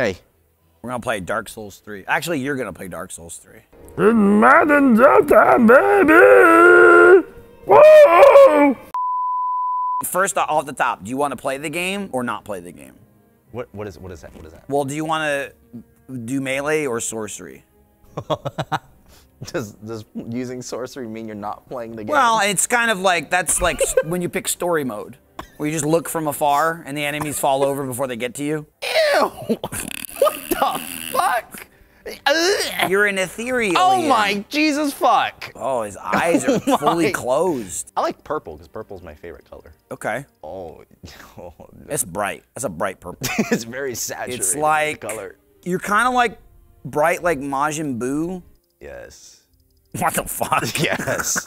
Hey. We're gonna play Dark Souls 3. Actually, you're gonna play Dark Souls 3. It's Madden time, baby! Whoa! First off the top, do you want to play the game or not play the game? What what is what is that? What is that? Well, do you want to do melee or sorcery? Does does using sorcery mean you're not playing the game? Well, it's kind of like that's like when you pick story mode, where you just look from afar and the enemies fall over before they get to you. Ew! what the fuck? You're an ethereal. Oh my Jesus fuck! Oh, his eyes are Oh fully closed. I like purple because purple's my favorite color. Okay, Oh, oh it's bright. That's a bright purple. it's very saturated. It's like color. you're kind of like bright like Majin Buu. Yes. What the fuck? Yes.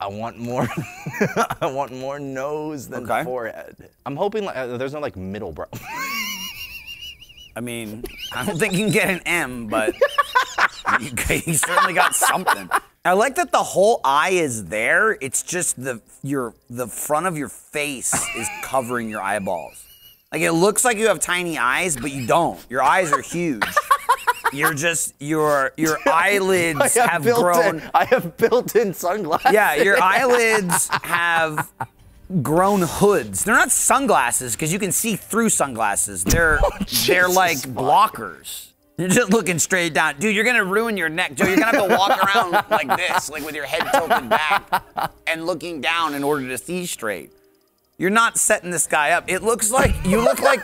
I want more. I want more nose than Okay. forehead. I'm hoping like uh, there's no like middle brow. I mean, I don't think you can get an M, but you, you certainly got something. I like that the whole eye is there. It's just the your the front of your face is covering your eyeballs. Like it looks like you have tiny eyes, but you don't. Your eyes are huge. You're just your your eyelids have built-in- grown. I have built-in sunglasses. Yeah, your eyelids have grown hoods. They're not sunglasses because you can see through sunglasses. They're oh, they're like blockers. You're just looking straight down, dude. You're gonna ruin your neck, Joe. You're gonna have to walk around like this, like with your head tilted back and looking down in order to see straight. You're not setting this guy up. It looks like you look like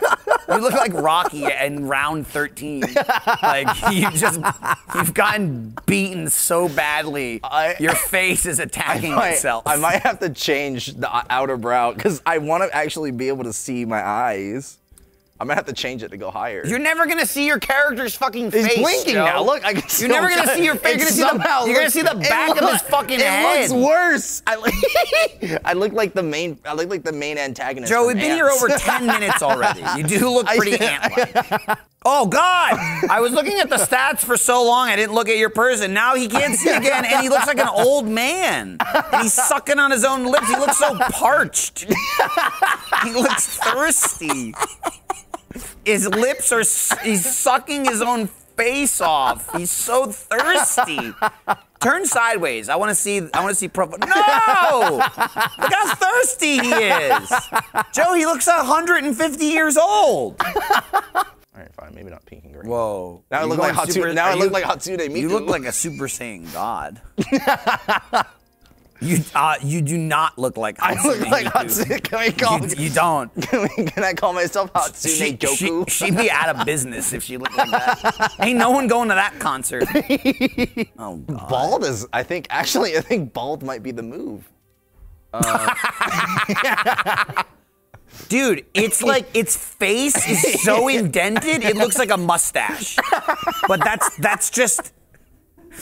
you look like Rocky in round 13. Like you just you've gotten beaten so badly. I- your face is attacking I might, itself. I might have to change the outer brow because I want to actually be able to see my eyes. I might have to change it to go higher. You're never gonna see your character's fucking face. He's blinking Joe. now. Look, I can You're never gonna see your face. You're gonna see the, you're gonna see the it back of his fucking it head. looks worse. I look, I look like the main. I look like the main antagonist. Joe, we've been here over 10 minutes already. You do look pretty ant-like. Oh God! I was looking at the stats for so long, I didn't look at your person. Now he can't see again, and he looks like an old man. And he's sucking on his own lips. He looks so parched. He looks thirsty. His lips are, he's sucking his own face off. He's so thirsty. Turn sideways. I want to see. I want to see profile. No! Look how thirsty he is. Joe, he looks 150 years old. All right, fine. Maybe not pink and green. Whoa. Now I You look like Hatsune. super- now I look you- like Hatsune Miku. You look like a Super Saiyan god. you uh, you do not look like Hatsune. I look Hatsune like Miku. Hatsune. Can we call? You, you don't. Can, we, can I call myself Hatsune She, Goku? she, would be out of business if she looked like that. Ain't no one going to that concert. Oh, God. bald is. I think actually, I think bald might be the move. Dude, it's like its face is so indented, it looks like a mustache. But that's that's just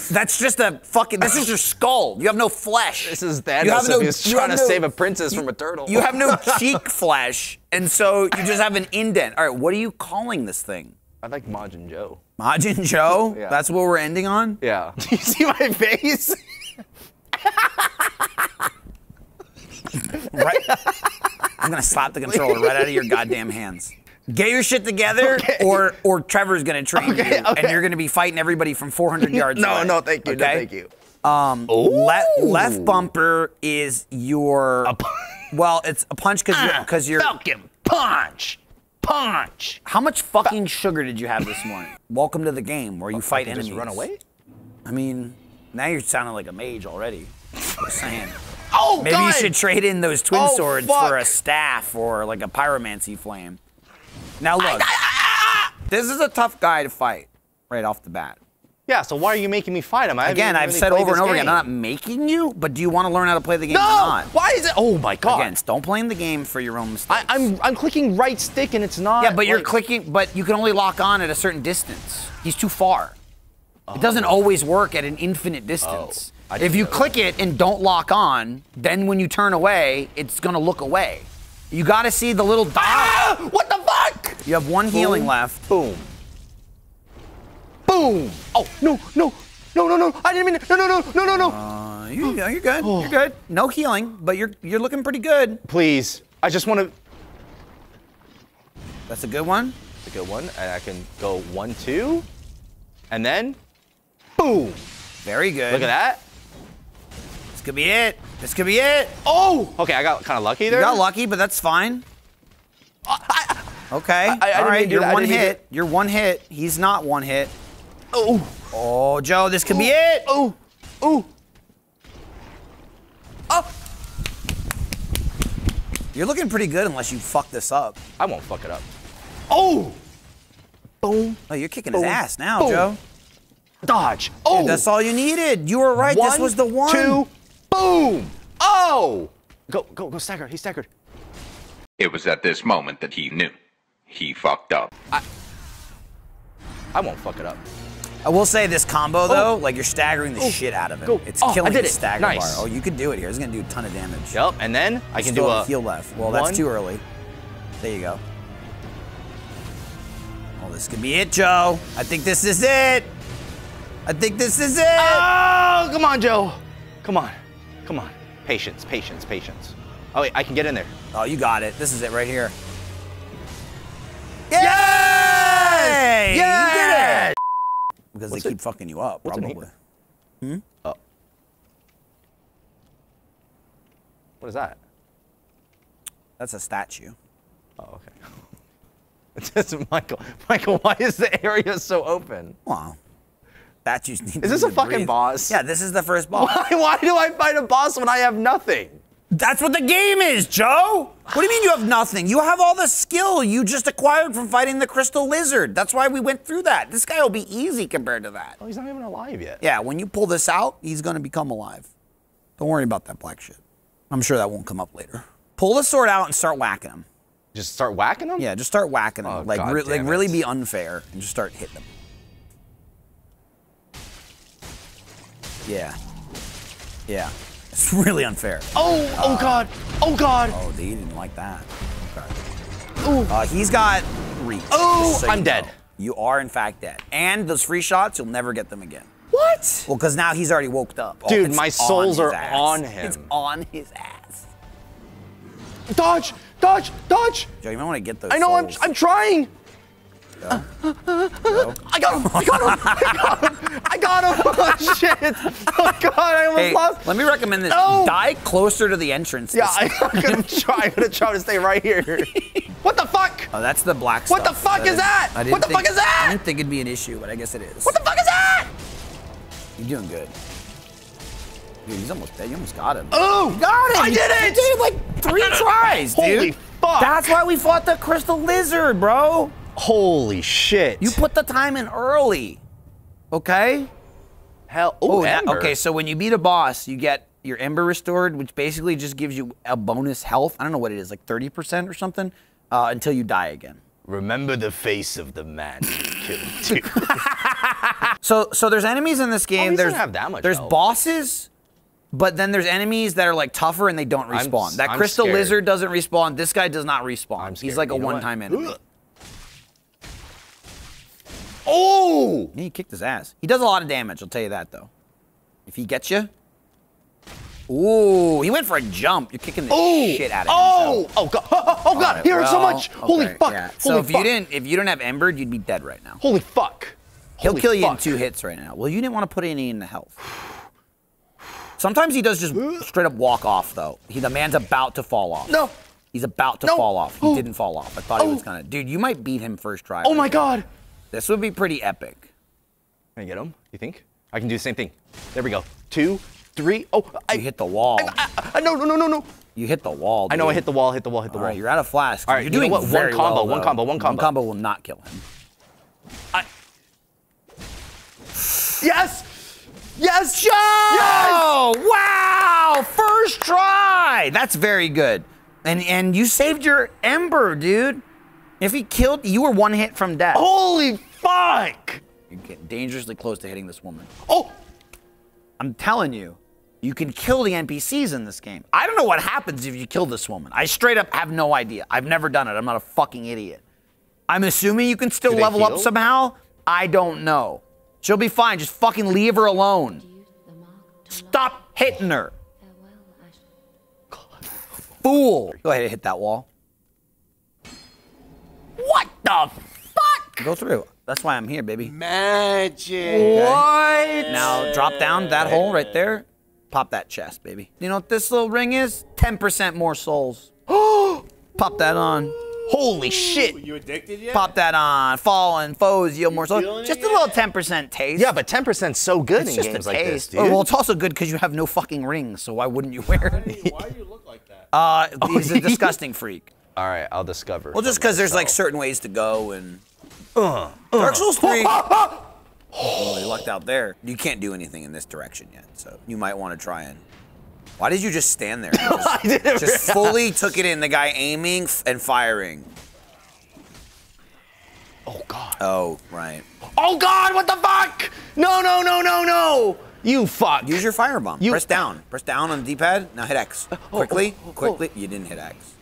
that's just a fucking this is your skull. You have no flesh. This is You have no- if he was trying to no- save a princess from a turtle. You have no cheek flesh, and so you just have an indent. All right, what are you calling this thing? I like Majin Joe. Majin Joe? Yeah. That's what we're ending on? Yeah. Do you see my face? Right. I'm gonna slap the controller right out of your goddamn hands. Get your shit together, or or Trevor's gonna train Okay, you, okay. and you're gonna be fighting everybody from 400 yards no, away. no, thank you. No, thank you. Um, le- left bumper is your. well, it's a punch because you're because you're. Falcon punch, punch. How much fucking sugar did you have this morning? Welcome to the game where you fight I can enemies. just run away. I mean, now you're sounding like a mage already. Just saying. Oh Maybe God! you should trade in those twin Oh, swords fuck. for a staff or like a pyromancy flame. Now look, this is a tough guy to fight right off the bat. Yeah. So why are you making me fight him? I Again, I've really said over and over again. I'm not making you, but do you want to learn how to play the game No. or not? Why is it? Oh my God. Again, don't blame the game for your own mistakes. I, I'm I'm clicking right stick and it's not. yeah, but you're clicking, but you can only lock on at a certain distance. He's too far. It oh. doesn't always work at an infinite distance. Oh, if you know that. click it and don't lock on, then when you turn away, it's gonna look away. You gotta see the little dot. Ah! What the fuck? You have one healing left. Boom. Boom. Oh no no no no no! I didn't mean to. No no no no no no! Uh, you, you're good. You're good. No healing, but you're you're looking pretty good. Please, I just want to. That's a good one. That's a good one. And I can go one, two, and then, boom. Very good. Look at that. This could be it. This could be it. Oh, okay. I got kind of lucky there. You got lucky, but that's fine. Okay. I- I didn't All right. You're one hit. You're one hit. He's not one hit. Oh, Oh, Joe, this could be oh. it. oh, oh. Oh, You're looking pretty good unless you fuck this up. I won't fuck it up. Oh, boom. Oh, you're kicking his oh. ass now, Boom. Joe. Dodge. Oh, Dude, that's all you needed. You were right. this was the one. Two, boom. Oh, go, go, go, stagger. He's staggered. It was at this moment that he knew. He fucked up. I I won't fuck it up. I will say this combo oh. though, like you're staggering the oh. shit out of him. Go. It's Oh, killing did his it. stagger Nice. bar. Oh, you could do it here. It's gonna do a ton of damage. Yep. And then I can do a a heal left. Well, one. that's too early. There you go. Oh, this could be it, Joe. I think this is it. I think this is it. Oh, come on, Joe. Come on. Come on. Patience, patience, patience. Oh, wait, I can get in there. Oh, you got it. This is it right here. Yes! Yay! You did it! Because What's they it- keep fucking you up, what's probably. Oh. What is that? That's a statue. Oh, okay. It says Michael. Michael, why is the area so open? Wow. Statues need Is this to a fucking breathe. boss? Yeah, this is the first boss. Why, why do I fight a boss when I have nothing? That's what the game is, Joe. What do you mean you have nothing? You have all the skill you just acquired from fighting the crystal lizard. That's why we went through that. This guy will be easy compared to that. Oh, he's not even alive yet. Yeah, when you pull this out, he's gonna become alive. Don't worry about that black shit. I'm sure that won't come up later. Pull the sword out and start whacking him. Just start whacking him? Yeah, just start whacking him. Oh, like, re- like really be unfair and just start hitting him. Yeah. Yeah. It's really unfair. Oh, oh God. Oh God. Oh, he didn't like that. Okay. Uh, he's got reach. Oh, just so I'm you dead. know. You are in fact dead. And those free shots, you'll never get them again. What? Well, because now he's already woked up. Oh, Dude, it's my souls are ass. on him. It's on his ass. Dodge, dodge, dodge. Joe, you might want to get those. I know, I'm. I'm trying. Joe? I got him. I got him. I got him. I got him. Oh, shit. Oh, God, I almost Hey, lost. let me recommend this. No. Die closer to the entrance. Yeah, I, I'm gonna try. I'm gonna try to stay right here. what the fuck? Oh, that's the black stuff. What the fuck is that? I didn't What the think- fuck is that? I didn't think it'd be an issue, but I guess it is. What the fuck is that? You're doing good. Dude, he's almost dead. You almost got him. Oh, You got him. I You- did You it. did it like three tries, dude. Holy fuck. That's why we fought the crystal lizard, bro. Holy shit. You put the time in early. Okay? hell. Oh, Ooh, that- okay. So when you beat a boss, you get your ember restored, which basically just gives you a bonus health. I don't know what it is, like 30% or something, uh, until you die again. Remember the face of the man you killed. Too. So so there's enemies in this game. doesn't there's have that much there's health. bosses, but then there's enemies that are like tougher and they don't I'm respawn. that I'm crystal scared. lizard doesn't respawn. This guy does not respawn. I'm He's like a You what? one-time enemy. Ugh. Oh! Yeah, he kicked his ass. He does a lot of damage. I'll tell you that though. If he gets you. Ooh, he went for a jump. You're kicking the Oh! shit out of him. Oh! Oh god! Oh, god! Alright, he hurts so well, much! Holy fuck! yeah. Holy So if fuck! you didn't if you don't have embered, you'd be dead right now. Holy fuck! He'll Holy kill you in two hits right now. Well, you didn't want to put any in the health. Sometimes he does just straight up walk off though. He the man's about to fall off. No! He's about to No. fall off. He Oh. didn't fall off. I thought he was Oh. gonna. Dude, you might beat him first try. Oh right my god! This would be pretty epic. Can I get him? You think? I can do the same thing. There we go. Two, three. Oh! I You hit the wall. I, I, no! No! No! No! No! You hit the wall. I know. I hit the wall. Hit the wall. Hit the All wall. right, you're out of flask. All right, you're you doing what? One combo, well, one combo, one combo. One combo will not kill him. Yes! Yes! Joe! Yes! Wow! First try. That's very good. And and you saved your ember, dude. If he killed you, were one hit from death. Holy fuck! You're getting dangerously close to hitting this woman. Oh! I'm telling you, you can kill the NPCs in this game. I don't know what happens if you kill this woman. I straight up have no idea. I've never done it. I'm not a fucking idiot. I'm assuming you can still Do they level up somehow. I don't know. She'll be fine. Just fucking leave her alone. Stop hitting her. Fool. Go ahead and hit that wall. What the Go through. That's why I'm here, baby. Magic. What? Now drop down that hole right there. Pop that chest, baby. You know what this little ring is? 10% more souls. Pop that on. Holy shit. You addicted yet? Pop that on. Fallen foes yield more souls. Just a yet? little 10% taste. Yeah, but 10% so good it's in just games a like this, taste. dude. Oh, well, it's also good because you have no fucking rings, so why wouldn't you wear it? Why do you look like that? Uh, he's a disgusting freak. All right, I'll discover. Well, just because there's like certain ways to go and. Uh, uh. Dark Souls 3. oh, you lucked out there. You can't do anything in this direction yet, so you might want to try and. Why did you just stand there? Just, just fully took it in. The guy aiming f- and firing. Oh god. Oh, right. Oh god, what the fuck? No, no, no, no, no. You fuck. Use your firebomb. You- Press down. Press down on the D-pad. Now hit X. Oh, oh, quickly, oh, oh. quickly. You didn't hit X.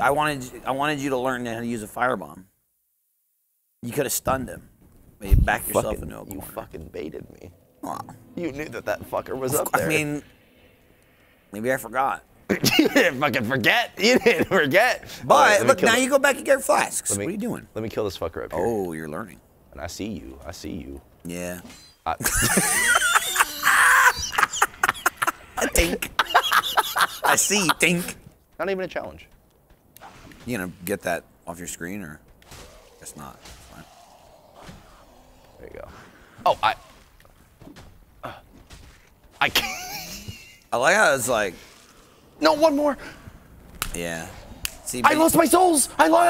I wanted, I wanted you to learn how to use a firebomb. You could have stunned him. But you back yourself fucking, into a corner. you fucking baited me. Aw. You knew that that fucker was up there. I mean, maybe I forgot. you didn't fucking forget. You didn't forget. But right, look, now you go back and get flasks. me- what are you doing? Let me kill this fucker up here. Oh, you're learning. And I see you. I see you. Yeah. I, I think. I see. you Think. not even a challenge. You gonna get that off your screen or? Guess not. There you go. Oh, I. Uh, I can't. I like how it's like, No, one more. yeah. See, I lost my souls. I lost.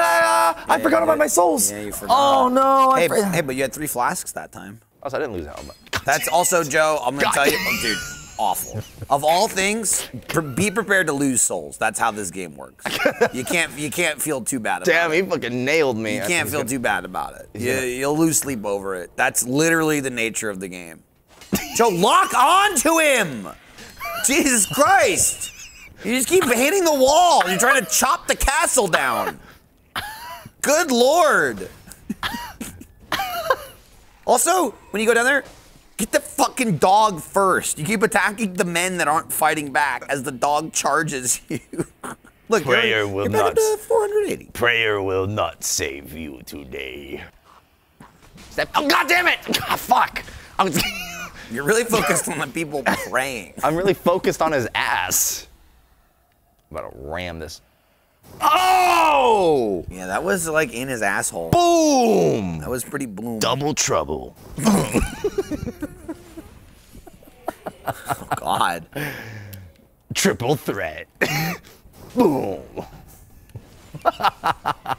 I Yeah, forgot about my souls. Yeah, you forgot. Oh no. Hey, hey, but you had three flasks that time. Also, I didn't lose that one. That's also Joe. I'm gonna God. tell you, oh, dude, awful. Of all things, pre- be prepared to lose souls. That's how this game works. You can't, you can't feel too bad about Damn, it. Damn, he fucking nailed me. You I can't feel he's too bad about it. You, gonna- you'll lose sleep over it. That's literally the nature of the game. so lock on to him. Jesus Christ. You just keep hitting the wall. You're trying to chop the castle down. Good lord. Also, when you go down there, get the fucking dog first. You keep attacking the men that aren't fighting back as the dog charges you. Look, Prayer you're, will you're back not- up to 480. Prayer will not save you today. Step- Oh god damn it! Ah, fuck. I was- You're really focused on the people praying. I'm really focused on his ass. I'm about to ram this. Oh! Yeah, that was like in his asshole. Boom! That was pretty boom. Double trouble. God. Triple threat. Boom! I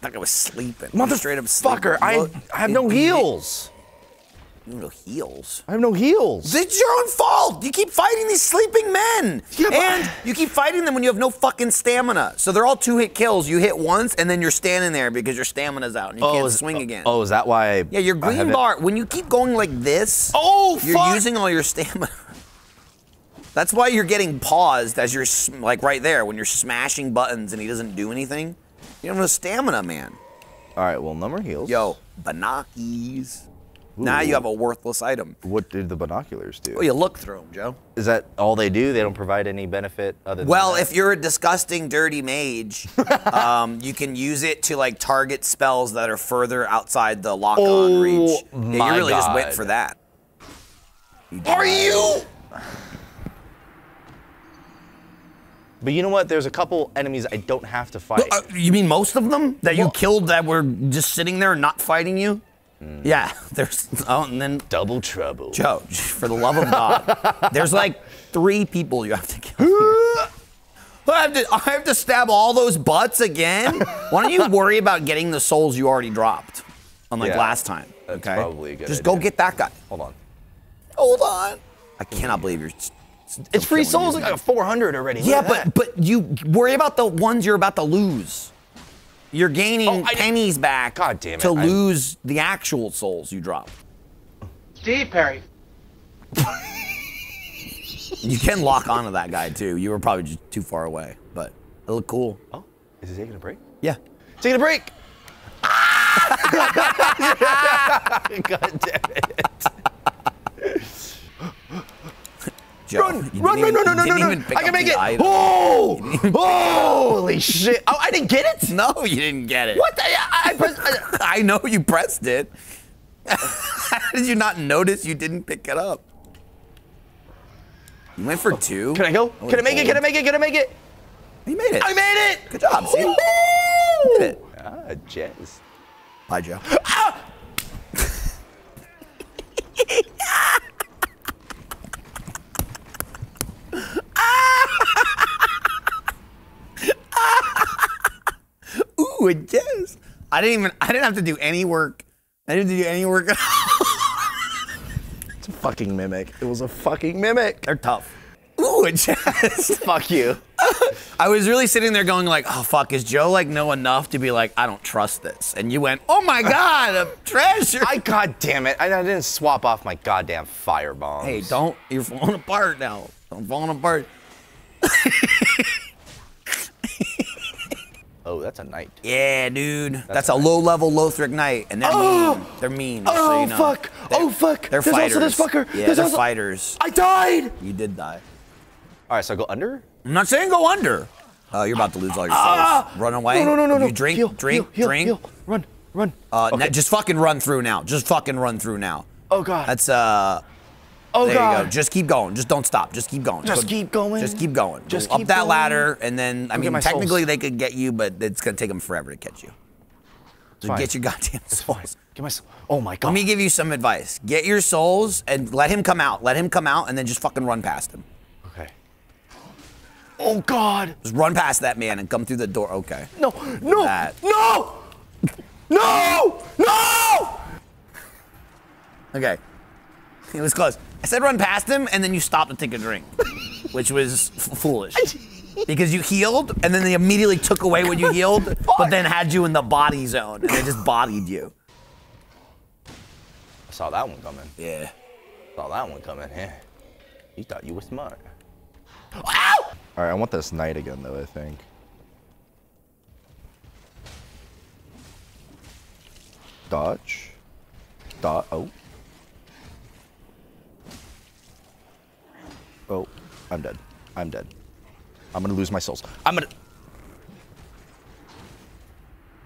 That guy was sleeping. Mother straight up sleeping. I, I have no heals. You have no heels. I have no heels. It's your own fault. You keep fighting these sleeping men. Yeah, and you keep fighting them when you have no fucking stamina. So they're all two hit kills. You hit once and then you're standing there because your stamina's out and you oh, can't is- swing oh, again. Oh, is that why? I, yeah, your green bar, when you keep going like this, Oh, you're fuck! using all your stamina. That's why you're getting paused as you're like right there when you're smashing buttons and he doesn't do anything. You don't have no stamina, man. All right, well, number more heals. Yo, Banakis. Now you have a worthless item. What did the binoculars do? Well, you look through them, Joe. Is that all they do? They don't provide any benefit other than Well, that? if you're a disgusting, dirty mage, um, you can use it to like target spells that are further outside the lock-on Oh, reach. Yeah, you really just went for that. Are you? But you know what? There's a couple enemies I don't have to fight. Uh, you mean most of them that you killed that were just sitting there not fighting you? Mm. Yeah, there's. Oh, and then Double trouble. Joe, for the love of God, there's like three people you have to kill. Here. I have to, I have to stab all those butts again. Why don't you worry about getting the souls you already dropped, unlike Yeah, last time? okay, probably a good Just go get that guy. Hold on. Hold on. I cannot believe you're. It's free souls. got 400 already. Yeah, but but you worry about the ones you're about to lose. You're gaining Oh, I- pennies back God damn it, to I- lose the actual souls you drop. Steve Perry. You can lock onto that guy too. You were probably just too far away, but it looked cool. Oh, is he taking a break? Yeah. Taking a break. God damn it. Joe, run, you run, run, even- you no, no, didn't no, even I can make it. item. Oh, holy shit! Oh, I didn't get it. No, you didn't get it. What? The, I, I pressed. I, I know you pressed it. How did you not notice you didn't pick it up? You went for two. can I go? That Can I make it? Can I make it? Can I make it? You made it. I made it. Good job, see? Woo! did it. Ah, jazz. Bye, Joe. Ooh, a yes. I didn't even. I didn't have to do any work. I didn't do any work. It's a fucking mimic. It was a fucking mimic. They're tough. Ooh, a yes. Fuck you. I was really sitting there going like, oh fuck, is Joe like know enough to be like, I don't trust this? And you went, oh my god, a treasure. I god damn it! I, I didn't swap off my goddamn fire bombs. hey, don't. You're falling apart now. I'm falling apart. Oh, that's a knight. Yeah, dude. That's, a low level Lothric knight, and they're Oh! mean. They're mean. Oh so you know. fuck! They're- oh fuck! They're There's fighters. also this fucker. Yeah, There's they're also- fighters. I died. You did die. All right, so go under. I'm not saying go under. Oh, you're about to lose all your souls. Ah! Run away. No, no, no, no, no. You drink, Heal, drink, heal, drink. heal. Run, run. Uh, Okay. just fucking run through now. Just fucking run through now. Oh god. That's uh. Oh there god. you go. Just keep going. Just don't stop. Just keep going. Just Go- keep going. Just keep going. Just Go keep up that going. ladder, and then I Look mean, technically souls. they could get you, but it's gonna take them forever to catch you. So fine. get your goddamn souls. Get my. Oh my god. Let me give you some advice. Get your souls and let him come out. Let him come out, and then just fucking run past him. Okay. Oh god. Just run past that man and come through the door. Okay. No. No. That. No. No. No. Okay. It was close. I said run past him, and then you stopped to take a drink, which was f- foolish. Because you healed, and then they immediately took away what you healed, but then had you in the body zone, and they just bodied you. I saw that one coming. Yeah. Saw that one coming. Yeah. You thought you were smart. Ow! All right, I want this knight again, though. I think. Dodge. Dot. Oh. Oh, I'm dead. I'm dead. I'm gonna lose my souls. I'm gonna.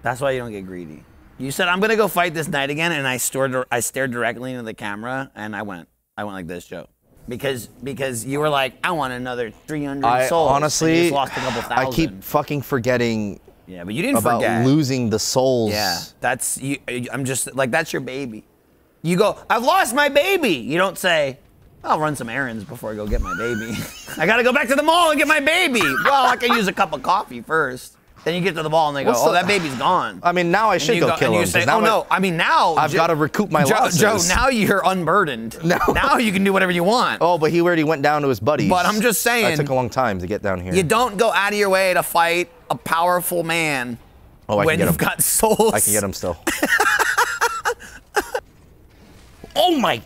That's why you don't get greedy. You said I'm gonna go fight this knight again, and I stared, I stared directly into the camera, and I went, I went like this, Joe, because because you were like, I want another 300 I souls. honestly, just lost a couple thousand. I keep fucking forgetting yeah, but you didn't about forget. losing the souls. Yeah, that's you. I'm just like that's your baby. You go, I've lost my baby. You don't say, I'll run some errands before I go get my baby. I gotta go back to the mall and get my baby. Well, I can use a cup of coffee first. Then you get to the mall and they go, What's oh, the- that baby's gone. I mean, now I should you go, kill and him. you say, now oh no, I mean now I've gotta recoup my Joe, losses. Joe, now you're unburdened. No. Now you can do whatever you want. Oh, but he already went down to his buddies. But I'm just saying- That took a long time to get down here. You don't go out of your way to fight a powerful man oh, I when can get you've him. got souls. I can get him still. oh my!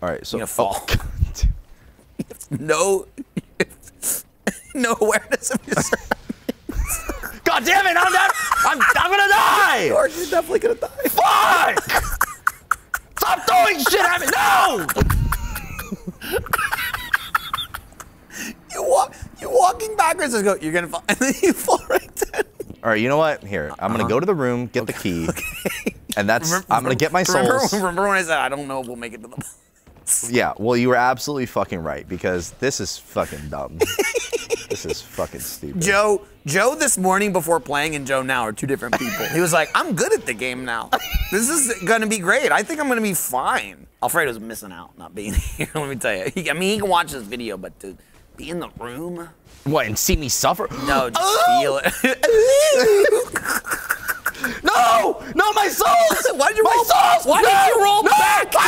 All right, so You're oh, fall. Oh, no, no awareness of your surroundings. God damn it! I'm not. I'm, I'm gonna die. You're definitely gonna die. Fuck! Stop throwing shit at me! No! You walk, you walking backwards and go. You're gonna fall, and then you fall right down. All right, you know what? Here, I'm gonna uh-huh. go to the room, get the key, and that's. I'm gonna get my Remember, souls. remember when I said I don't know if we'll make it to the. Yeah, well, you were absolutely fucking right because this is fucking dumb. this is fucking stupid. Joe, Joe, this morning before playing and Joe now are two different people. He was like, "I'm good at the game now. This is gonna be great. I think I'm gonna be fine." Alfredo's missing out not being here. Let me tell you. He, I mean, he can watch this video, but to be in the room, What and see me suffer? no, just Oh! feel it. No! No, my souls! Why'd you my roll? souls! Why no! did you roll no! back to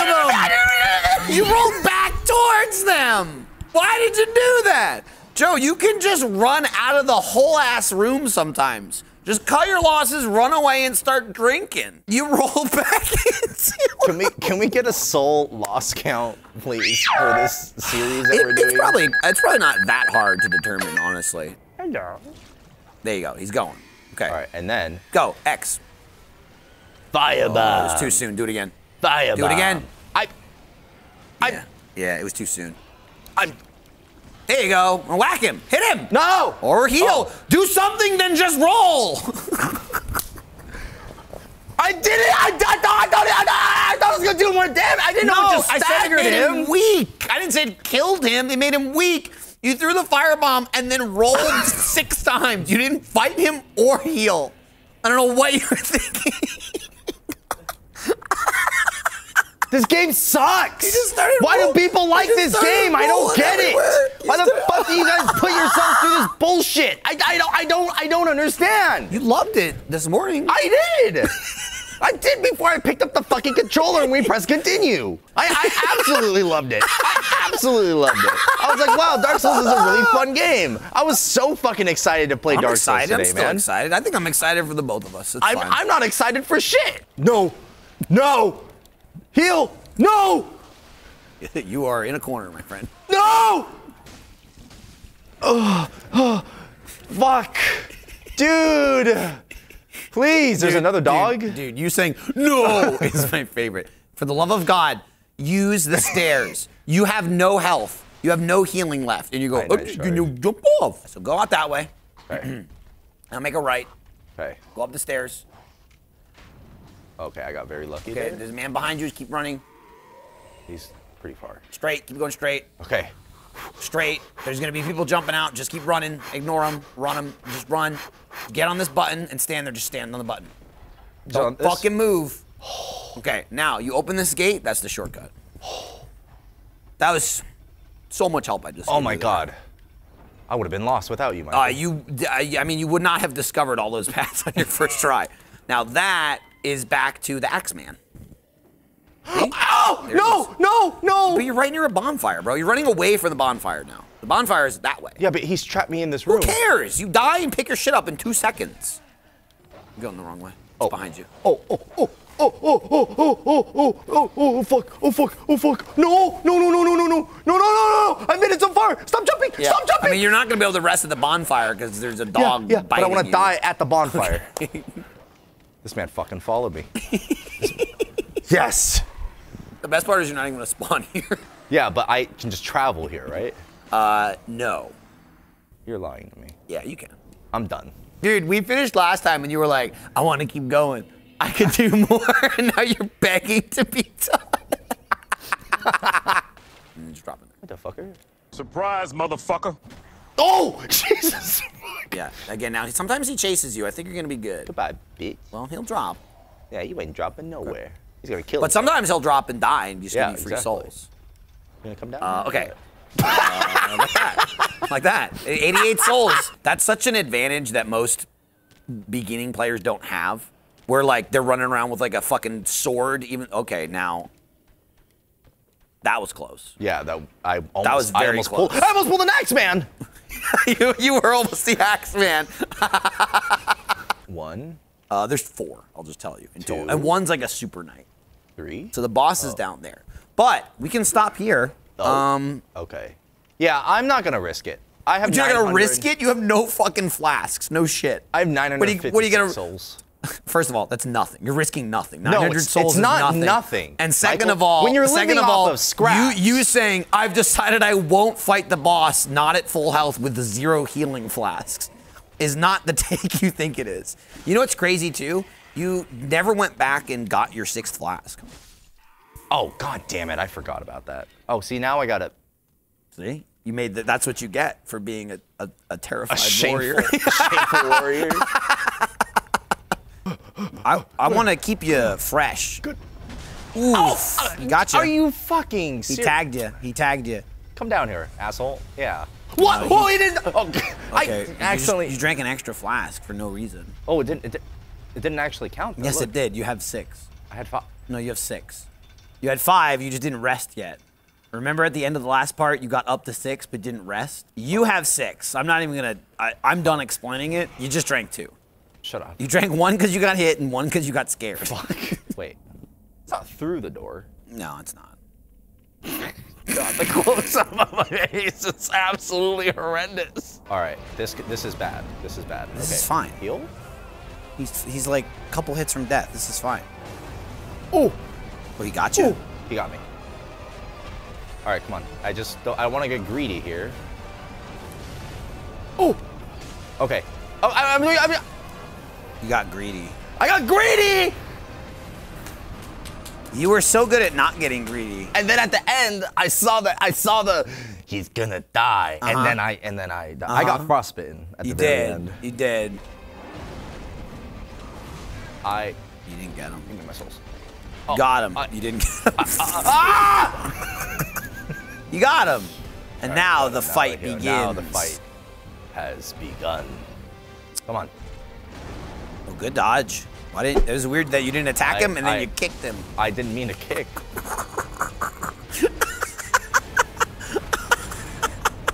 them? You rolled back towards them. Why did you do that? Joe, you can just run out of the whole ass room sometimes. Just cut your losses, run away, and start drinking. You roll back into Can we can we get a soul loss count, please, for this series that It- we're doing? it's probably it's probably not that hard to determine, honestly. Hello. There you go. He's going. Okay. All right, and then Go. X. Firebomb. Oh, it's too soon. Do it again. Firebomb. Do it again. I I. Yeah. yeah, it was too soon. I'm. There you go. Whack him. Hit him. No! Or heal. Oh. Do something, then just roll. I did it! I, I, thought, I, thought, I, thought, I was gonna do more damage! I didn't know it just I said it staggered made him! him weak. I didn't say it killed him. They made him weak. You threw the firebomb and then rolled six times. You didn't fight him or heal. I don't know what you were thinking. This game sucks! Why roll- do people like this game? I don't get everywhere. it! You Why the fuck do you guys put yourself through this bullshit? I, I don't I don't I don't understand! You loved it this morning. I did! I did before I picked up the fucking controller and we pressed continue. I, I absolutely loved it. I absolutely loved it. I was like, wow, Dark Souls is a really fun game. I was so fucking excited to play I'm Dark excited. Souls I'm still man. excited. I think I'm excited for the both of us. It's I'm, fine. I'm not excited for shit. No, no, heal, no, you are in a corner, my friend. no. Oh, oh, fuck, dude. Please, there's another dog. Dude, dude, you saying no is my favorite. For the love of God, use the stairs. You have no health. You have no healing left, and you go. Right, "Oh, nice you jump off? So go out that way. Okay. Now make a right. okay, Go up the stairs. okay, I got very lucky Okay, there. there's a man behind you. Just keep running He's pretty far. straight. Keep going straight. Okay. Straight. There's gonna be people jumping out. Just keep running. Ignore them. Run them. Just run. Get on this button and stand there. Just stand on the button. Don't fucking move. Okay, now you open this gate. That's the shortcut. That was so much help. I just. Oh my god. I would have been lost without you, Michael. Uh, you, I I mean, you would not have discovered all those paths on your first try. Now that is back to the Axeman. Oh no, no, no. But you're right near a bonfire, bro. You're running away from the bonfire now. The bonfire is that way. Yeah, but he's trapped me in this room. Who cares? You die and pick your shit up in two seconds. You're going the wrong way. It's behind you. Oh, oh, oh, oh, oh, oh, oh, oh, oh, oh, oh, fuck, oh, fuck, oh, fuck. No, no, no, no, no, no, no, no, no, no, no, no. I made it so far. Stop jumping. Stop jumping. I mean, you're not gonna be able to rest at the bonfire because there's a yeah, dog yeah, but I biting want to die at the bonfire. this man fucking followed me. yes. The best part is you're not even gonna spawn here. Yeah, but I can just travel here, right? Uh, no. You're lying to me. Yeah, you can. I'm done. Dude, we finished last time and you were like, I want to keep going. I could do more. and now you're begging to be done. just drop it. What the fucker? Surprise, motherfucker. Oh, Jesus. Yeah. Again, now sometimes he chases you. I think you're gonna be good. Goodbye, bitch. Well, he'll drop. Yeah, you ain't dropping nowhere. He's gonna kill But you. sometimes he'll drop and die and just Yeah, give you free exactly. souls. You gonna come down? Uh, okay. Uh, like that. Like that. 88 souls. That's such an advantage that most beginning players don't have. Where like they're running around with like a fucking sword. Even okay, now that was close. Yeah, that I almost, that was I very almost close. pulled. I almost pulled an axe, man. you, you were almost the axe man. One, Uh, there's four. I'll just tell you. In total. Two. And one's like a super knight. Three. So the boss is down there. But we can stop here. Oh, Um, okay. Yeah, I'm not gonna risk it. I have. you're not gonna risk it. You have no fucking flasks. No shit. I have What are you, what are you gonna? souls. First of all, that's nothing. You're risking nothing. 900 No, 900 it's- souls it's not nothing. nothing, And second Michael. of all, When you're second living of off all, of scraps. you you saying I've decided I won't fight the boss not at full health with the zero healing flasks is not the take you think it is. You know what's crazy too? You never went back and got your sixth flask. Oh god damn it! I forgot about that. Oh, see now I got to See? You made that. That's what you get for being a, a, a terrified a warrior. shameful, shameful warrior. I, I want to keep you fresh. Good. Oof. Oh, uh, he got you. Are you fucking He tagged you. He tagged you. Come down here, asshole. Yeah. What? Oh, he didn't. Oh, Okay. I you just- accidentally. You, drank an extra flask for no reason. oh, it didn't. It, did, it didn't actually count. Though. Yes, Look, it did. You have six. I had five. No, you have six. You had five. You just didn't rest yet. Remember at the end of the last part, you got up to six but didn't rest. You have six. I'm not even gonna. I, I'm done explaining it. You just drank two. Shut up. You drank one because you got hit and one because you got scared. Wait. It's not through the door. no, it's not. God, the close up of my face is absolutely horrendous. All right, this this is bad. This is bad. This okay. is fine. Heal? He's he's like a couple hits from death. This is fine. Oh, Oh, he got you. he got me. All right, come on. I just don't, I want to get greedy here. Oh. Okay. Oh, I, I'm, I'm, You got greedy. I got greedy. You were so good at not getting greedy. And then at the end, I saw the I saw the he's gonna die, Uh-huh. and then I and then I I got frostbitten at You the very did. end. You did. I You didn't get him. give me my souls. You got him. I- you didn't get him. Ah! you got him. And now the Now fight begins. Now the fight has begun. Come on. Oh, good dodge. Why didn't? It was weird that you didn't attack I- him and then I- you kicked him. I didn't mean to kick.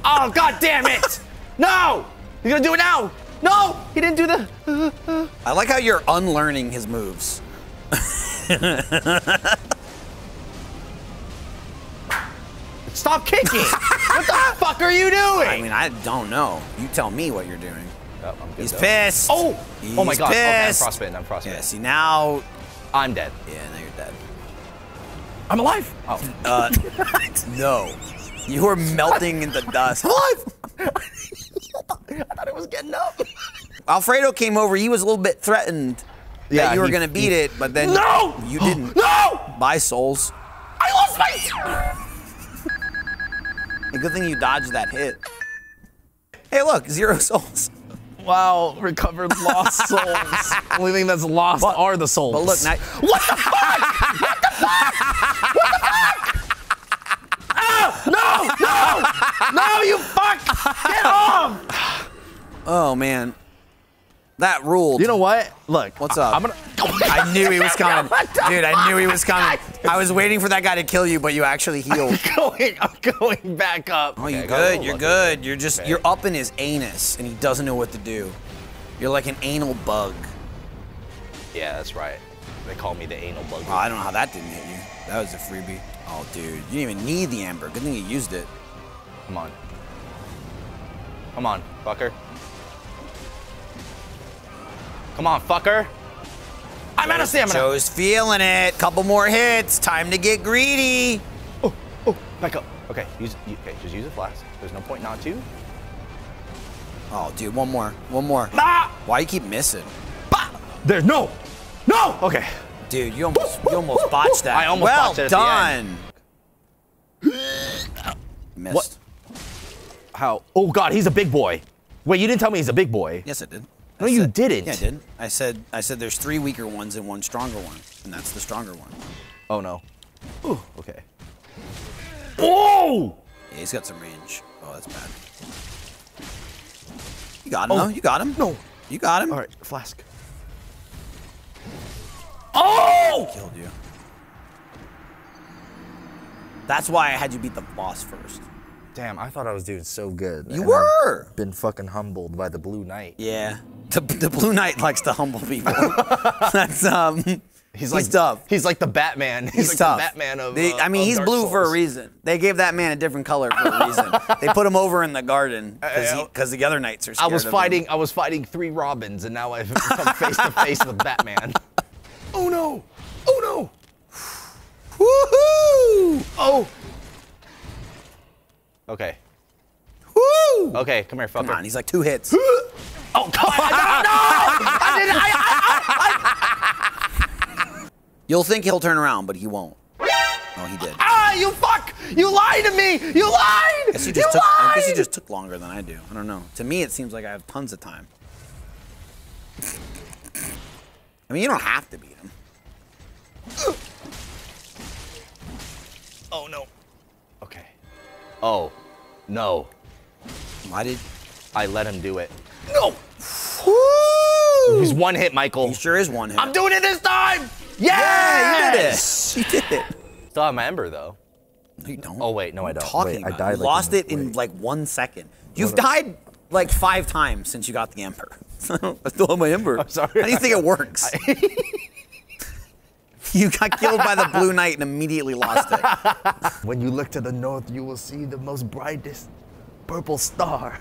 oh god damn it! No! He's gonna do it now! No! He didn't do the I like how you're unlearning his moves. Stop kicking! what the fuck are you doing? I mean, I don't know. You tell me what you're doing. Oh, I'm good He's though. pissed. Oh! He's oh my god. Okay, I'm pissed. frostbitten. I'm frostbitten. Yeah, see now. I'm dead. Yeah, now you're dead. I'm alive. Oh. Uh, no. You are melting into dust. alive! I thought it was getting up. Alfredo came over. He was a little bit threatened Yeah, that you were going to beat he- it, but then No! you didn't. No! Bye, souls. I lost my. A good thing you dodged that hit. Hey, look, zero souls. Wow, recovered lost souls. Only thing that's lost are the souls. But look, now, What the fuck? What the fuck? What the fuck? No, no, no, you fuck! Get off! oh man, that ruled. You know what? Look, What's up? I'm gonna. I knew he was coming, dude. I knew he was coming. I was waiting for that guy to kill you, but you actually healed. going, I'm going back up. Oh, you Okay, I got good? You're good. You're just Okay. you're up in his anus, and he doesn't know what to do. You're like an anal bug. Yeah, that's right. They call me the anal bug. Oh, I don't know how that didn't hit you. That was a freebie. Oh, dude, you didn't even need the ember. Good thing you used it. Come on. Come on, fucker. Come on, fucker. I'm out of stamina. Joe's feeling it. Couple more hits. Time to get greedy. Oh, oh, back up. Okay, use okay, just use a flask. There's no point not to. Oh, dude, one more. One more. Ah! Why you keep missing? There's no, no. Okay. Dude, you almost you almost botched that. I almost well botched it done. Missed. What? How? Oh God, he's a big boy. Wait, you didn't tell me he's a big boy. Yes, I did. No, I you said- didn't. Yeah, I did. I said I said there's three weaker ones and one stronger one, and that's the stronger one. Oh no. Ooh, okay. Oh! Yeah, he's got some range. Oh, that's bad. You got him. Oh. though. You got him. No. You got him. All right, flask. Oh! Killed you. That's why I had you beat the boss first. Damn, I thought I was doing so good. You were. I've Been fucking humbled by the Blue Knight. Yeah. The, the Blue Knight likes to humble people. That's um. He's, like tough. He's like the Batman. He's, He's like tough. the Batman of. They- uh, I mean, of he's Dark blue for a reason. They gave that man a different color for a reason. they put him over in the garden because the other knights are I was of him. fighting. I was fighting three Robins, and now I've come face to face with Batman. Oh no! Oh no! Woohoo! no! Oh. Okay. Woo! Okay, come here, fucker. Come on, he's like two hits. Oh God! I don't! I didn't. I, I, You'll think he'll turn around, but he won't. Oh, he did. ah! You fuck! You lied to me! You lied! I guess he you just took. I guess he just took longer than I do. I don't know. To me, it seems like I have tons of time. I mean, you don't have to beat him. Oh no. Okay. Oh no! Why did? I let him do it. No! Woo! He's one hit, Michael. He sure is one hit. I'm doing it this time! yeah, Yes! you did it. You did it. Still have my ember though. No, you don't. Oh wait, no, I don't. talking Wait, I died like lost in- it in like one second. You've died like five times since you got the Ember. I still have my ember. I'm sorry. How do you think it works? you got killed by the blue knight and immediately lost it. When you look to the north, you will see the most brightest purple star.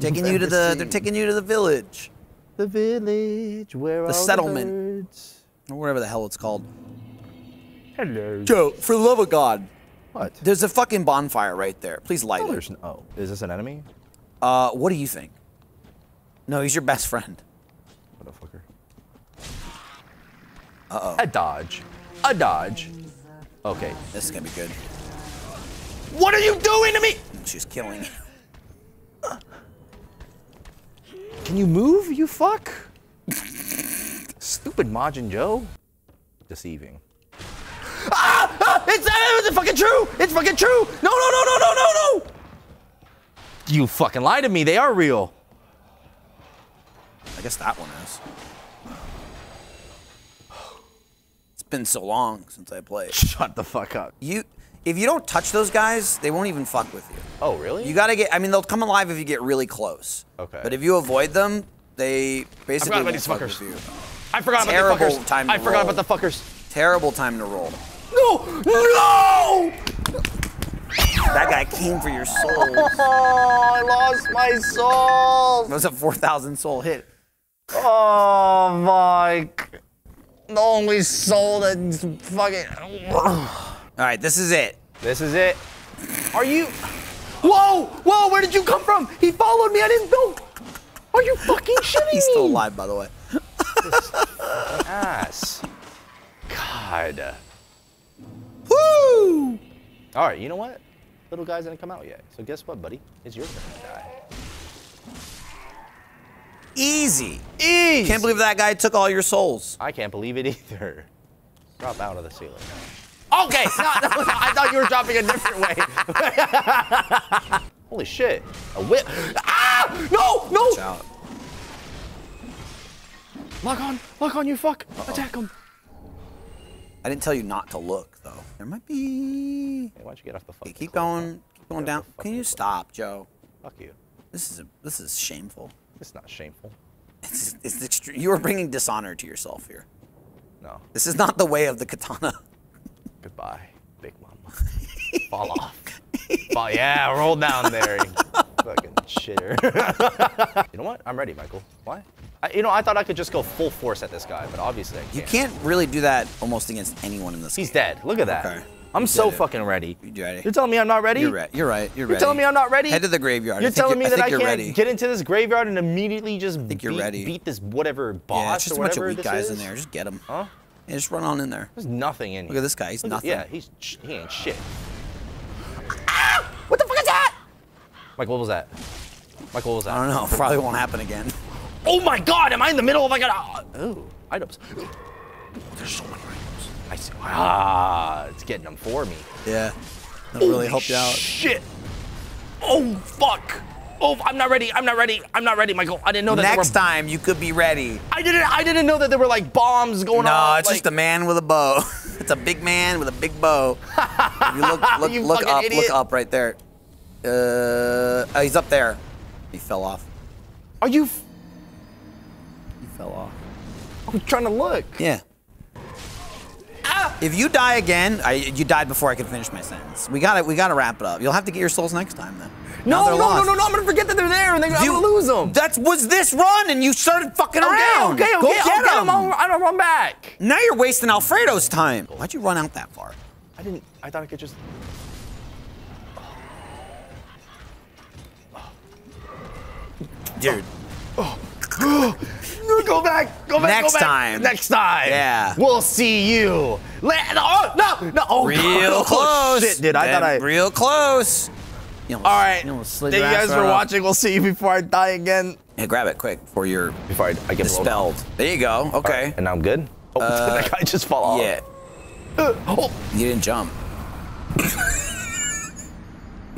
taking you to the. They're taking you to the village the village where The settlement. birds- or whatever the hell it's called. Hello. Joe, for the love of God, What? There's a fucking bonfire right there. Please light Oh, it. there's no. Oh, is this an enemy? Uh, what do you think? No, he's your best friend. Motherfucker. Uh oh. A dodge. A dodge. Okay. This is gonna be good. What are you doing to me? She's killing you. Can you move, you fuck? Stupid Majin Joe. Deceiving. Ah! ah it's, uh, it's fucking true! It's fucking true! No, no, no, no, no, no, no! You fucking lie to me. They are real. I guess that one is. It's been so long since I played. Shut the fuck up. You, if you don't touch those guys, they won't even fuck with you. Oh, really? You gotta get. I mean, they'll come alive if you get really close. Okay. But if you avoid them, they basically about won't these fuck fuckers. you. I forgot Terrible about the fuckers. time to I forgot roll. about the fuckers. Terrible time to roll. No! No! That guy came for your soul. Oh, I lost my soul. That was a 4,000 soul hit. Oh my. The only soul that's fucking. All right, this is it. This is it. Are you? Whoa! Whoa! Where did you come from? He followed me. I didn't know. Are you fucking shitting He's me? still alive, by the way. Ass. God. Woo! All right. You know what? Little guy's didn't come out yet. So guess what, buddy? It's your turn to die. Easy. Easy. Can't believe that guy took all your souls. I can't believe it either. Drop out of the ceiling. Okay, no, no, no, I thought you were dropping a different way. Holy shit. A whip. Ah! No, no! Watch out. Lock on, lock on, you fuck. Attack him. I didn't tell you not to look, though. There might be. Hey, why don't you get off the fucking Okay, keep going. Keep going down. Can you stop, Joe? Fuck you. This is a, this is shameful. It's not shameful. It's, it's extre- you are bringing dishonor to yourself here. No. This is not the way of the katana. Goodbye, Big Mama. Fall off. Fall, yeah, roll down there. you fucking shitter. you know what? I'm ready, Michael. Why? I, you know, I thought I could just go full force at this guy, but obviously I can't. You can't really do that almost against anyone in this He's game. dead. Look at that. Okay. I'm You so fucking ready. You ready? You're telling me I'm not ready? You're right. You're right. You're, You're ready. telling me I'm not ready? Head to the graveyard. You're telling me I that think I can't ready. get into this graveyard and immediately just you're beat, ready. beat this whatever boss Yeah, it's just a bunch of weak guys is? in there. Just get them. Huh? Yeah, just run on in there. There's nothing in here. Look at this guy. He's Look nothing. Yeah, he's he ain't shit. Ah! What the fuck is that? Mike, what was that? Mike, what was that? I don't know. Probably won't happen again. Oh my god, am I in the middle of like a oh items? There's so many items. I see. Ah, it's getting them for me. Yeah. That'll really helped you out. Shit. Oh fuck. Oh, I'm not ready. I'm not ready. I'm not ready, Michael. I didn't know that. Next were, time, you could be ready. I didn't. I didn't know that there were like bombs going No, on. No, it's just a man with a bow. it's a big man with a big bow. You look, look, You look up, idiot. look up right there. Uh, oh, he's up there. He fell off. Are you? f- He fell off. I'm trying to look. Yeah. If you die again, I, you died before I could finish my sentence. We gotta, we gotta wrap it up. You'll have to get your souls next time then. No, no, no, no, no. I'm gonna forget that they're there and they, I'm You- gonna lose them. That was this run, and you started fucking Okay, around. okay, okay. Go I'll get get 'em. him. I'll, I'll run back. Now you're wasting Alfredo's time. Why'd you run out that far? I didn't. I thought I could just. Dude. Go back. Go back. Next go back. time. Next time. Yeah. We'll see you. La- oh no, no. Oh, Real oh, God. close. Shit, dude. I thought I. Real close. You almost, All right. You Thank you guys right for off. watching. We'll see you before I die again. Yeah, grab it quick before you're Before I, I get dispelled. There you go. Okay. And now I'm good. Oh, did that guy just fall off? Yeah. Oh, You didn't jump.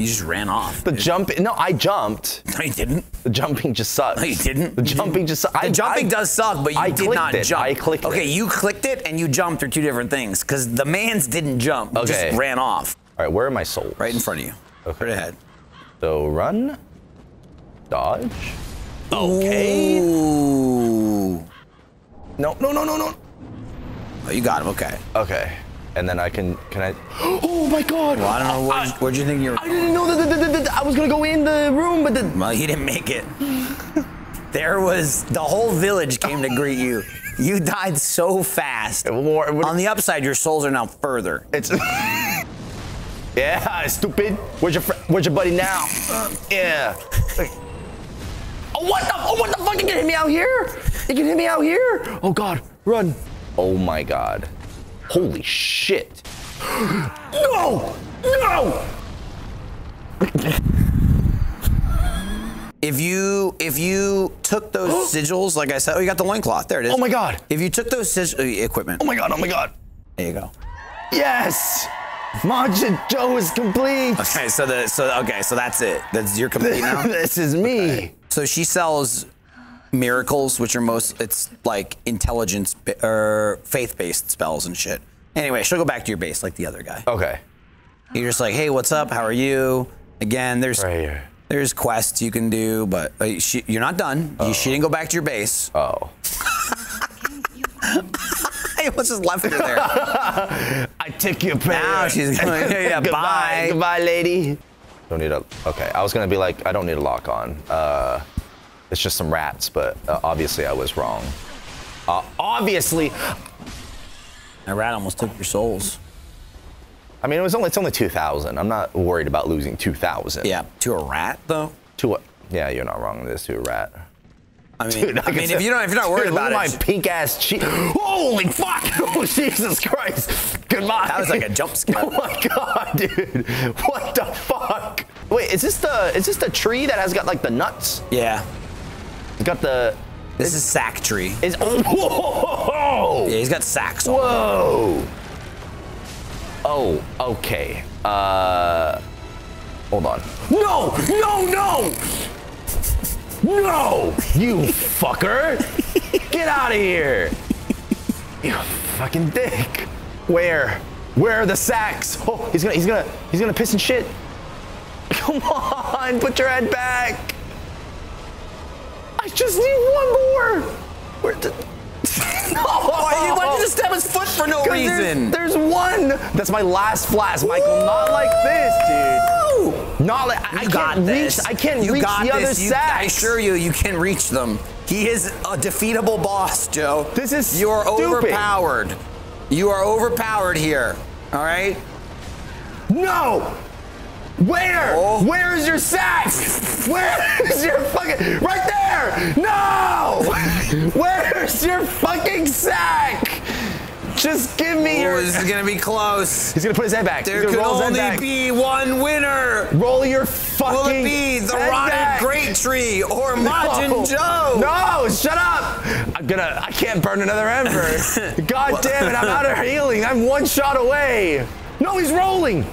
you just ran off. the jump. No, I jumped. No, you didn't. The jumping just sucks. No, you didn't. The jumping just sucks. The jumping does suck, but you I did not it. jump. I clicked okay, it. you clicked it and you jumped are two different things. Because the man's didn't jump. Okay. just ran off. All right, where are my souls? Right in front of you. Okay. Right ahead. So run, dodge. Okay. Ooh. No, no, no, no, no. Oh, you got him. Okay. Okay. And then I can, can I? Oh my God! Well, I don't know. Where'd, you- where'd you think you were? I didn't know that, that, that, that I was gonna go in the room, but the, Well, he didn't make it. there was the whole village came to greet you. You died so fast. More- what- On the upside, your souls are now further. it's. Yeah, stupid. Where's your fr- Where's your buddy now? Yeah. Oh, what the? Oh, what the fuck? You can hit me out here? You can hit me out here? Oh God, run! Oh my God! Holy shit! No! No! If you if you took those sigils, like I said, oh, you got the loincloth. There it is. Oh my God! If you took those sigil oh, equipment, Oh my God! Oh my God! there you go. Yes! Majin Joe is complete. Okay, so the so okay, so that's it. That's you're complete now. this is me. So she sells miracles, which are most it's like intelligence or faith based spells and shit. Anyway, she'll go back to your base like the other guy. Okay. You're just like, hey, what's up? How are you? Again, there's Right here. there's quests you can do, but uh, she, you're not done. You, she didn't go back to your base. Oh. Hey, what's just left her there? I took your prayer. Now she's going, yeah, yeah, Goodbye. bye. Goodbye, lady. Don't need a. Okay, I was gonna be like, I don't need a lock on. Uh, it's just some rats, but uh, obviously I was wrong. Uh, obviously, That rat almost took your souls. I mean it was only it's only 2,000. I'm not worried about losing 2,000. Yeah, to a rat though. To a. Yeah, you're not wrong. This to a rat. I mean, Dude, I can mean, say- if you don't, if you're not worried Dude, about look it, my pink ass cheek. Holy fuck! Oh Jesus Christ! Goodbye. that was like a jump scare. Oh my god, dude! What the fuck? Wait, is this the is this the tree that has got like the nuts? Yeah, got the this is sack tree. is oh whoa Yeah, he's got sacks. whoa. Oh, okay. Uh, hold on. No, no, no, no! You fucker! Get out of here! You fucking dick! Where? Where are the sacks? Oh, he's gonna, he's gonna, he's gonna piss and shit. Come on, put your head back. I just need one more. Where the? no. Why you wanted to stab his foot for no reason? There's, one. That's my last flask, Michael. Not like this, dude. Not like I, I got can't this. reach. I can't you reach got the other this. You- sacks. I assure you, you can reach them. He is a defeatable boss, Joe. This is you are stupid. overpowered. You are overpowered here. All right. No! Where? Oh. Where is your sack? Where is your fucking right there? No! Where's your fucking sack? Just give me Oh, your. this is gonna be close. He's gonna put his head back. There He's could gonna roll only be one winner. Roll your fucking. Will it be the rotted back. great tree or Majin No. Joe? No, shut up! I'm gonna. I can't burn another ember. God damn it! I'm out of healing. I'm one shot away. No, he's rolling.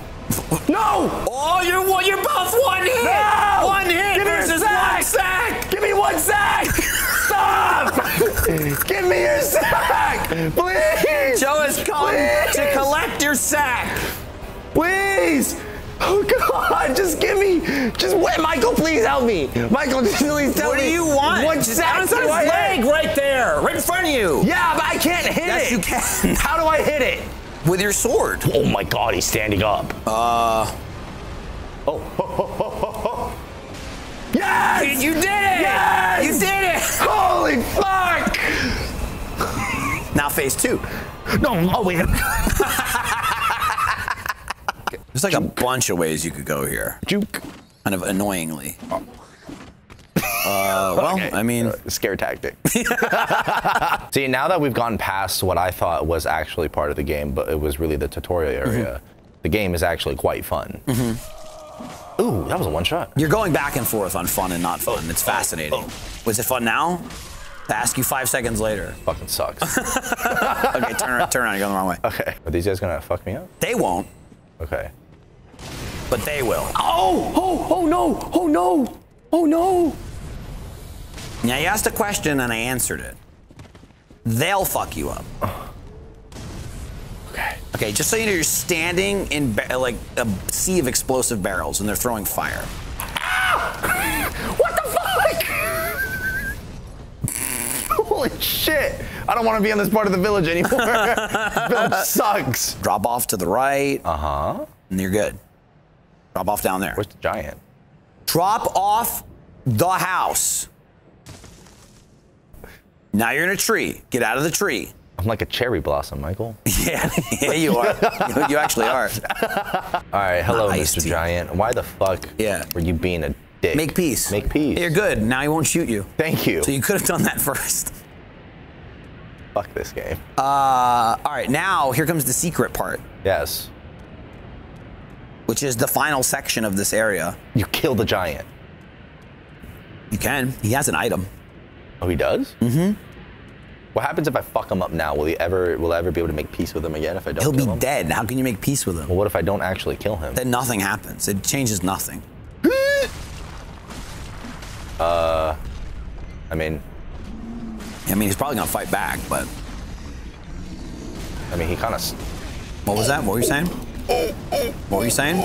No! Oh, you're one. You're both one hit. No! One hit Give me your versus sack! one sack. Give me one sack! Stop! Give me your sack! Please! Joe has come Please! to collect your sack. Please! Oh God! Just give me, just wait, Michael. Please help me, Michael. Just please tell What me. do you want? What Just sack on his leg right there, right in front of you. Yeah, but I can't hit Yes, it. you can. How do I hit it? With your sword. Oh my God! He's standing up. Uh. Oh. Yes! You did it! Yes! You did it! Holy fuck! Now phase two. No, oh wait. There's like a bunch of ways you could go here. Juke. Kind of annoyingly. Uh, well, Okay. I mean, Uh, scare tactic. See, now that we've gone past what I thought was actually part of the game, but it was really the tutorial area, the game is actually quite fun. Ooh, that was a one shot. you're going back and forth on fun and not fun. It's fascinating. Was it fun now? To ask you five seconds later. Fucking sucks. Okay, turn around, turn around. You're going the wrong way. okay. Are these guys gonna fuck me up? They won't, Okay. but they will. Oh, oh, oh no, oh no, oh no. Now you asked a question and I answered it. They'll fuck you up. Okay. Okay, just so you know, you're standing in like a sea of explosive barrels and they're throwing fire. What the fuck? Holy shit. I don't want to be in this part of the village anymore. this village sucks. Drop off to the right, Uh huh. and you're good. Drop off down there. Where's the giant? Drop off the house. Now you're in a tree. Get out of the tree. I'm like a cherry blossom, Michael. Yeah, yeah, you are. you, you actually are. All right, hello, Nice, Mr. Giant. Why the fuck Yeah. were you being a dick? Make peace. Make peace. You're good. Now he won't shoot you. Thank you. So you could have done that first. Fuck this game. Uh, all right, now here comes the secret part, yes. Which is the final section of this area. You kill the giant. You can. He has an item. Oh, he does? Mm-hmm. What happens if I fuck him up now? Will he ever will I ever be able to make peace with him again if I don't He'll be him? dead. How can you make peace with him? Well, what if I don't actually kill him? Then nothing happens. It changes nothing. Uh, I mean, I mean, he's probably gonna fight back, but I mean, he kind of. what was that? What were you saying? What were you saying?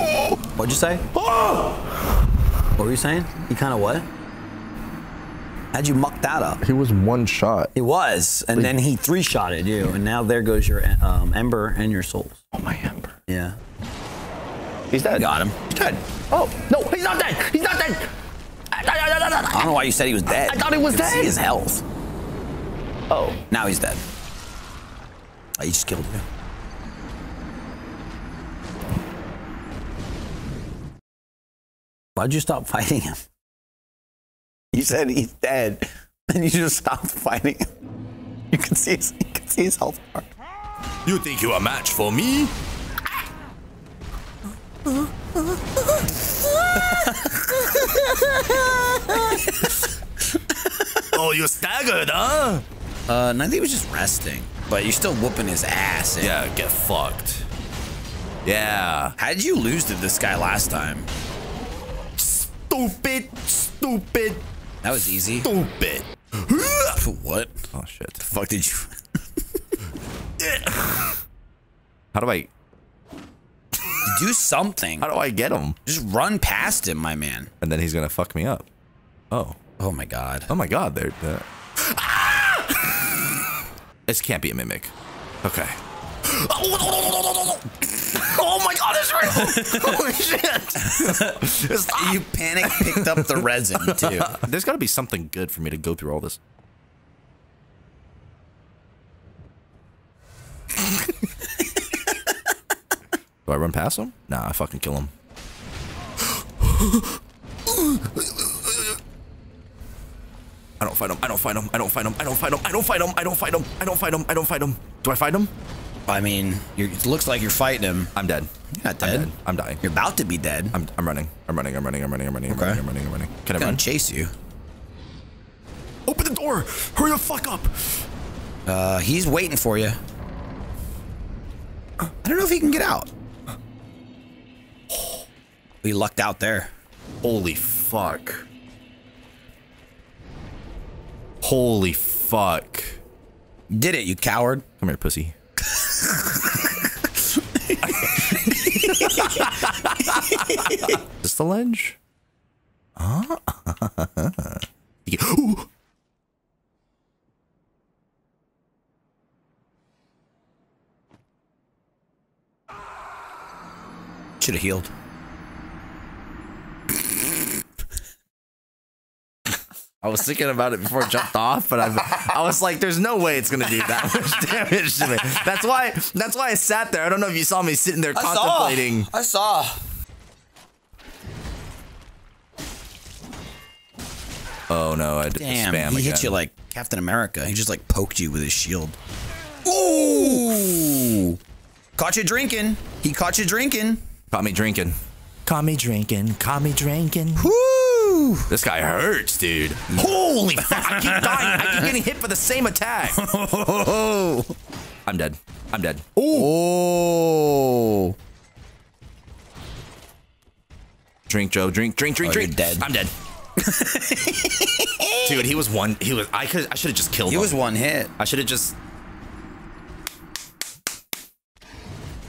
What'd you say? What were you saying? You kind of what? How'd you muck that up? He was one shot. He was, and then he three shotted you, and now there goes your um, ember and your souls. Oh my ember. Yeah, He's dead. got him. He's dead. Oh no, he's not dead. He's not dead. I don't know why you said he was dead. I thought he was could see dead. His health. Oh, Now he's dead. Oh, he just killed you. Why'd you stop fighting him? You said he's dead, and you just stopped fighting him. You can see his, you can see his health bar. You think you're a match for me? oh, you staggered, huh? Uh, think he was just resting, but you're still whooping his ass. and- Yeah, get fucked. Yeah. How did you lose to this guy last time? Stupid, stupid, That was easy. stupid. What? Oh shit. The fuck did you? How do I Do something. how do I get him? Just run past him, my man. And then he's gonna fuck me up. Oh. Oh my god. Oh my god, they're uh... This can't be a mimic. Okay. Oh my god, it's real! Holy shit! You panic picked up the resin too. There's gotta be something good for me to go through all this. Do I run past him? Nah, I fucking kill him. I don't fight him. I don't fight him. I don't fight him. I don't fight him. I don't fight him. I don't fight him. I don't fight him. I don't fight him. Do I fight him? I mean, you're, it looks like you're fighting him. I'm dead. You're not I'm dead. dead. I'm dying. You're about to be dead. I'm, I'm running. I'm running. I'm running. I'm running. I'm running. I'm Okay. running. I'm running. I'm running. Can I gonna run? chase you. Open the door! Hurry the fuck up! Uh, he's waiting for you. I don't know if he can get out. We lucked out there. Holy fuck. Holy fuck. Did it, you coward. Come here, pussy. Is the ledge? Huh? Should have healed. I was thinking about it before it jumped off, but I, I was like, "There's no way it's gonna do that much damage to me." That's why. That's why I sat there. I don't know if you saw me sitting there contemplating. I saw. Oh no! I did the Damn, spam he again. hit you like Captain America. He just like poked you with his shield. Ooh! Caught you drinking. He caught you drinking. Caught me drinking. Caught me drinking. Caught me drinking. Woo! This guy hurts, dude. Holy fuck! I keep dying. I keep getting hit for the same attack. I'm dead. I'm dead. Oh! Drink, Joe. Drink, drink, drink, Oh, drink. you're dead. I'm dead. dude, he was one. He was. I could. I should have just killed He him. He was one hit. I should have just.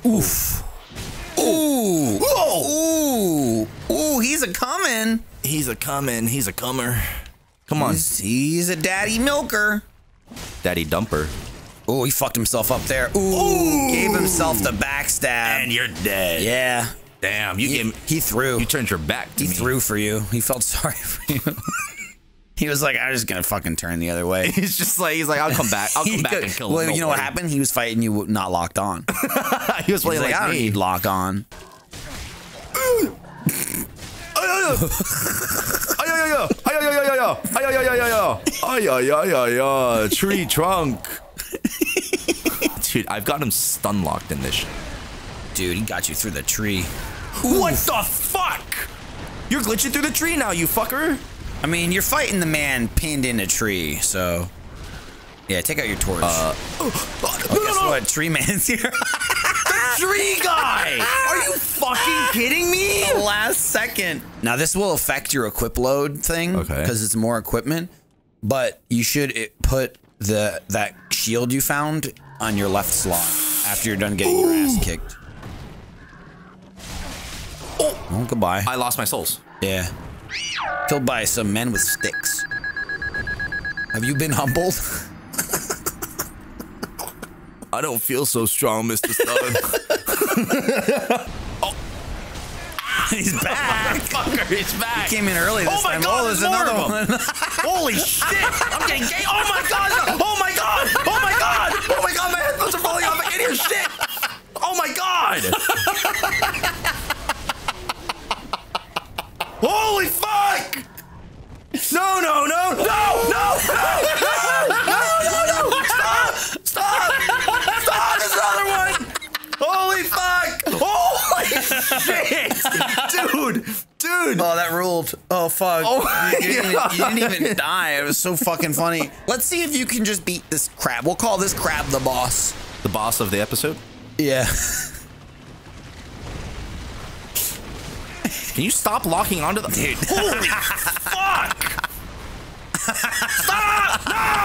Oof. Ooh. Ooh. Ooh, he's a coming. He's a coming. He's a comer. Come on, He's, he's a daddy milker. Daddy Dumper. Oh, he fucked himself up there. Ooh, gave himself the backstab. And you're dead. yeah. Damn. You He, gave. he threw. You turned your back to he me. He threw for you. He felt sorry for you. He was like, I'm just gonna fucking turn the other way. He's just like he's like I'll come back. I'll come back and kill him. well, Don't you know what happened? He was fighting you not locked on. he was He's playing like, like, I don't me. need lock on. Tree trunk. Dude, I've got him stun locked in this. Dude, he got you through the tree. What the fuck? You're glitching through the tree now, you fucker. I mean, you're fighting the man pinned in a tree, so. Yeah, take out your torch. Uh, oh, guess what? Tree man's here. Tree guy! Are you fucking kidding me? Last second. Now, this will affect your equip load thing. Okay. Because it's more equipment. But you should it, put the that shield you found on your left slot after you're done getting your ass kicked. Oh. oh, goodbye. I lost my souls. Yeah. Killed by some men with sticks. Have you been humbled? I don't feel so strong, Mr. Stud. oh. He's back. Motherfucker, he's back. He came in early this oh my time. God, oh, there's, another one. Holy shit. I'm getting gay. Oh my God. Oh my God. Oh my God. Oh my God. My headphones are falling off. I can hear shit. Oh my God. Holy fuck. No, no, no, no, no, no, no, no. Holy fuck! Holy shit! Dude! Dude! Oh, that ruled. Oh, fuck. Oh my you, didn't, you didn't even die. It was so fucking funny. Let's see if you can just beat this crab. We'll call this crab the boss. The boss of the episode? Yeah. Can you stop locking onto the dude? Holy fuck! Stop! No!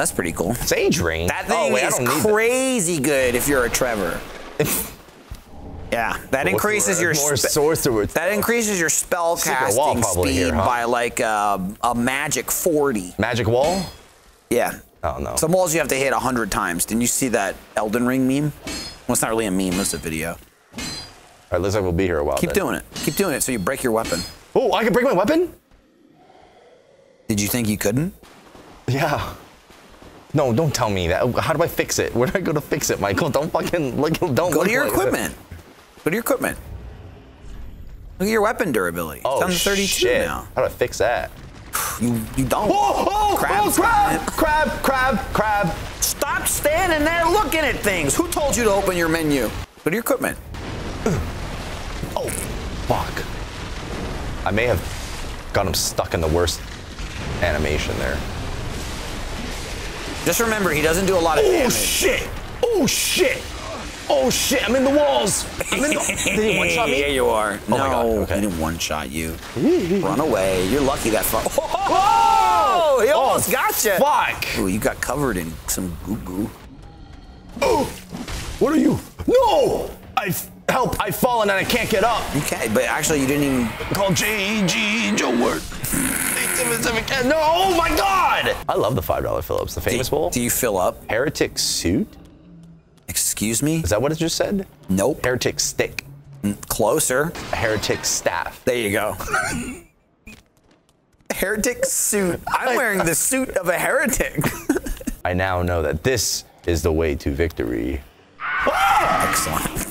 That's pretty cool. Sage ring. That thing oh, wait, is crazy good if you're a Trevor. yeah, that increases your more sorcerer. that increases your spell casting speed here, huh? by like uh, a magic 40. Magic wall. Yeah. Oh no. Some walls you have to hit 100 times. Didn't you see that Elden Ring meme? Well, it's not really a meme, it's a video. All right, looks like we'll be here a while. Keep doing it. Keep doing it so you break your weapon. Oh, I can break my weapon. Did you think you couldn't? Yeah. No, don't tell me that. How do I fix it? Where do I go to fix it, Michael? Don't fucking look. Don't Go look to your like equipment. Go to your equipment. Look at your weapon durability. Oh it's down to 32 shit. now. How do I fix that? You you don't. Oh, oh, Crab's oh, crab, crab, crab, crab. Stop standing there looking at things. Who told you to open your menu? Go to your equipment. Oh, fuck. I may have got him stuck in the worst animation there. Just remember, he doesn't do a lot of Oh damage. shit! Oh shit! Oh shit! I'm in the walls. I'm in the. Did he one shot me? Yeah, you are. Oh no, my God, okay. he didn't one shot you. Run away. You're lucky that fuck. Oh, he oh, almost got you. Fuck! Ooh, you got covered in some goo goo. Oh, what are you? No! I've help! I've fallen and I can't get up. Okay, but actually, you didn't even. Call J.G. Joe Word. No! Oh my God! I love the five dollar Fill Ups, the famous bowl. Do you fill up? Heretic suit? Excuse me? Is that what it just said? Nope. Heretic stick. Mm, closer. Heretic staff. There you go. heretic suit. I'm wearing the suit of a heretic. I now know that this is the way to victory. Excellent.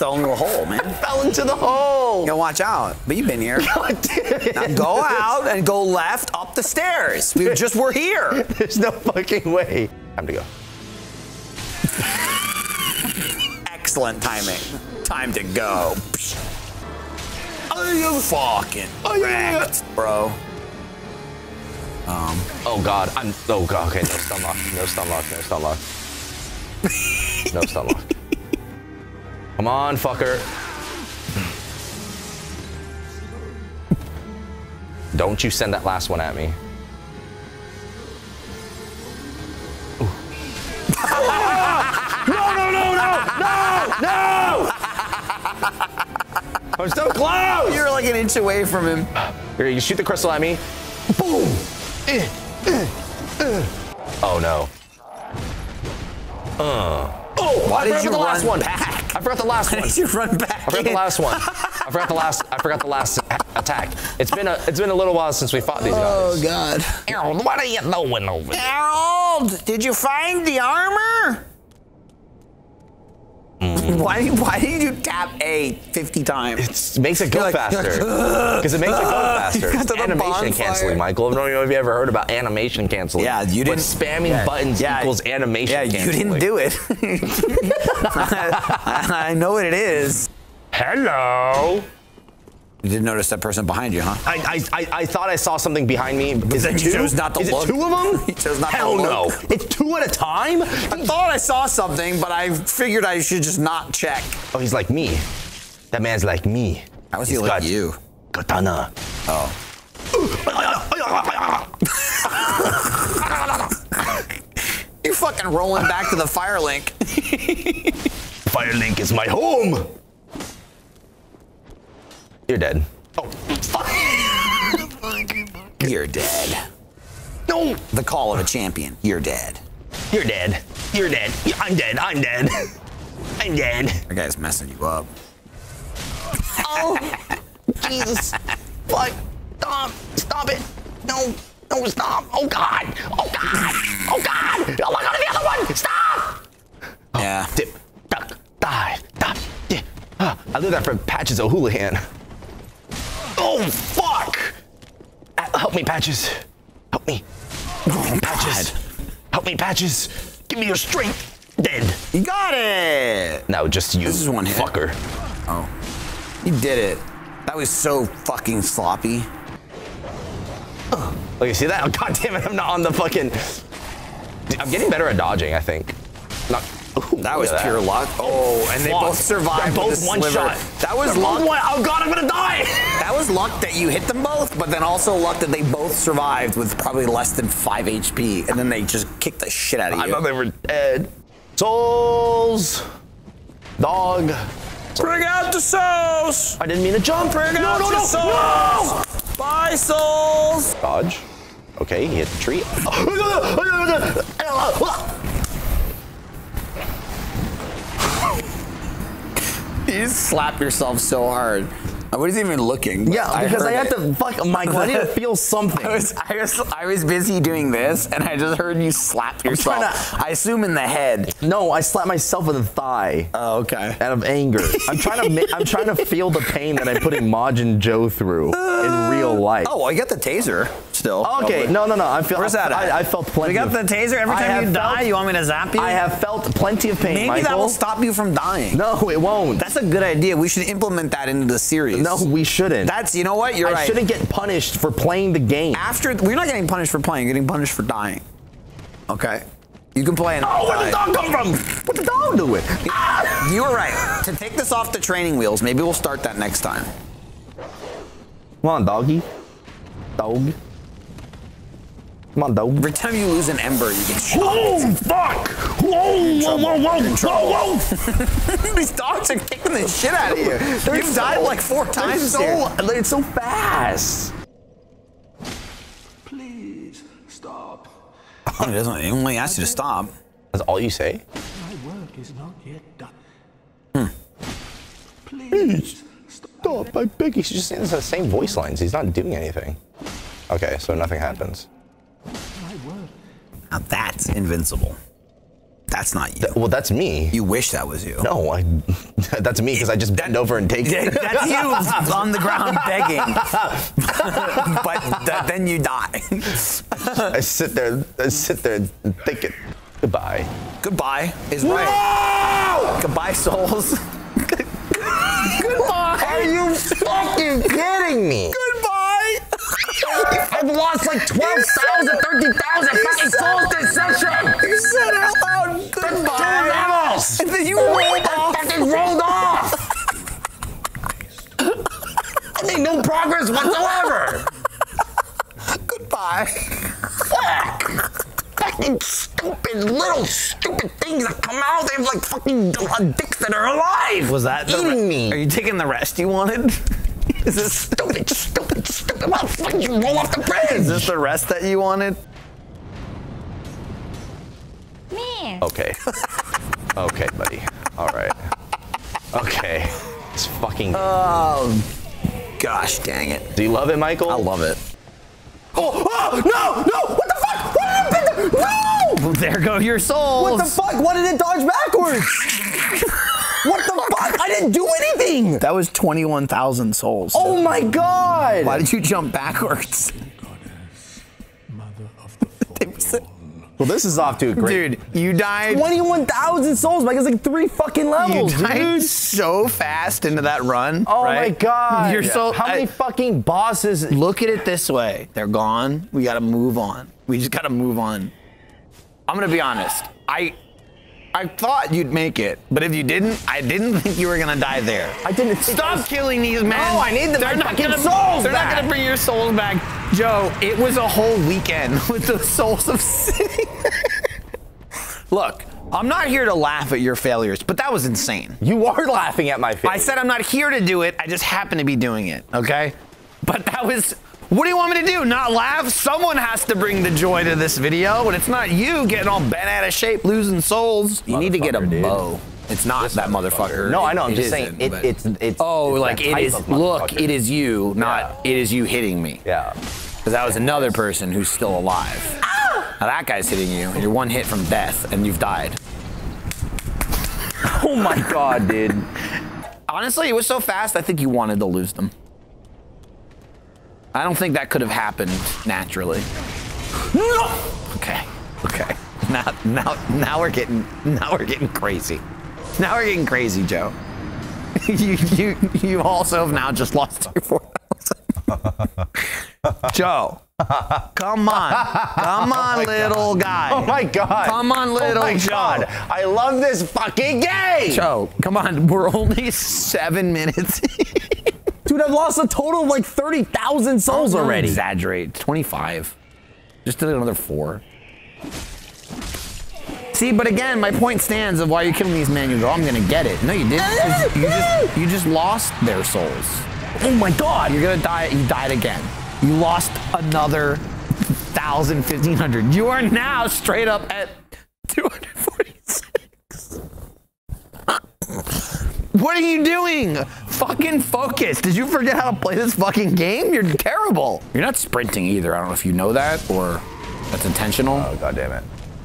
Fell into a hole, man. You Fell into the hole. gotta watch out. But you've been here. God damn it. Now go out and go left up the stairs. We just were here. There's no fucking way. Time to go. Excellent timing. Time to go. Psh. Are you fucking wrecked, bro. Oh god, I'm. Oh god. Okay, no stun lock. No stun lock. No stun lock. No stun lock. Come on, fucker. Don't you send that last one at me. no, no, no, no, no, no! I'm so close! You're like an inch away from him. Here, you shoot the crystal at me. Boom! Eh, eh, eh. Oh no. Uh. Oh, Why I did you the last run one. back? I forgot the last Why one. did you run back? I forgot the last one. I forgot the last. I forgot the last attack. It's been a. It's been a little while since we fought these oh, guys. Oh God. Harold, what are you doing over there? Harold, did you find the armor? Mm. Why, why did you tap A 50 times? It makes it go You're like- faster. Because it makes it go faster. got to the animation bonfire. canceling, Michael. I don't know if you ever heard about animation canceling. Yeah, you didn't- spamming yeah, buttons yeah, equals animation Yeah, canceling. you didn't do it. I, I know what it is. Hello. You didn't notice that person behind you, huh? I, I, I, I thought I saw something behind me. Is it two? chose not to Is look. it two of them? You chose not to Hell no. look. It's two at a time? I thought I saw something, but I figured I should just not check. Oh, he's like me. That man's like me. How was he He's like you? Katana. Oh. You're fucking rolling back to the Firelink. Firelink is my home. You're dead. Oh, fuck. You're dead. No, The call of a champion. You're dead. you're dead. You're dead. I'm dead. I'm dead. I'm dead. That guy's messing you up. Oh, Jesus. Fuck. Stop. Stop it. No. No, stop. Oh, God. Oh, God. Oh, God. Oh, look at the other one. Stop. Yeah. Dip. Duck. Dive. Duck. Dip. Ah, I learned that from Patches O'Houlihan. Oh, fuck. Uh, Help me, Patches. Help me. Patches. Help me, Patches. Give me your strength. Dead. You got it. No, just you. This is one hit. Fucker. Oh. You did it. That was so fucking sloppy. Oh, you see that? Oh, God damn it, I'm not on the fucking. I'm getting better at dodging, I think. Not. Ooh, That was pure luck. Oh, and they both survived. They're both one sliver. shot. That was They're luck. one- Oh God, I'm gonna die. That was luck that you hit them both, but then also luck that they both survived with probably less than five HP, and then they just kicked the shit out of you. I thought they were dead. Souls. Dog. Bring out the souls! I didn't mean to jump. Bring no, out no, your no, souls! Bye, souls! no. Dodge. Okay, he hit the tree. You slap yourself so hard. I wasn't even looking. Yeah, because I, heard had it. to fuck Michael. I need to feel something. I was, I was I was busy doing this, and I just heard you slap yourself. trying I assume in the head. No, I slapped myself in the thigh. Oh, okay. out of anger. I'm trying to I'm trying to feel the pain that I'm putting Majin Joe through in real life. Oh, I got the taser still. okay, no, no, no. I feel. Where's that I, at? I felt plenty. We got the taser every time you die. felt- you want me to zap you? I have felt plenty of pain, Maybe Michael. that will stop you from dying. No, it won't. That's a good idea. We should implement that into the series. No, we shouldn't. That's you know what? You're I right. shouldn't get punished for playing the game. After we're not getting punished for playing, getting punished for dying. Okay. You can play and Oh, where'd the dog come from? What the dog doing? Ah! You were right. To take this off the training wheels, maybe we'll start that next time. Come on, doggy. Dog. Come on, dog. Every time you lose an ember, you get shot. Oh fuck! Whoa, whoa, whoa, whoa, whoa, whoa! These dogs are kicking the shit out of you. They're You've died like four times so, here. It's so fast. Please stop. Oh, he doesn't. He only asked you to stop. That's all you say? My work is not yet done. Hmm. Please stop. Stop! I beg you. He's just saying the same voice lines. He's not doing anything. Okay, so nothing happens. Now that's invincible. That's not you. Well, that's me. You wish that was you. No, I, that's me because I just bend over and take it. That's you on the ground begging. but th- then you die. I sit there, I sit there and think it. Goodbye. Goodbye is right. Goodbye, souls. Goodbye. Are you fucking kidding me? Goodbye. I've lost like 12,000, 13,000 fucking souls this session! You said out loud goodbye. levels! And then you rolled off. fucking rolled off! I made no progress whatsoever! Goodbye. Fuck! Fucking stupid little stupid things that come out. They have like fucking dicks that are alive. Was that the eating re- me? Are you taking the rest you wanted? Is this stupid, stupid, stupid? Why the fuck you roll off the bridge? is this the rest that you wanted? Me. Okay. Okay, buddy. All right. Okay. It's fucking. Oh, gosh dang it. Do you love it, Michael? I love it. Oh, oh, no, no! What the fuck? What did it No! There go your souls. What the fuck? Why did it dodge backwards? what the fuck? I didn't do anything. That was 21,000 souls. Oh my god! Why did you jump backwards? Mother of the fallen. Well, this is off to a great. Dude, you died. 21,000 souls, Mike. It's like three fucking levels. You levels, died dude. so fast into that run. Oh right? my god! You're so. How many fucking bosses? look at it this way. They're gone. We got to move on. We just got to move on. I'm gonna be honest. I. I thought you'd make it, but if you didn't, I didn't think you were gonna die there. I didn't Stop was- killing these men. No, I need them. They're not gonna, souls They're not back. gonna bring your souls back, Joe. It was a whole weekend with the souls of sitting. Look, I'm not here to laugh at your failures, but that was insane. You are laughing at my face. I said I'm not here to do it. I just happen to be doing it. Okay, but that was. What do you want me to do? Not laugh? Someone has to bring the joy to this video, and it's not you getting all bent out of shape, losing souls. You need to get a Motherfucker, dude. bow. It's not that motherfucker. No, I know. I'm It just saying. isn't, It, it's it's. Oh, it's like that it type is. of Look, it is you, not it is you hitting me. Yeah. Because that was another person who's still alive. Ah! Now that guy's hitting you. and You're one hit from death, and you've died. Oh my god, dude. Honestly, it was so fast. I think you wanted to lose them. I don't think that could have happened naturally. No. Okay. Okay. Now, now, now we're getting, now we're getting crazy. Now we're getting crazy, Joe. you, you, you also have now just lost your four thousand. Joe, come on, come oh on, little guy. Oh my god. Come on, oh little Oh my Joe. god. I love this fucking game. Joe, come on. We're only seven minutes. Dude, I've lost a total of like 30,000 souls Don't already. Exaggerate. 25. Just did another four. See, but again, my point stands of why you're killing these men. You go, I'm gonna get it. No, you didn't. You just, you just lost their souls. Oh my god. You're gonna die. You died again. You lost another thousand, fifteen hundred. You are now straight up at 246. What are you doing? Fucking focus. Did you forget how to play this fucking game? You're terrible. You're not sprinting either. I don't know if you know that or that's intentional. Oh god damn it.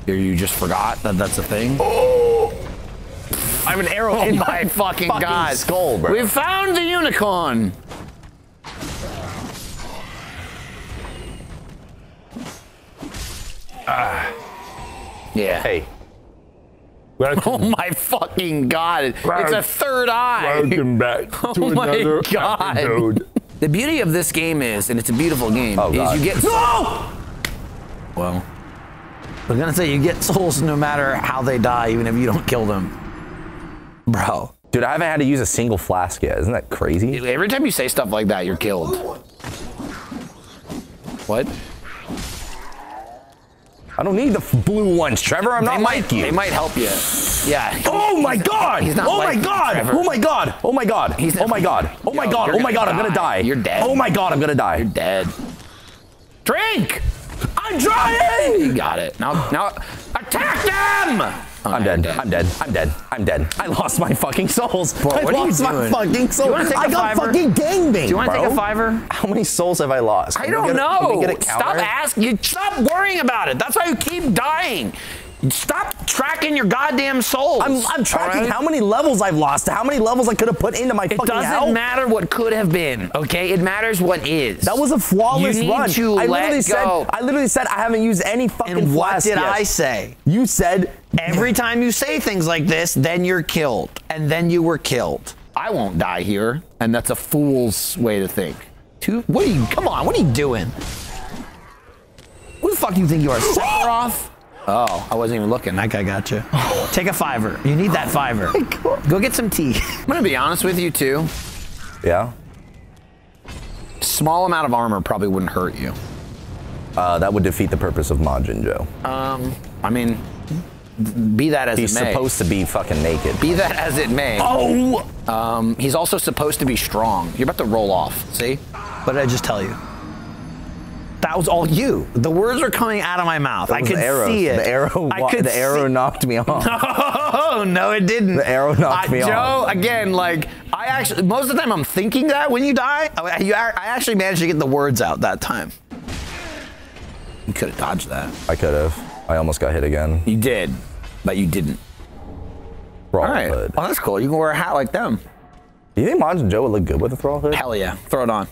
Or you just forgot that that's a thing. Oh! I have an arrow Oh in my my fucking, fucking god. skull, bro. We found the unicorn. Ah. yeah. Hey. Oh my fucking god. It's a third eye. Welcome back to Oh my another God. episode. The beauty of this game is, and it's a beautiful game, Oh, is God. you get No! Well. I'm gonna say you get souls no matter how they die, even if you don't kill them. Bro. Dude, I haven't had to use a single flask yet. Isn't that crazy? Every time you say stuff like that, you're killed. What? I don't need the blue ones, Trevor. I'm not might, like you. They might help you. Yeah. Oh my god! He's not oh my god! Oh my god! Oh my god! He's- oh my god! Oh my god! Oh my god! I'm gonna die. die. You're dead. Oh my god! I'm gonna die. You're dead. Drink! I'm trying. You got it. Now, now, attack them! I'm dead. I'm dead. I'm dead. I'm dead. I lost my fucking souls. I what are you lost my fucking souls. I got fiver? fucking gangbanged. Do you want to take a fiver? How many souls have I lost? I Can we don't a- know. Can we get a Stop asking. You stop worrying about it. That's why you keep dying. Stop tracking your goddamn souls. I'm, I'm tracking right? how many levels I've lost, how many levels I could have put into my It fucking It doesn't health. matter what could have been, okay? It matters what is. That was a flawless You need run. to I let literally go. said I literally said I haven't used any fucking And what did yet. I say? You said Every time you say things like this, then you're killed. And then you were killed. I won't die here. And that's a fool's way to think. Two, what are you, come on, what are you doing? Who the fuck do you think you are, Sephiroth? Oh, I wasn't even looking. That guy got you. Take a fiver. You need that fiver. Go get some tea. I'm gonna be honest with you too. Yeah. Small amount of armor probably wouldn't hurt you. Uh, that would defeat the purpose of Majin Joe. Um, I mean, be that as He's it may. supposed to be fucking naked. be that as it may. oh! Um, he's also supposed to be strong. You're about to roll off. See? What did I just tell you? That was all you. The words were coming out of my mouth. I could arrows. see it. The arrow. I could the arrow knocked me off. No, no, it didn't. The arrow knocked I- me Joe, off. Joe, again, like I actually, most of the time I'm thinking that when you die, I, you, I actually managed to get the words out that time. You could have dodged that. I could have. I almost got hit again. You did, but you didn't. Thrall All right. hood. Well, that's cool. You can wear a hat like them. Do you think Mons and Joe would look good with a thrall hood? Hell yeah. Throw it on.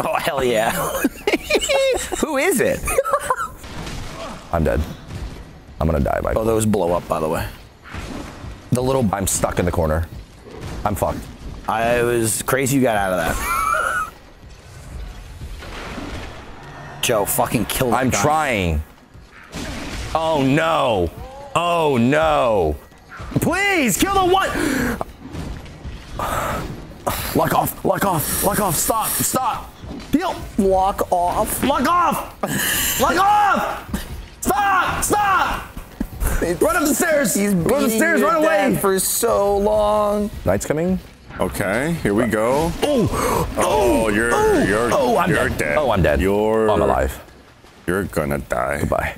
Oh, hell yeah. Who is it? I'm dead. I'm gonna die, Mike. Oh, those blow up, by the way. The little. I'm stuck in the corner. I'm fucked. I was crazy you got out of that. Joe, fucking kill that I'm guy. trying. Oh no. Oh no. Please kill the one. Lock off. Lock off. Lock off. Stop. Stop. Heal. Walk off. Lock off. Lock off. Stop. Stop. Run up the stairs. He's run up the stairs. Run away. for so long. Night's coming. Okay, here we go. Oh. Oh, oh you're oh! you're Oh, I'm you're dead. dead. Oh, I'm dead. You're I'm alive. You're gonna die. Goodbye.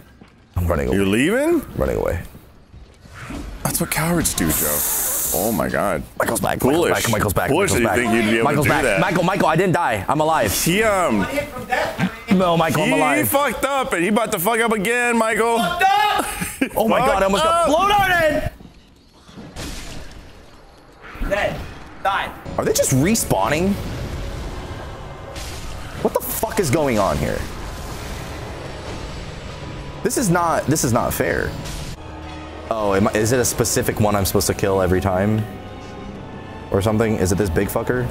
I'm running away. You're away. leaving? Running away. That's what cowards do, Joe. Oh my God. Michael's back. Foolish. Michael's back. Michael's back. Foolish Michael's that back. you think you'd be able Michael's to do back. that. Michael, Michael, I didn't die. I'm alive. He um No, Michael, I'm he alive. fucked up and he about to fuck up again, Michael. Fucked up! oh my god, I almost got Fuck blown darted. Dead. Die. Are they just respawning? What the fuck is going on here? This is not this is not fair. Oh, am is it a specific one I'm supposed to kill every time? Or something? Is it this big fucker?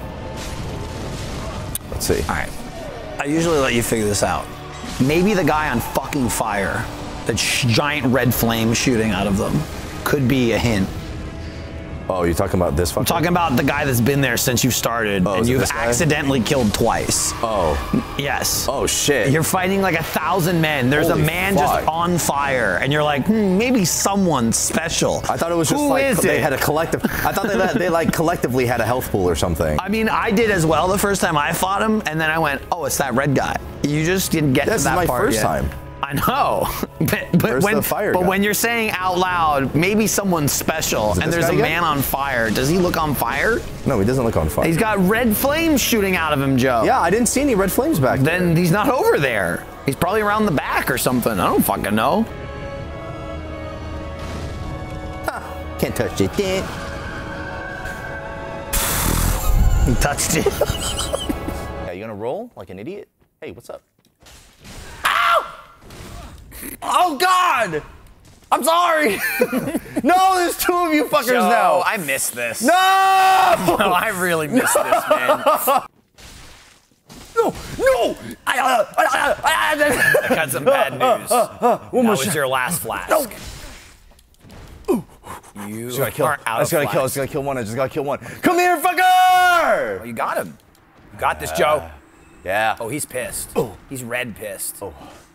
Let's see. All right. I usually let you figure this out. Maybe the guy on fucking fire, that giant red flame shooting out of them, could be a hint. Oh, you're talking about this fucker? I'm talking about the guy that's been there since you started, Oh, and you've accidentally killed twice. Oh. Yes. Oh shit. You're fighting like a thousand men. There's Holy a man fuck. just on fire, and you're like, hmm, maybe someone special. I thought it was just Who like they it? had a collective. I thought they, they like collectively had a health pool or something. I mean, I did as well the first time I fought him, and then I went, "Oh, it's that red guy." You just didn't get to is that my part first yet. time. I know, but, but when but guy? when you're saying out loud, maybe someone's special, and there's a again? man on fire. Does he look on fire? No, he doesn't look on fire. He's got red flames shooting out of him, Joe. yeah, I didn't see any red flames back there. Then he's not over there. He's probably around the back or something. I don't fucking know. Can't touch it. He touched it. Yeah, you gonna roll like an idiot? Hey, what's up? Oh God! I'm sorry. no, there's two of you fuckers Joe, now. I missed this. no. No, I really missed this, man. No, no. I, uh, I, I, I, I, I got some bad news. that was your last flask. No. You just gotta kill. are out I just of gotta kill. I just gotta kill one. I just gotta kill one. Come here, fucker. Oh, you got him. You got this, Joe. Yeah. Oh, he's pissed. Oh. He's red pissed. Oh,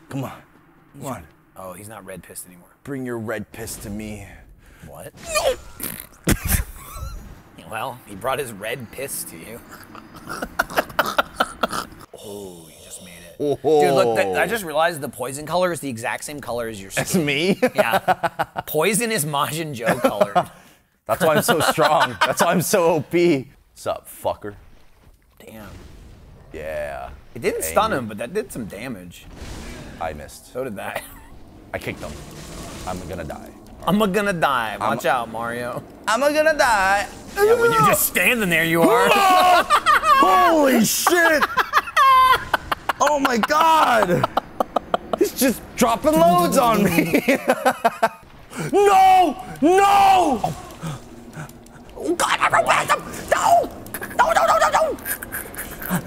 come on. Come on. Oh, he's not red pissed anymore. Bring your red piss to me. What? well, he brought his red piss to you. oh, you just made it. Dude, look, I just realized the poison color is the exact same color as your It's skin. me. yeah. Poison is Majin Joe colored. That's why I'm so strong. That's why I'm so OP. What's up, fucker? Damn. Yeah. It didn't stun him, but that did some damage. I missed. So did that. I kicked him. I'm gonna die. I'm gonna die. Watch out, Mario. I'm gonna die. Yeah, when you're just standing there, you are. Holy shit! oh my god! He's just dropping loads on me. no! No! Oh god, I repressed him! No! No, no, no, no,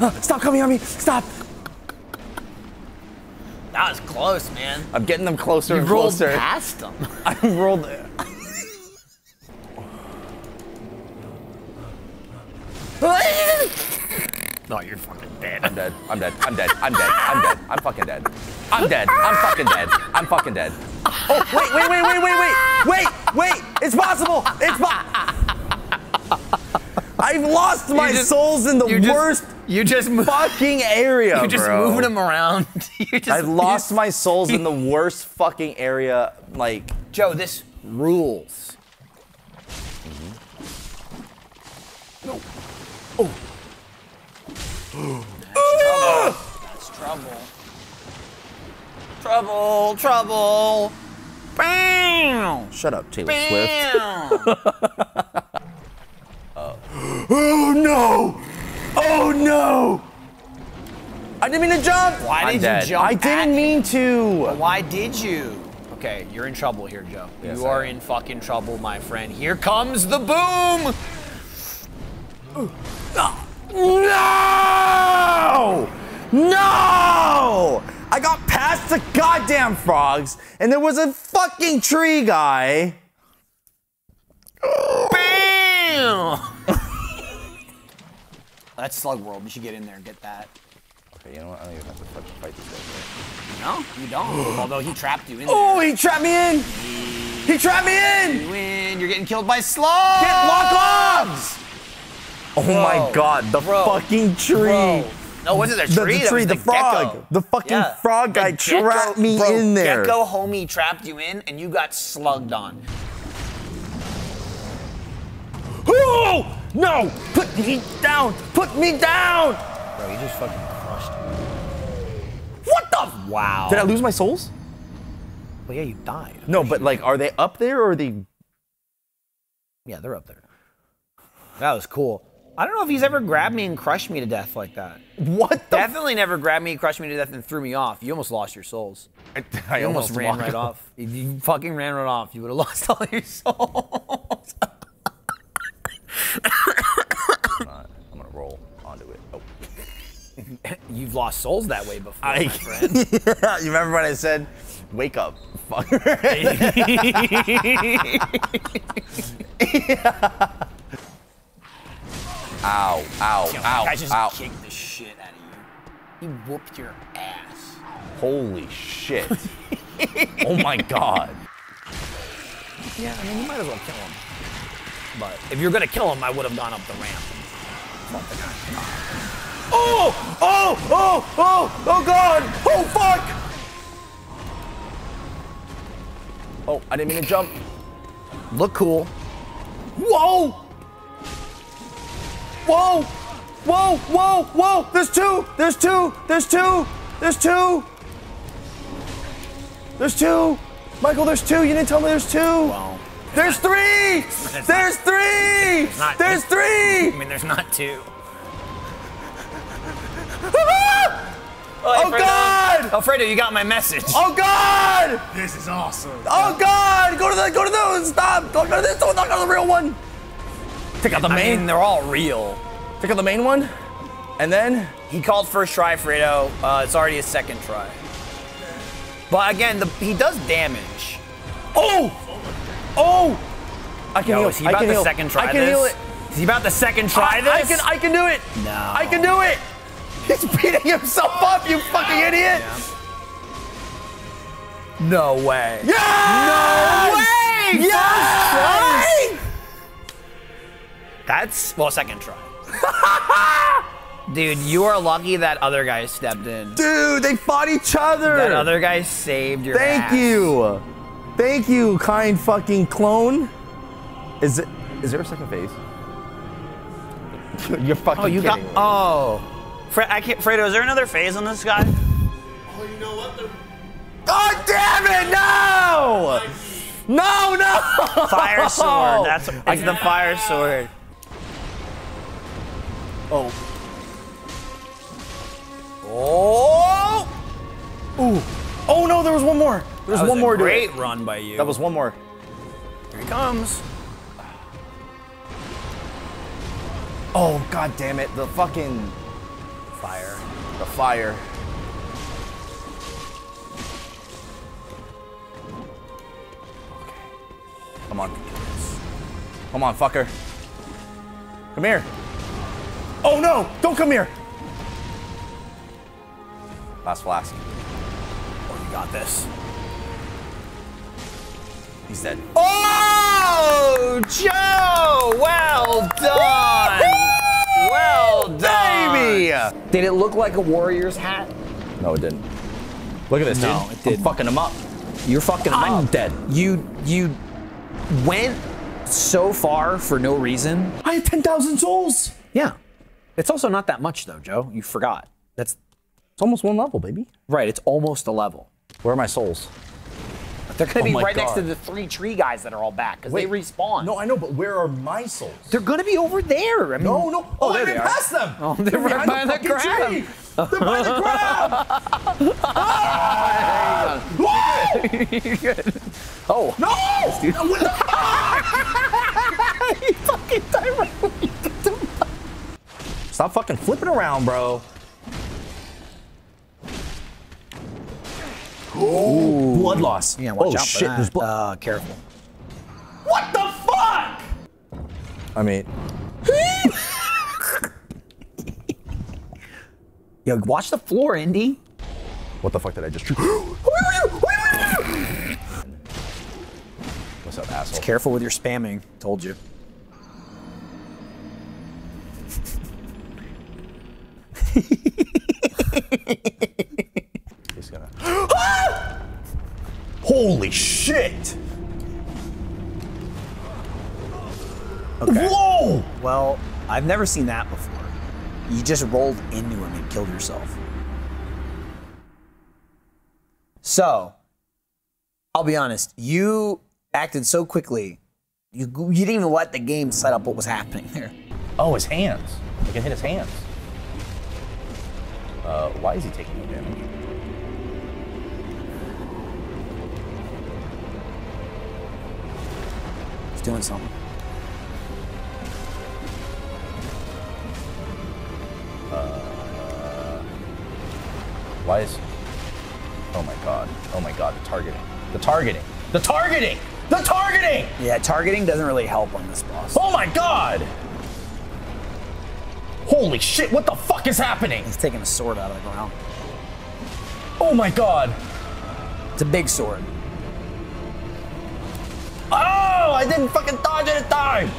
no! Stop coming on me! Stop! That was close, man. I'm getting them closer you and rolled closer. rolled past them. I rolled. No, you're fucking dead. I'm dead. I'm dead. I'm dead. I'm dead. I'm dead. I'm fucking dead. I'm dead. I'm fucking dead. I'm fucking dead. Oh, wait, wait, wait, wait, wait, wait. Wait, wait. It's possible. It's possible. I've lost my just, souls in the you worst just, you just fucking area. You're just bro. moving them around. Just, I've lost just, my souls in the worst fucking area. Like Joe, this rules. No. Oh. oh. That's trouble. Trouble, trouble. Bam! Shut up, Taylor Bam. Swift. Bam! Oh no! Oh no! I didn't mean to jump. Why I'm did dead. you jump? I didn't at- mean to. Why did you? Okay, you're in trouble here, Joe. Yes, you I are am. in fucking trouble, my friend. Here comes the boom! No! No! I got past the goddamn frogs, and there was a fucking tree guy. Bam! That's Slug World. You should get in there and get that. Okay, you know what? I don't even have to fucking fight this guy. No, you don't. Although he trapped you in oh, there. Oh, he trapped me in! He trapped me in! You win. You're getting killed by slugs. Get lock logs! Oh my god, the Bro. fucking tree. Bro. No, it? A The, tree? the That tree, was the, frog. gecko. The fucking Yeah. frog guy gecko- trapped me bro, in there. Gecko homie trapped you in, and you got slugged on. Oh! No! Put me down! Put me down! Bro, you just fucking crushed me. What the? Wow. Did I lose my souls? Well, yeah, you died. No, but like, are they up there or are they? Yeah, they're up there. That was cool. I don't know if he's ever grabbed me and crushed me to death like that. What the? Definitely never grabbed me, crushed me to death, and threw me off. You almost lost your souls. I You almost, ran right off. off. If you fucking ran right off, you would have lost all your souls. I'm gonna roll onto it. Oh. You've lost souls that way before, I- my friend. you remember when I said, "Wake up, fucker"? Ow! Ow! Ow! I just Ow! kicked the shit out of you. He whooped your ass. Holy shit! oh my god! Yeah, I mean, you might as well kill him. But if you're gonna kill him, I would have gone up the ramp. Oh! Oh! Oh! Oh! Oh god! Oh fuck! Oh, I didn't mean to jump. Look cool. Whoa! Whoa! Whoa! Whoa! Whoa! There's two! There's two! There's two! There's two! There's two! Michael, there's two! You didn't tell me there's two! Well, There's three! There's three! not- There's three! I mean, there's not two. Oh god! Alfredo, you got my message. Oh god! This is awesome. Oh god! Go to the go to the stop! Don't go to this, don't not go to the real one! Take out the I main mean, they're all real. take out the main one. And then He called first try, Fredo. Uh, it's already his second try. But again, the, he does damage. Oh! Oh! I can Yo, heal. is he I about can the heal. second try I can this? heal it. Is he about the second try I, this? I can I can do it. No. I can do it. He's beating himself up, you fucking idiot. No way. Yes! No way! Yes! That's well, second try. Dude, you are lucky that other guy stepped in. Dude, they fought each other. That other guy saved your Thank ass. you. Thank you, kind fucking clone. Is it is there a second phase? You're fucking Oh, you got. kidding me. Oh, Fre- I can't. Fredo, is there another phase on this guy? Oh, you know what? The God damn it! No! No! No! Fire sword. That's it's the fire sword. Oh. Oh! Ooh. Oh no, there was one more. There was That was one a more great run by you. That was one more. Here he comes. Oh god damn it. The fucking Fire. the fire. Come on. Come on, fucker. Come here. Oh no! Don't come here! Last flask. Oh, you got this. He's dead. Oh, Joe! Well done. Well done, Baby! Did it look like a Warriors hat? No, it didn't. Look at this, No, dude. it didn't. I'm fucking him up. You're fucking him I'm up. dead. You you went so far for no reason. I had 10,000 souls. Yeah. It's also not that much though, Joe. You forgot. That's It's almost one level, baby. right. It's almost a level. Where are my souls? They're gonna Oh be right next to the three tree guys that are all back because they respawn. No, I know, but where are my souls? they're gonna be over there. I mean, No, no. Oh, oh there I they are. past them. Oh, they're right behind the crab. tree. They're behind the crab. Oh, No! What the you fucking directly. Stop fucking flipping around, bro. Ooh. Blood loss. Yeah, watch oh out shit, there's blood. Uh, careful. what the fuck? I mean, Yo, watch the floor, Indy. what the fuck did I just? What's up, asshole? Careful with your spamming. Told you. He's gonna. Holy shit! Okay. Whoa! Well, I've never seen that before. You just rolled into him and killed yourself. So, I'll be honest. You acted so quickly. You you didn't even let the game set up what was happening there. Oh, his hands. I can hit his hands. Uh, why is he taking no damage? He's doing something. Uh, why is? Oh my god! Oh my god! The targeting! The targeting! The targeting! The targeting! Yeah, targeting doesn't really help on this boss. Oh my god! Holy shit! What the fuck is happening? He's taking a sword out of the ground. Oh my god! It's a big sword. Oh! I didn't fucking dodge it in time.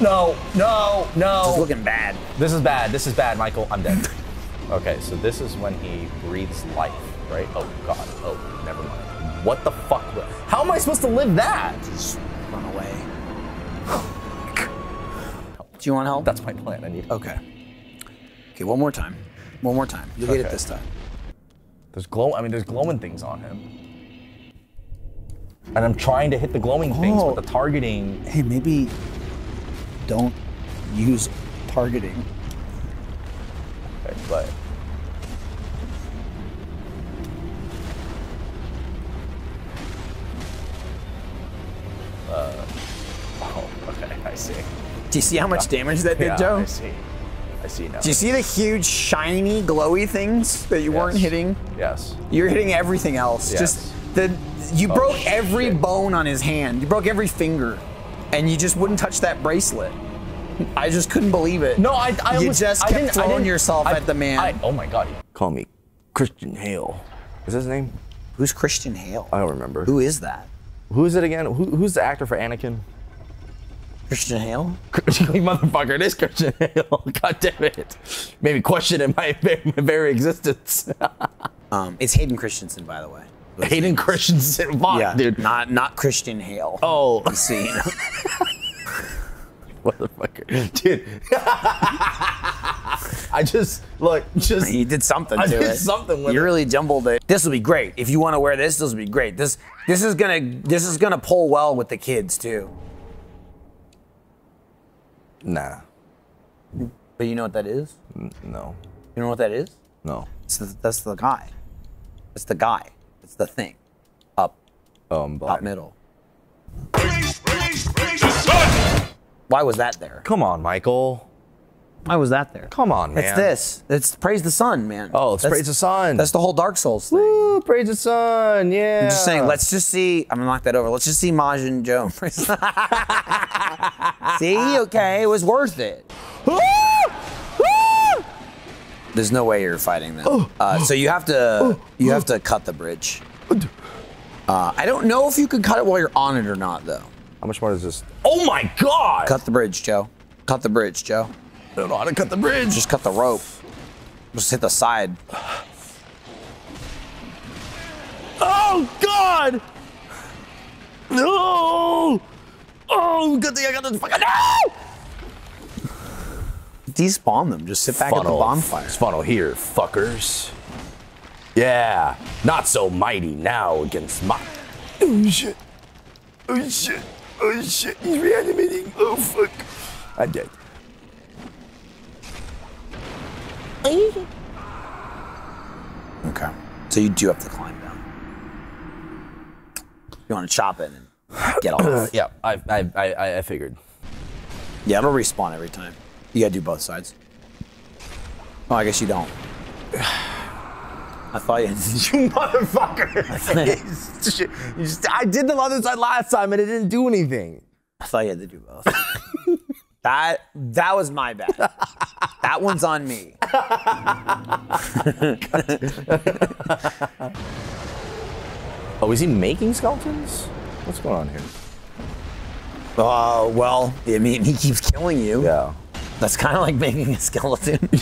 No! No! No! looking bad. This is bad. This is bad, Michael. I'm dead. okay, so this is when he breathes life, right? Oh god. Oh, never mind. What the fuck? How am I supposed to live that? Just run away. Do you want help? That's my plan. I need. Okay. Okay, one more time. One more time. You'll get it this time. There's glow. I mean, there's glowing things on him. And I'm trying to hit the glowing things, Oh. but the targeting. Hey, maybe don't use targeting. Okay, but. Uh, oh, okay, I see. Do you see how much damage that did, Yeah, Joe? I see. I see now. Do you see the huge, shiny, glowy things that you weren't hitting? Yes. You're hitting everything else. Yes. Just the you Oh, broke every shit. bone on his hand. You broke every finger, and you just wouldn't touch that bracelet. I just couldn't believe it. No, I. I You was, just I kept didn't, I throwing didn't- yourself I- at the man. I, oh my god. Call me Christian Hale. Is his name? Who's Christian Hale? I don't remember. Who is that? Who is it again? Who, who's the actor for Anakin? Christian Hale? you motherfucker, it is Christian Hale. God damn it. Maybe questioning my, my very existence. Um, it's Hayden Christensen, by the way. Hayden Christensen. Fuck, yeah, dude. Not not Christian Hale. Oh, see, motherfucker. Dude. I just, look, just. you did something I to did it. something with you it. really jumbled it. This will be great. If you want to wear this, this will be great. This this is gonna this is gonna pull well with the kids too. Nah. But you know what that is? No. You know what that is? No. It's the, that's the guy. It's the guy. It's the thing. Up, Um, up middle. Why was that there? Come on, Michael. Why was that there? Come on, man. It's this. It's praise the sun, man. Oh, it's That's- praise the sun. That's the whole Dark Souls thing. Woo, praise the sun. Yeah. I'm just saying, let's just see. I'm gonna knock that over. Let's just see Majin Joe. see, okay, it was worth it. There's no way you're fighting them. Uh, so you have to you have to cut the bridge. Uh, I don't know if you can cut it while you're on it or not, though. How much more is this? Oh my god! Cut the bridge, Joe. Cut the bridge, Joe. I don't know how to cut the bridge. Just cut the rope. Just hit the side. Oh God! No! Oh, good thing I got this fucking. No! Despawn them. Just sit back at the bonfire. Funnel here, fuckers. Yeah, not so mighty now against my. Oh shit! Oh shit! Oh shit! He's reanimating. Oh fuck! I did. Okay. So you do have to climb down. You want to chop it and get off. Yeah, I, I, I, I figured. Yeah, it'll respawn every time. You gotta do both sides. Oh, I guess you don't. I thought you. You motherfucker! You just- I did the other side last time and it didn't do anything. I thought you had to do both. that that was my bad. That one's on me. Oh, is he making skeletons? What's going on here? Uh, well, I mean, he keeps killing you. Yeah. That's kind of like making a skeleton.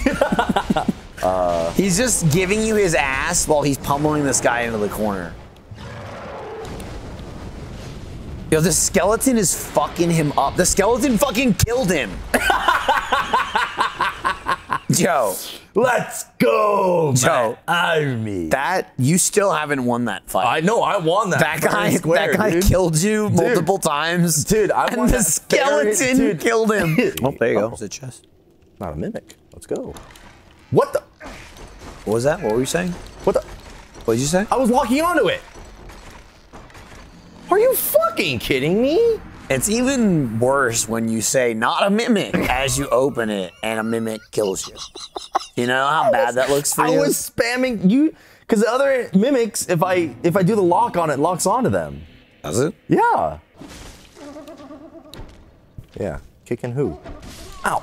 Uh, he's just giving you his ass while he's pummeling this guy into the corner. Yo, the skeleton is fucking him up. The skeleton fucking killed him. Joe, Let's go, Joe. Army. that you still haven't won that fight. I know. I won that. that fair guy, square, that guy dude. killed you multiple times, Dude, I and the that skeleton dude. killed him. oh, there you go. Oh. It's a chest. Not a mimic. Let's go. What the? What was that? What were you saying? What the? What did you say? I was walking onto it. Are you fucking kidding me? It's even worse when you say not a mimic as you open it and a mimic kills you. You know how bad that looks for I you? was spamming you because the other mimics, if I if I do the lock on it, locks onto them. Does it? Yeah. Yeah. Kicking who? Ow.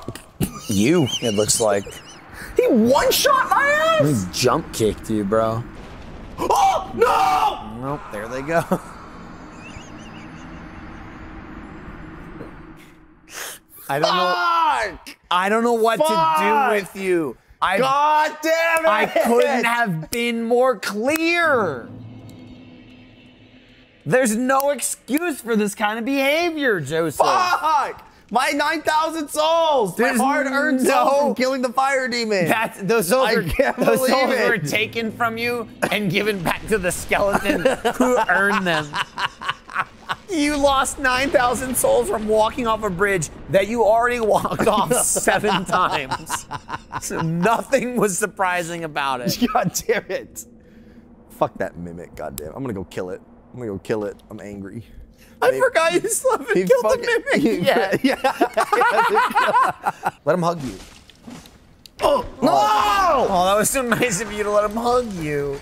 You, it looks like. He one shot my He ass. jump kicked you, bro. Oh no! Nope, there they go. I don't know. I don't know what to do with you. I God damn it! I couldn't have been more clear. There's no excuse for this kind of behavior, Joseph. Fuck! My 9,000 souls! There's my hard-earned no- souls from killing the fire demon! That's, those souls, can't those souls it. were taken from you and given back to the skeleton who earned them. You lost 9,000 souls from walking off a bridge that you already walked off seven times. So nothing was surprising about it. God damn it! Fuck that mimic, god damn. I'm gonna go kill it. I'm gonna go kill it. I'm angry. I Maybe- forgot you still haven't killed the mimic he- yet. yeah. Let him hug you. Oh, No! Oh, that was so nice of you to let him hug you.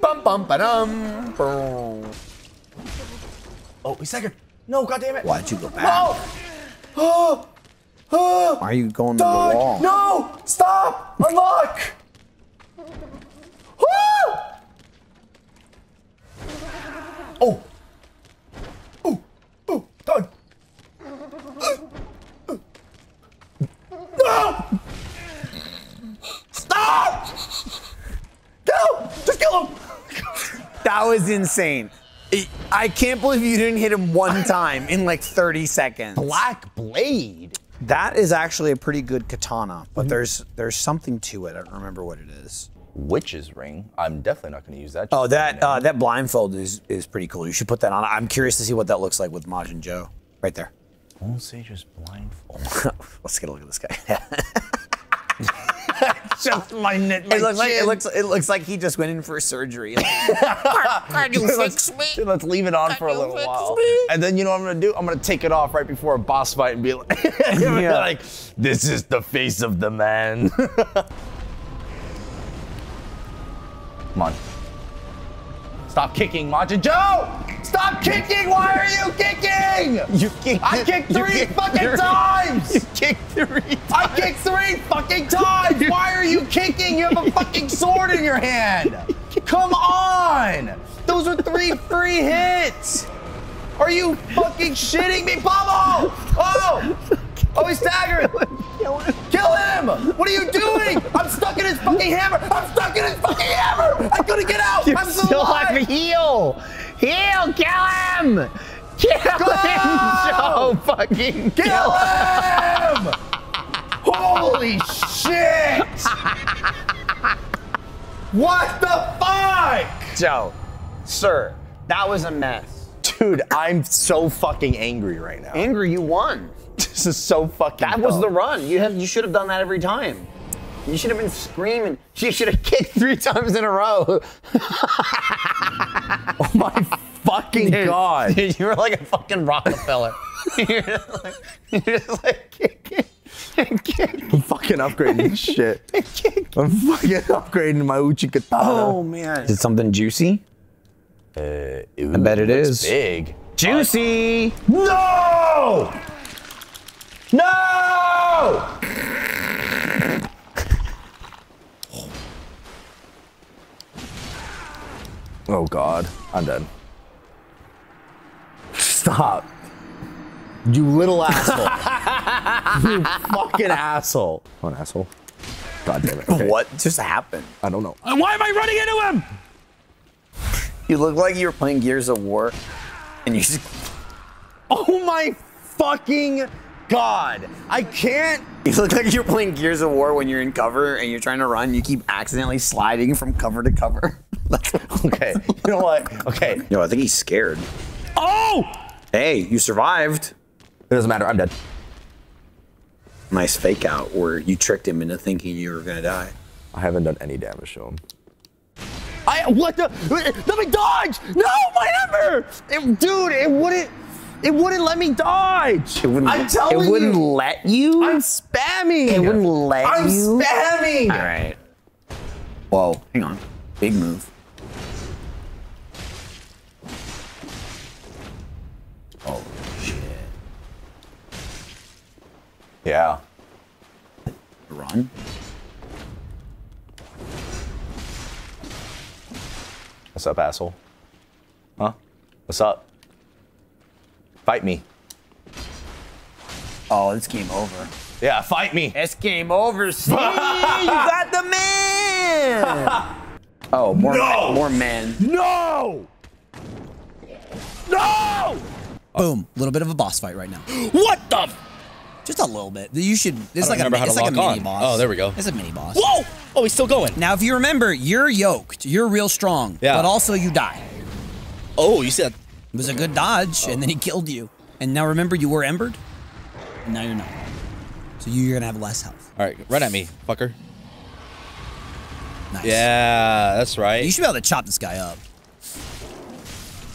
Bum bum ba dum. Oh, he's second. No, god damn it. Why'd you go back? No! Oh! Oh! Why are you going to the wall? No! Stop! Unlock! Woo! Oh! Oh! Oh! Dog! No! Stop! Him! Just kill him! That was insane. I- can't believe you didn't hit him one time in like 30 seconds. Black Blade. That is actually a pretty good katana, but there's there's something to it. I don't remember what it is. Witch's ring. I'm definitely not going to use that. Oh, that uh, that blindfold is is pretty cool. You should put that on. I'm curious to see what that looks like with Majin Joe. Right there. Say just blindfold. Let's get a look at this guy. just my, my it looks like it looks it looks like he just went in for surgery. Can you let's, Let's leave it on for a little while. And then you know what I'm gonna do? I'm gonna take it off right before a boss fight and be like, be Yeah. like this is the face of the man. Come on. Stop kicking, Majin Joe! Stop kicking! Why are you kicking? You kicked. I kicked three kicked fucking three- times! You kicked three. I kicked three fucking times! Why are you kicking? You have a fucking sword in your hand! Come on! Those were three free hits! Are you fucking shitting me, Pablo? Oh! Oh, he's staggered! Kill him. Kill him! What are you doing? I'm stuck in his fucking hammer! I'm stuck in his fucking hammer! I couldn't get out! You I'm still still alive! have a heal. Heal! Kill him! Kill him! Joe! Fucking kill him! Holy shit! what the fuck? Joe, sir, that was a mess. Dude, I'm so fucking angry right now. Angry, you won. This is so fucking That was the run. You have you should have done that every time. You should have been screaming. She should have kicked three times in a row. Oh my fucking god. Dude, you were like a fucking Rockefeller. you're just like, you're just like kicking and kicking. I'm fucking upgrading this shit. I'm fucking upgrading my Uchigatana. Oh man. Is it something juicy? Uh, I bet it is. Big. Juicy. No! No! Oh god, I'm dead. Stop. You little asshole. you fucking asshole. Oh, an asshole. God damn it. Okay. What just happened? I don't know. Uh, why am I running into him? You look like you were playing Gears of War, and you just Oh my fucking god. I can't. you look like you're playing Gears of War when you're in cover and you're trying to run. You keep accidentally sliding from cover to cover. Okay. You know what? Okay. No, I think he's scared. Oh! Hey, you survived. It doesn't matter. I'm dead. Nice fake out where you tricked him into thinking you were gonna die. I haven't done any damage to him. I what the? Let me dodge! No, my number! It, dude, it wouldn't. It wouldn't let me dodge. It wouldn't. I'm telling it wouldn't you. let you. I'm spamming. it wouldn't let you. I'm you. spamming. All right. Whoa. Hang on. Big move. Oh shit. Yeah. Run. What's up, asshole? Huh? What's up? Fight me. Oh, it's game over. Yeah, fight me. It's game over. See, you got the man. oh, more No! more men. No! No! Boom. A little bit of a boss fight right now. What the? F- Just a little bit. You should. This is like a, remember how to it's like a mini on. boss. Oh, there we go. It's a mini boss. Whoa! Oh, he's still going. Now, if you remember, you're yoked. You're real strong. Yeah. But also, you die. Oh, you said. It was a good dodge, and then he killed you. And now remember, you were embered. And now you're not. So you're gonna have less health. All right, run at me, fucker. Nice. Yeah, that's right. You should be able to chop this guy up.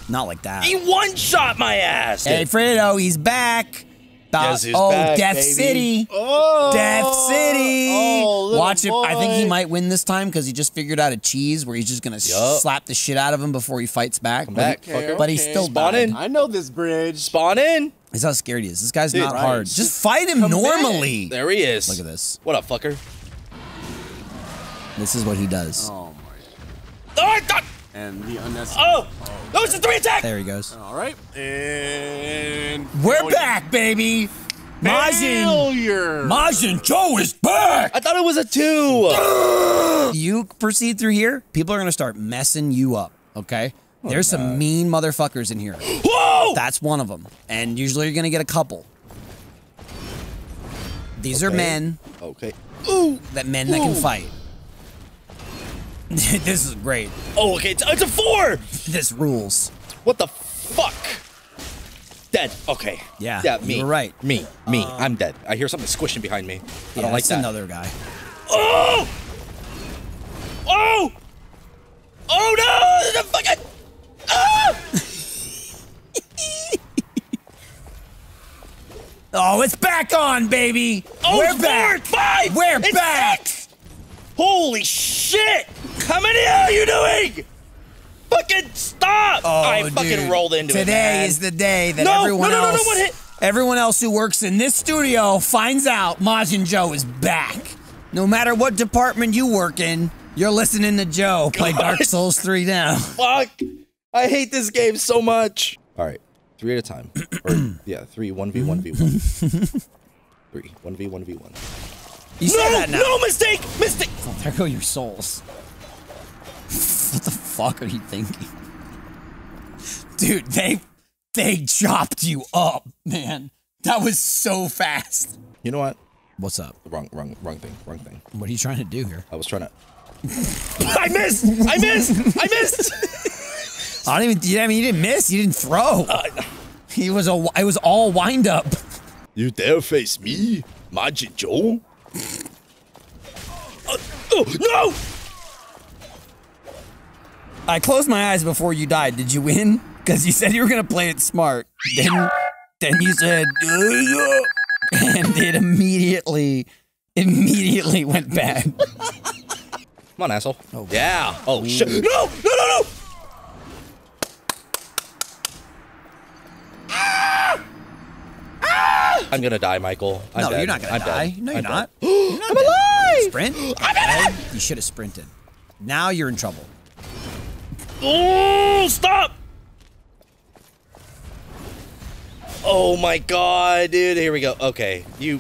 Not like that. He one shot my ass. Hey, Fredo, he's back. About- Guess who's oh, back, Death baby? City. Oh, Death City. Oh, Watch it. I think he might win this time because he just figured out a cheese where he's just gonna s- Yup. slap the shit out of him before he fights back. Come back, but, he, fucker. but he Okay. still Spawn died. in. I know this bridge. Spawn in. That's how scared he is. This guy's Dude, not right. hard. Just fight him normally. There he is. Look at this. What up, fucker? This is what he does. Oh my. Oh, I thought. And the unnecessary. Oh, that was a three attacks! There he goes. All right. And We're failure. back, baby. Majin. Failure. Majin Joe is back. I thought it was a two. You proceed through here, people are gonna start messing you up. Okay. Oh, There's some mean motherfuckers in here. Whoa! That's one of them. And usually you're going to get a couple. These are men, Okay. Ooh. that men that can fight. this is great. Oh, okay. It's, it's a four. This rules. What the fuck? Dead. Okay. Yeah, Yeah. Me. you Me. were right. Me. Me. I'm dead. I hear something squishing behind me. I don't like that. another guy. Oh! Oh! Oh no! The fucking. Ah! Oh, it's back on, baby. Oh, We're it's back. five. We're It's back. six. Holy shit! How many are you doing? Fucking stop! Oh, I fucking dude. rolled into it. Today is the day that No, everyone no, no, no, no, else, what everyone else who works in this studio finds out Majin Joe is back. No matter what department you work in, you're listening to Joe play Dark Souls 3 now. Fuck! I hate this game so much. All right, three at a time. or yeah, three one v one v one. Three one v one v one. You say No, that now. no mistake, mistake. Oh, there go your souls. What the fuck are you thinking? Dude, they they chopped you up, man. That was so fast. You know what? What's up? Wrong, wrong, wrong thing. Wrong thing. What are you trying to do here? I was trying to. I missed! I missed! I missed! I don't even. you- I mean, you didn't miss. You didn't throw. he was a. It was all wind up. You dare face me, Majin Joe? Uh, oh no! I closed my eyes before you died. Did you win? Because you said you were gonna play it smart. Then, then you said, "Uh, and it immediately, immediately went bad. Come on, asshole. Oh yeah. Oh shit! No! No! No! No! Ah! I'm gonna die, Michael. I'm no, dead. you're not gonna I'm die. Dead. No, you're I'm not. You're not I'm dead. alive! Sprint. I'm alive! You should have sprinted. Now you're in trouble. Oh, stop! Oh my god, dude. Here we go. Okay, you.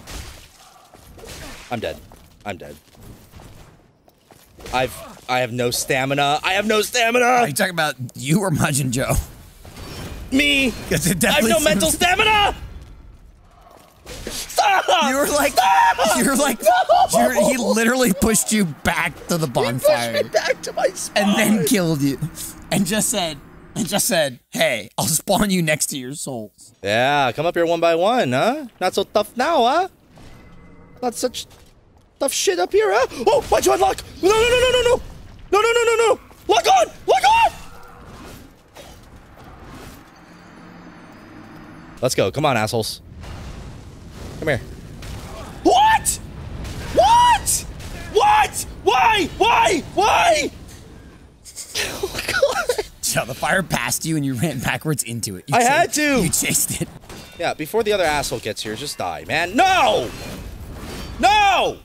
I'm dead. I'm dead. I've. I have no stamina. I have no stamina! Are you talking about you or Majin Joe? Me. Because it I have no mental stamina. Stop. You were like, you're like, you're, he literally pushed you back to the bonfire back to my spine. and then killed you, and just said, and just said, "Hey, I'll spawn you next to your souls." Yeah, come up here one by one, huh? Not so tough now, huh? Not such tough shit up here, huh? Oh, why'd you unlock? No, no, no, no, no, no! No, no, no, no, no! Lock on! Lock on! Let's go. Come on, assholes. Come here. What? What? What? Why? Why? Why? Oh, God. So the fire passed you, and you ran backwards into it. You I cha- had to. You chased it. Yeah, before the other asshole gets here, just die, man. No! No!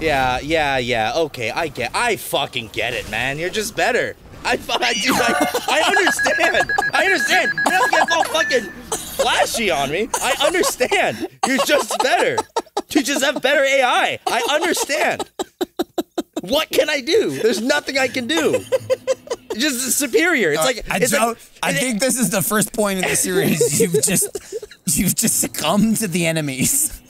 Yeah, yeah, yeah. Okay, I get. I fucking get it, man. You're just better. I, fu- I, dude, I, I understand. I understand. You don't get all fucking flashy on me. I understand. You're just better. You just have better AI. I understand. What can I do? There's nothing I can do. Just superior. It's uh, like I, it's don't- like, I think this is the first point in the series you've just you've just succumbed to the enemies.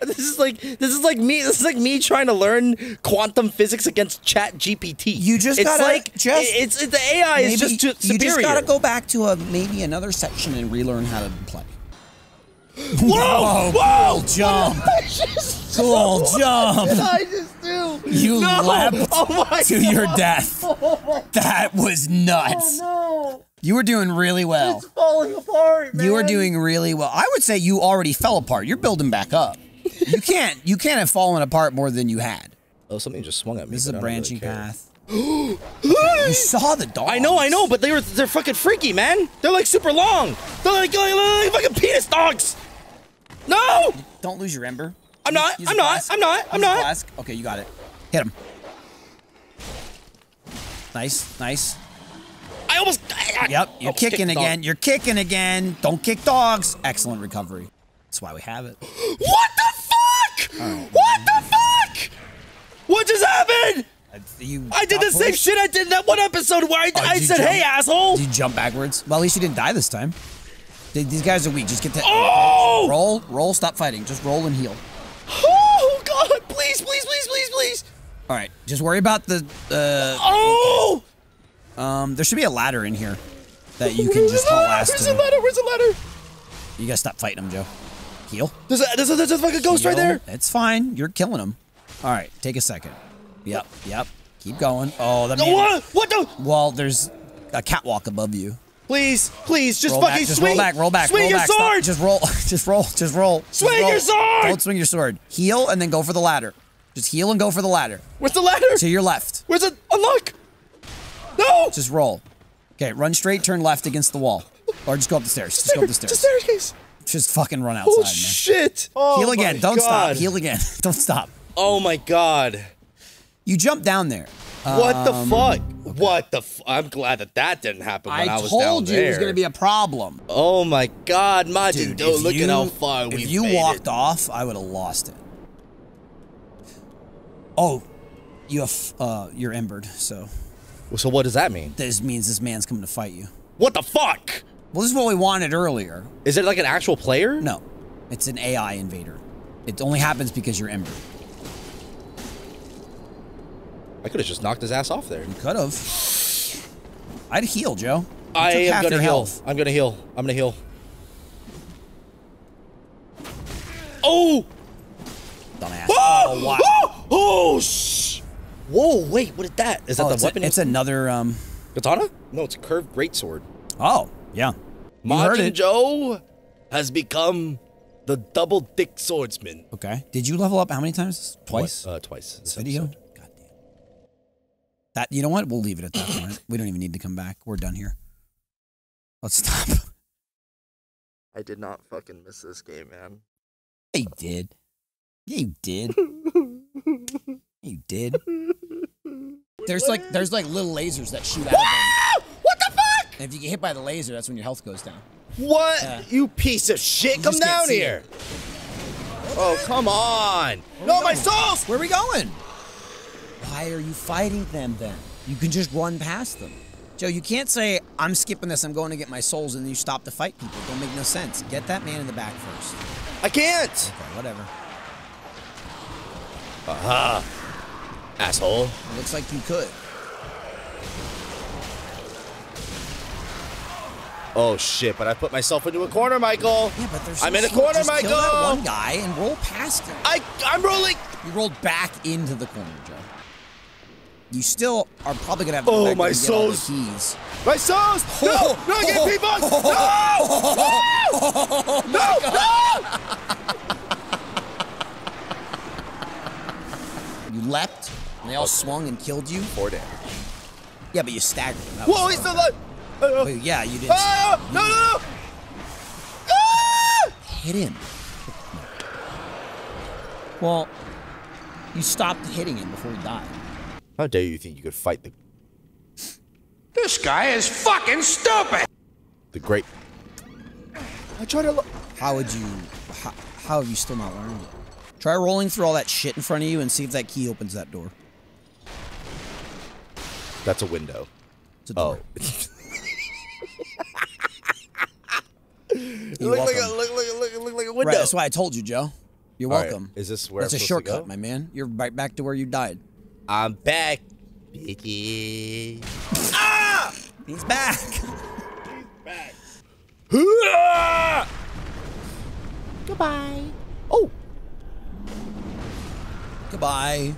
This is like this is like me. This is like me trying to learn quantum physics against Chat GPT. You just it's gotta like just- it- it's, it's the AI is just too superior. you just gotta go back to a maybe another section and relearn how to play. Whoa! Whoa! Whoa! Cool jump! Cool jump! I just do. You No! leapt Oh my to your death. Oh that was nuts. Oh, no, You were doing really well. It's falling apart. Man. You were doing really well. I would say you already fell apart. You're building back up. You can't. You can't have fallen apart more than you had. Oh, something just swung at me. This is but a I don't really branching path. You saw the dog. I know, I know, but they were they're fucking freaky, man. They're like super long. They're like, like, like fucking penis dogs. No, Don't lose your ember. I'm not. Use I'm not. flask. I'm not. I'm Use not. flask. Okay, you got it. Hit him. Nice, nice. I almost. Yep, you're kicking dog. again. You're kicking again. Don't kick dogs. Excellent recovery. That's why we have it. What the fuck? What the fuck? What just happened? You I did the same shit I did in that one episode where I, Oh, I said, jump? "Hey, asshole." Did you jump backwards? Well, at least you didn't die this time. Th- These guys are weak. Just get to Oh! roll, roll. Stop fighting. Just roll and heal. Oh God! Please, please, please, please, please. All right. Just worry about the. Uh, Oh! um, there should be a ladder in here that you can Where's just haul ass Where's the ladder? Where's the ladder? You gotta stop fighting them, Joe. Heal. There's a there's a, there's a fucking ghost right there. It's fine. You're killing them. All right. Take a second. Yep. Yep. Keep going. Oh, No, what? What the? Well, there's a catwalk above you. Please, please, just roll fucking back, just swing. roll back, roll back, Swing roll your back. Stop. sword. Just roll, just roll, just roll. Just Swing roll. your sword! Don't swing your sword. Heal and then go for the ladder. Just heal and go for the ladder. Where's the ladder? To your left. Where's it? Unlock. No. Just roll. Okay, run straight, turn left against the wall. Or just go up the stairs. Just go up the stairs. Just staircase. Just fucking run outside, Oh man. shit. Oh Heal again. Don't stop. Heal again. Don't stop. Oh my god. You jump down there. What the Um, fuck? What the? F- I'm glad that that didn't happen when I, I was down told you there. it was gonna be a problem. Oh my god, my Dude, oh, look you, at how far we If you walked it. off, I would have lost it. Oh, you have uh, you're embered, so So what does that mean? This means this man's coming to fight you. What the fuck? Well, this is what we wanted earlier. Is it like an actual player? No, it's an AI invader. It only happens because you're Ember. I could have just knocked his ass off there. You could have. I'd heal, Joe. You I am gonna heal. health. I'm gonna heal. I'm gonna heal. Oh! Dumbass. Oh! Oh, wow. Oh! Oh! Sh- Whoa! Wait, what is that? Is that Oh, the it's, a- weapon? it's another. Um. katana? No, it's a curved greatsword. Oh, yeah. Majin. Joe has become the double dick swordsman. Okay. Did you level up how many times? Twice. What? Uh, twice. This video. That you know what? We'll leave it at that point. We don't even need to come back. We're done here. Let's stop. I did not fucking miss this game, man. Yeah, you did. Yeah, you did. you did. There's like there's like little lasers that shoot out of them. Ah! What the fuck? And if you get hit by the laser, that's when your health goes down. What? Yeah. You piece of shit! Come down here. Oh, come on! No, my souls! Where are we going? Why are you fighting them then? You can just run past them. Joe, you can't say, I'm skipping this, I'm going to get my souls, and then you stop to fight people. Don't make no sense. Get that man in the back first. I can't. Okay, whatever. Aha! Asshole. It looks like you could. Oh shit! But I put myself into a corner, Michael. Yeah, but there's I'm in a corner, just Michael. Kill that one guy and roll past him. I I'm rolling. You rolled back into the corner. You still are probably gonna have to Oh, go back my and get all the souls. keys. My souls! No! No! I get P-Bug! No! No! No! You leapt, and they all swung and killed you. Four damage. Yeah, but you staggered them. Whoa! was He's still alive. Uh, Wait, yeah, you didn't ah! No! No! No! Ah! hit him. Well, you stopped hitting him before he died. How dare you think you could fight the This guy is fucking stupid! the great? I tried to. look... How would you? How, how have you still not learned it? Try rolling through all that shit in front of you and see if that key opens that door. That's a window. It's a door. Oh. You're look like a welcome. look, look, look, look like a window. Right, that's why I told you, Joe. You're All right, welcome. Is this where That's a I'm supposed to shortcut, go? my man. You're right back to where you died. I'm back, Vicky. He's back. He's back. Goodbye. Oh, Goodbye.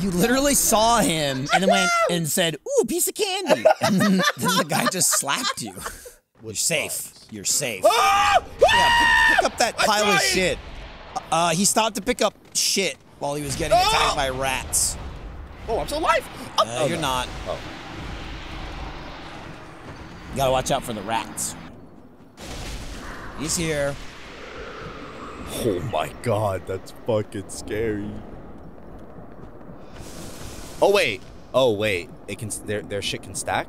You literally saw him and then went and said, "Ooh, a piece of candy," and then, then the guy just slapped you. You're safe. You're safe. Ah! Yeah, pick, pick up that pile of shit. Uh, he stopped to pick up shit while he was getting attacked Ah! by rats. oh, I'm still alive. Oh, Uh, oh, you're no. not. Oh. You gotta watch out for the rats. He's here. Oh my god, that's fucking scary. Oh wait. Oh wait. It can their their shit can stack?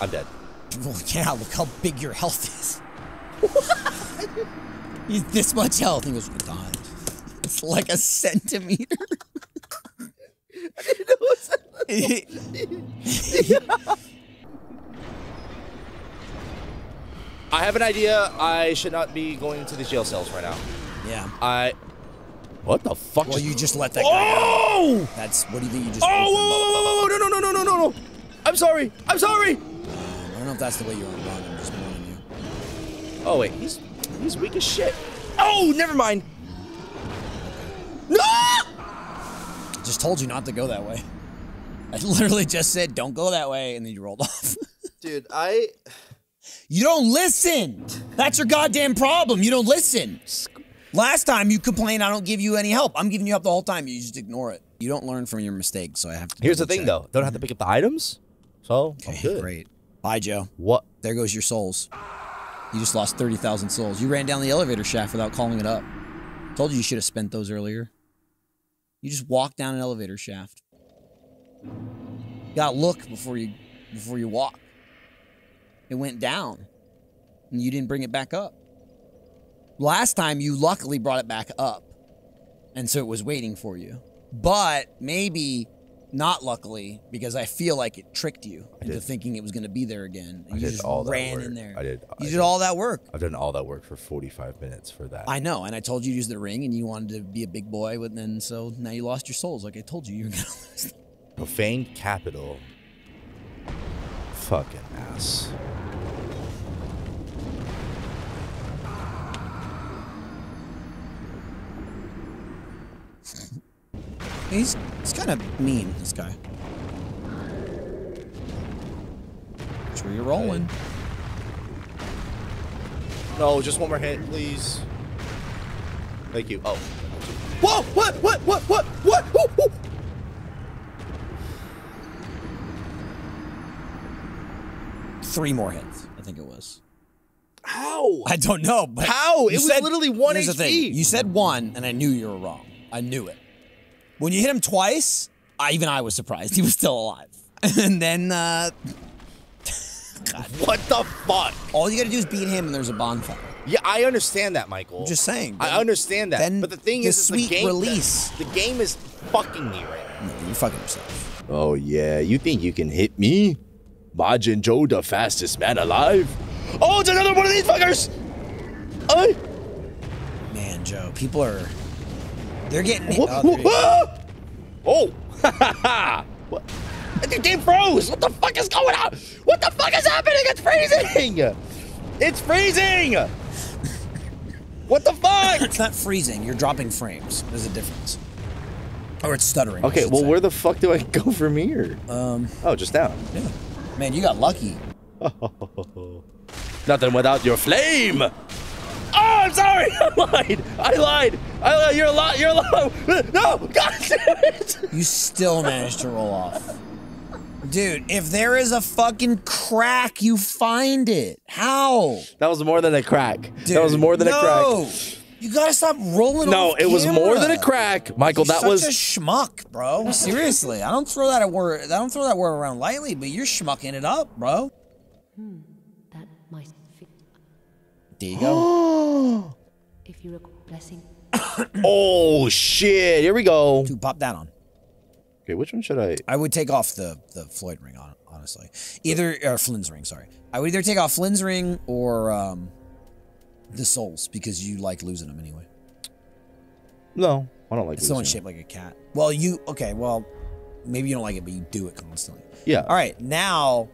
I'm dead. Well, yeah, look how big your health is. He's this much health. He goes, oh, God. It's like a centimeter. I have an idea. I should not be going into the jail cells right now. yeah. I What the fuck? Well, you just let that guy oh! out. Oh! That's, what do you think you just Oh, opened? whoa, whoa, whoa, whoa, no, no, no, no, no, no, no. I'm sorry. I'm sorry. Uh, I don't know if that's the way you want to. I'm just warning you. Oh wait, he's he's weak as shit. Oh, never mind. No! I just told you not to go that way. I literally just said, don't go that way, and then you rolled off. Dude, I You don't listen. That's your goddamn problem. You don't listen. Last time you complained I don't give you any help. I'm giving you help the whole time. You just ignore it. You don't learn from your mistakes, so I have to. Here's the thing check. though. Don't have to pick up the items. So, I'm Okay, good. great. Bye, Joe. What? There goes your souls. You just lost 30,000 souls. You ran down the elevator shaft without calling it up. Told you you should have spent those earlier. You just walked down an elevator shaft. You gotta look before you before you walk. It went down. And you didn't bring it back up. Last time you luckily brought it back up. and so it was waiting for you. But maybe not luckily because I feel like it tricked you into did. thinking it was going to be there again, and I you just ran work. in there. I did- You I did, did. all that work. I've done all that work for 45 minutes for that. I know, and I told you to use the ring, and you wanted to be a big boy, but then so now you lost your souls. Like I told you, you're gonna lose. Profaned Capital. Fucking ass. He's he's kind of mean. This guy. That's where you're rolling. No, just one more hit, please. Thank you. Oh. Whoa! What? What? What? What? What? Whoa, whoa. Three more hits, I think it was. How? I don't know, but How? It was literally one here's the thing. HP. You said one, and I knew you were wrong. I knew it. When you hit him twice, I, even I was surprised he was still alive. and then, uh, What the fuck? all you got to do is beat him, and there's a bonfire. Yeah, I understand that, Michael. I'm just saying. I understand that. then but the thing the is, is sweet the game, release. The, the game is fucking me right now. No, you're fucking yourself. Oh yeah, you think you can hit me? Majin Joe, the fastest man alive. Oh, it's another one of these fuckers. Oh, Man, Joe, people are. They're getting. Wha- oh, you wha- oh. what? The game froze. What the fuck is going on? What the fuck is happening? It's freezing. It's freezing. What the fuck? It's not freezing. You're dropping frames. There's a difference. Or it's stuttering. Okay, well, say. where the fuck do I go from here? Um. Oh, just down. Yeah. Man, you got lucky. Nothing without your flame. Oh, I'm sorry. I lied. I lied. I lied. You're a lot. You're a lot. No, God damn it. You still managed to roll off. Dude, if there is a fucking crack, you find it. How? That was more than a crack. Dude, that was more than a no. crack. You gotta stop rolling No, off it was more than a crack, Michael. You're that such was a schmuck, bro. Seriously, I don't throw that word. I don't throw that word around lightly, but you're schmucking it up, bro. That might fit There you go. if you require blessing. oh shit. Here we go. Dude, pop that on. Okay, which one should I? I would take off the the Floyd ring on honestly. Either or Flynn's ring, sorry. I would either take off Flynn's ring or um the souls because you like losing them anyway. No, I don't like. It's the one losing. shaped like a cat. Well, you okay? Well, maybe you don't like it, but you do it constantly. Yeah. All right, now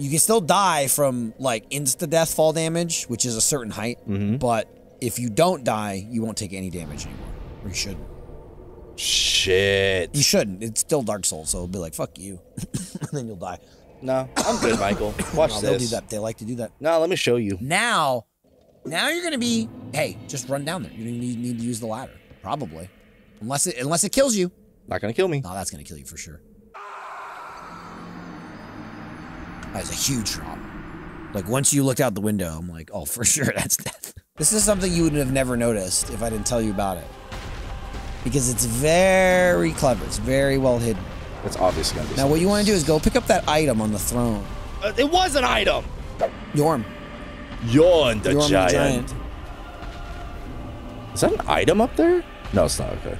you can still die from like insta death fall damage, which is a certain height. Mm-hmm. But if you don't die, you won't take any damage anymore. Or you shouldn't. Shit. You shouldn't. It's still Dark Souls, so it'll be like fuck you, and then you'll die. No, I'm good, Michael. Watch No, they'll do this. that. They like to do that. No, let me show you. Now, now you're gonna be. Hey, just run down there. You don't need, need to use the ladder, probably, unless it unless it kills you. Not gonna kill me. No, that's gonna kill you for sure. That's a huge drop. Like once you looked out the window, I'm like, oh, for sure, that's death. This is something you would have never noticed if I didn't tell you about it, because it's very clever. It's very well hidden. It's obviously gonna be. Now, what you want to do is go pick up that item on the throne. Uh, it was an item. Yhorm. Yawn the Yhorm the giant. giant. Is that an item up there? No, it's not. Okay.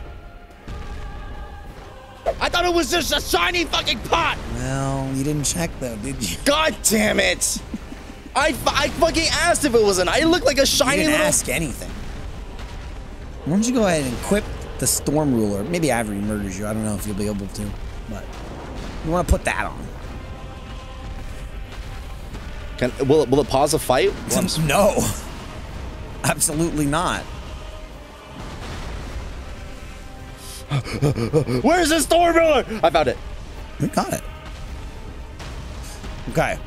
I thought it was just a shiny fucking pot. Well, you didn't check though, did you? God damn it! I, I fucking asked if it was an. It looked like a You shiny didn't little. ask anything. Why don't you go ahead and equip the Storm Ruler? Maybe Avery murders you. I don't know if you'll be able to, but you want to put that on. Can, will, it, will it pause a fight? No, absolutely not. Where's the storm ruler? I found it. We got it. Okay.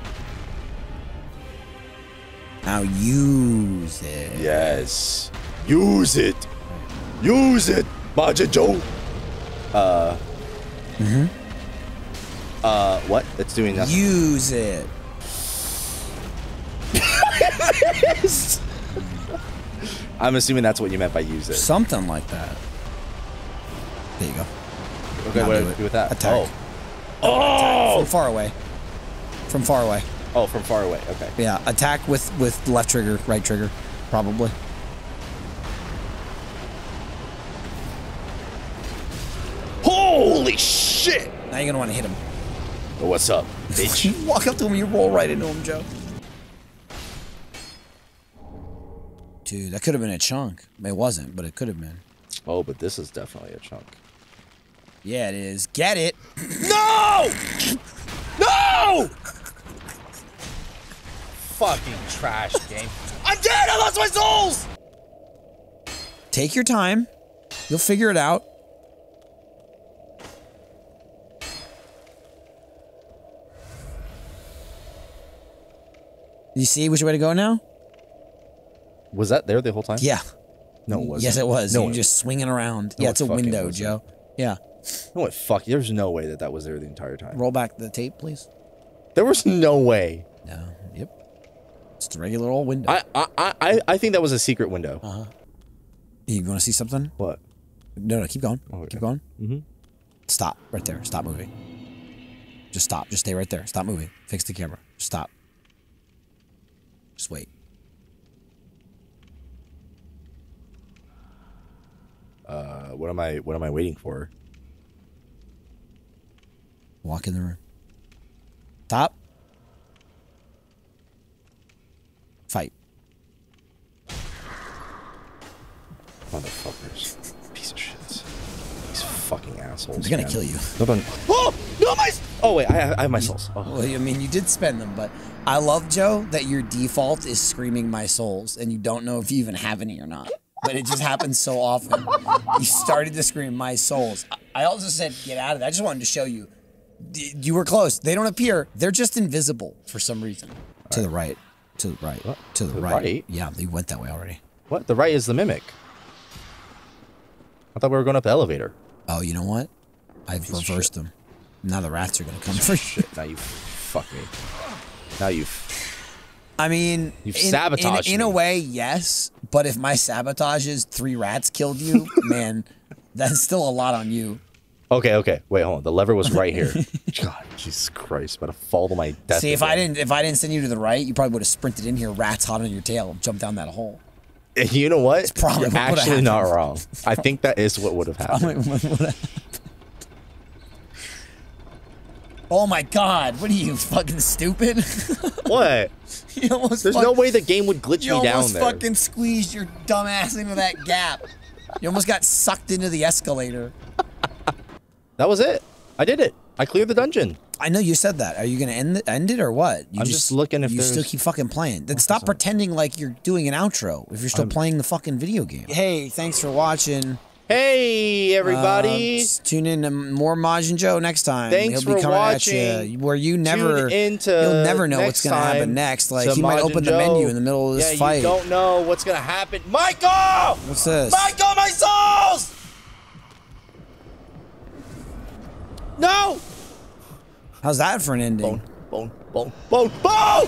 Now use it. Yes. Use it. Use it, Majin Joe. Uh. Mm-hmm. Uh, what? It's doing nothing. Use it. I'm assuming that's what you meant by use it. Something like that. There you go. Okay, what do I do with that? Attack. Oh. From oh! far away. From far away. Oh, from far away. Okay. Yeah, attack with with left trigger, right trigger, probably. Holy shit. Now you're gonna want to hit him. Oh, what's up, bitch? You walk up to him, you roll right into him, Joe. Dude, that could have been a chunk. It wasn't, but it could have been. oh, but this is definitely a chunk. Yeah, it is. Get it. No! No! Fucking trash game. I'm dead! I lost my souls! Take your time. You'll figure it out. You see which way to go now? Was that there the whole time? Yeah. No, it wasn't. Yes, it was. No, You're it- just swinging around. No, yeah, it it's a window. Joe. Yeah. No, it fuck. There's no way that that was there the entire time. Roll back the tape, please. There was no way. No. Yep. It's the regular old window. I I I, I think that was a secret window. Uh-huh. You want to see something? What? No, no, keep going. okay. Keep going. Mm-hmm. Stop right there. Stop moving. Just stop. Just stay right there. Stop moving. Fix the camera. Just stop. Just wait. Uh, what am I what am I waiting for? Walk in the room. Stop. Fight. Motherfuckers. Piece of shit. These fucking assholes. They're gonna man. kill you. No, don't- Oh no, my. Oh wait, I have, I have my souls. Oh. Well, I mean, you did spend them, but I love Joe that your default is screaming "my souls" and you don't know if you even have any or not. But it just happens so often. You started to scream "my souls." I- I also said "get out of there." I just wanted to show you. D- You were close. They don't appear. They're just invisible for some reason. To the right. To the right. To the the right. right? Yeah, they went that way already. What? The right is the mimic. I thought we were going up the elevator. Oh, you know what? I've reversed them. Now the rats are gonna come for Shit. Now you fuck me. Now you. I mean, You've in, sabotaged in, in a way, yes. But if my sabotage is three rats killed you, man, that's still a lot on you. Okay, okay. Wait, hold on. The lever was right here. God, Jesus Christ! About to fall to my death. See, if I didn't, if I didn't send you to the right, you probably would have sprinted in here, rats hot on your tail, and jumped down that hole. Eh, you know what? It's probably You're what actually not wrong. I think that is what would have happened. oh my God! What are you fucking stupid? what? you almost There's fuck- no way the game would glitch You me down there. You almost fucking squeezed your dumb ass into that gap. You almost got sucked into the escalator. That was it. I did it. I cleared the dungeon. I know you said that. Are you gonna end it, end it or what? You I'm just looking if you still keep fucking playing. Then stop pretending like you're doing an outro if you're still playing the fucking video game. Hey, thanks for watching. Hey, everybody. Uh, tune in to more Majin Joe next time. Thanks He'll be for coming at watching. you where you never into you'll never know what's gonna happen next. Like to he might Majin open the menu in the middle of this yeah, fight. you don't know what's gonna happen. Michael! What's this? Michael, my souls! No! How's that for an ending? Bone, bone, bone, bone! bone!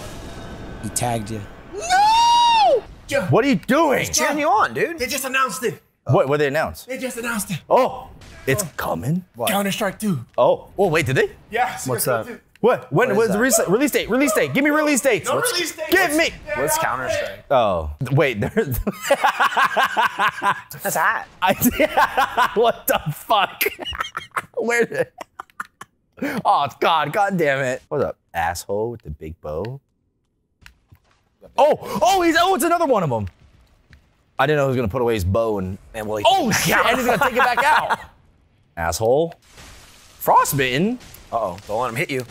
He tagged you. No! What are you doing? He's Cheering you on, dude. They just announced it. What? What they announced? They just announced it. Oh, it's oh. coming. Counter Strike 2. Oh, oh, wait, did they? Yeah. What's Serious that? Two. What? When? is What's the release, release date? Release date. Give me release dates. No What's- release date. Give me. What's Counter Strike? Oh, wait. There's. That's hot. I, what the fuck? Where did? Oh God! God damn it! What's up, asshole with the big bow? Oh, oh, he's oh, it's another one of them. I didn't know he was gonna put away his bow and. And will he Oh shit! And he's gonna take it back out. Asshole. Frostbitten. Uh oh, don't let him hit you.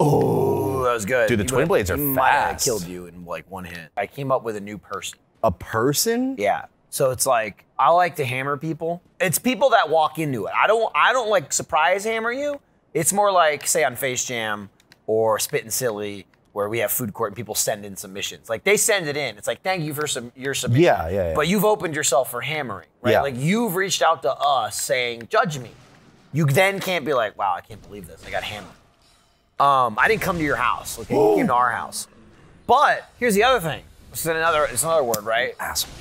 Oh, that was good. Dude, the He twin blades are he might have killed you in like one hit. I came up with a new person. A person? Yeah. So it's like I like to hammer people. It's people that walk into it. I don't I don't like surprise hammer you. It's more like say on Face Jam or Spittin' Silly where we have food court and people send in submissions. Like they send it in. It's like thank you for some your submission. Yeah, yeah, yeah. But you've opened yourself for hammering, right? Yeah. Like you've reached out to us saying judge me. You then can't be like, wow, I can't believe this. I got hammered. Um, I didn't come to your house. Okay, you came to our house. But here's the other thing. It's another. It's another word, right? Asshole.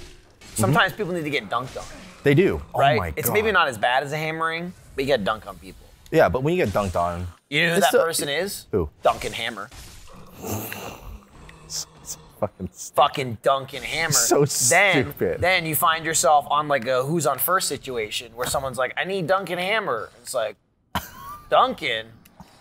Sometimes people need to get dunked on, They do. right? Oh my god. it's God. maybe not as bad as a hammering, but you get dunked on people. Yeah, but when you get dunked on, You know who that still- person is? Who? Duncan Hammer. it's fucking. Fucking Duncan Hammer. So then, stupid. Then you find yourself on like a who's on first situation where someone's like, I need Duncan Hammer. It's like, Duncan,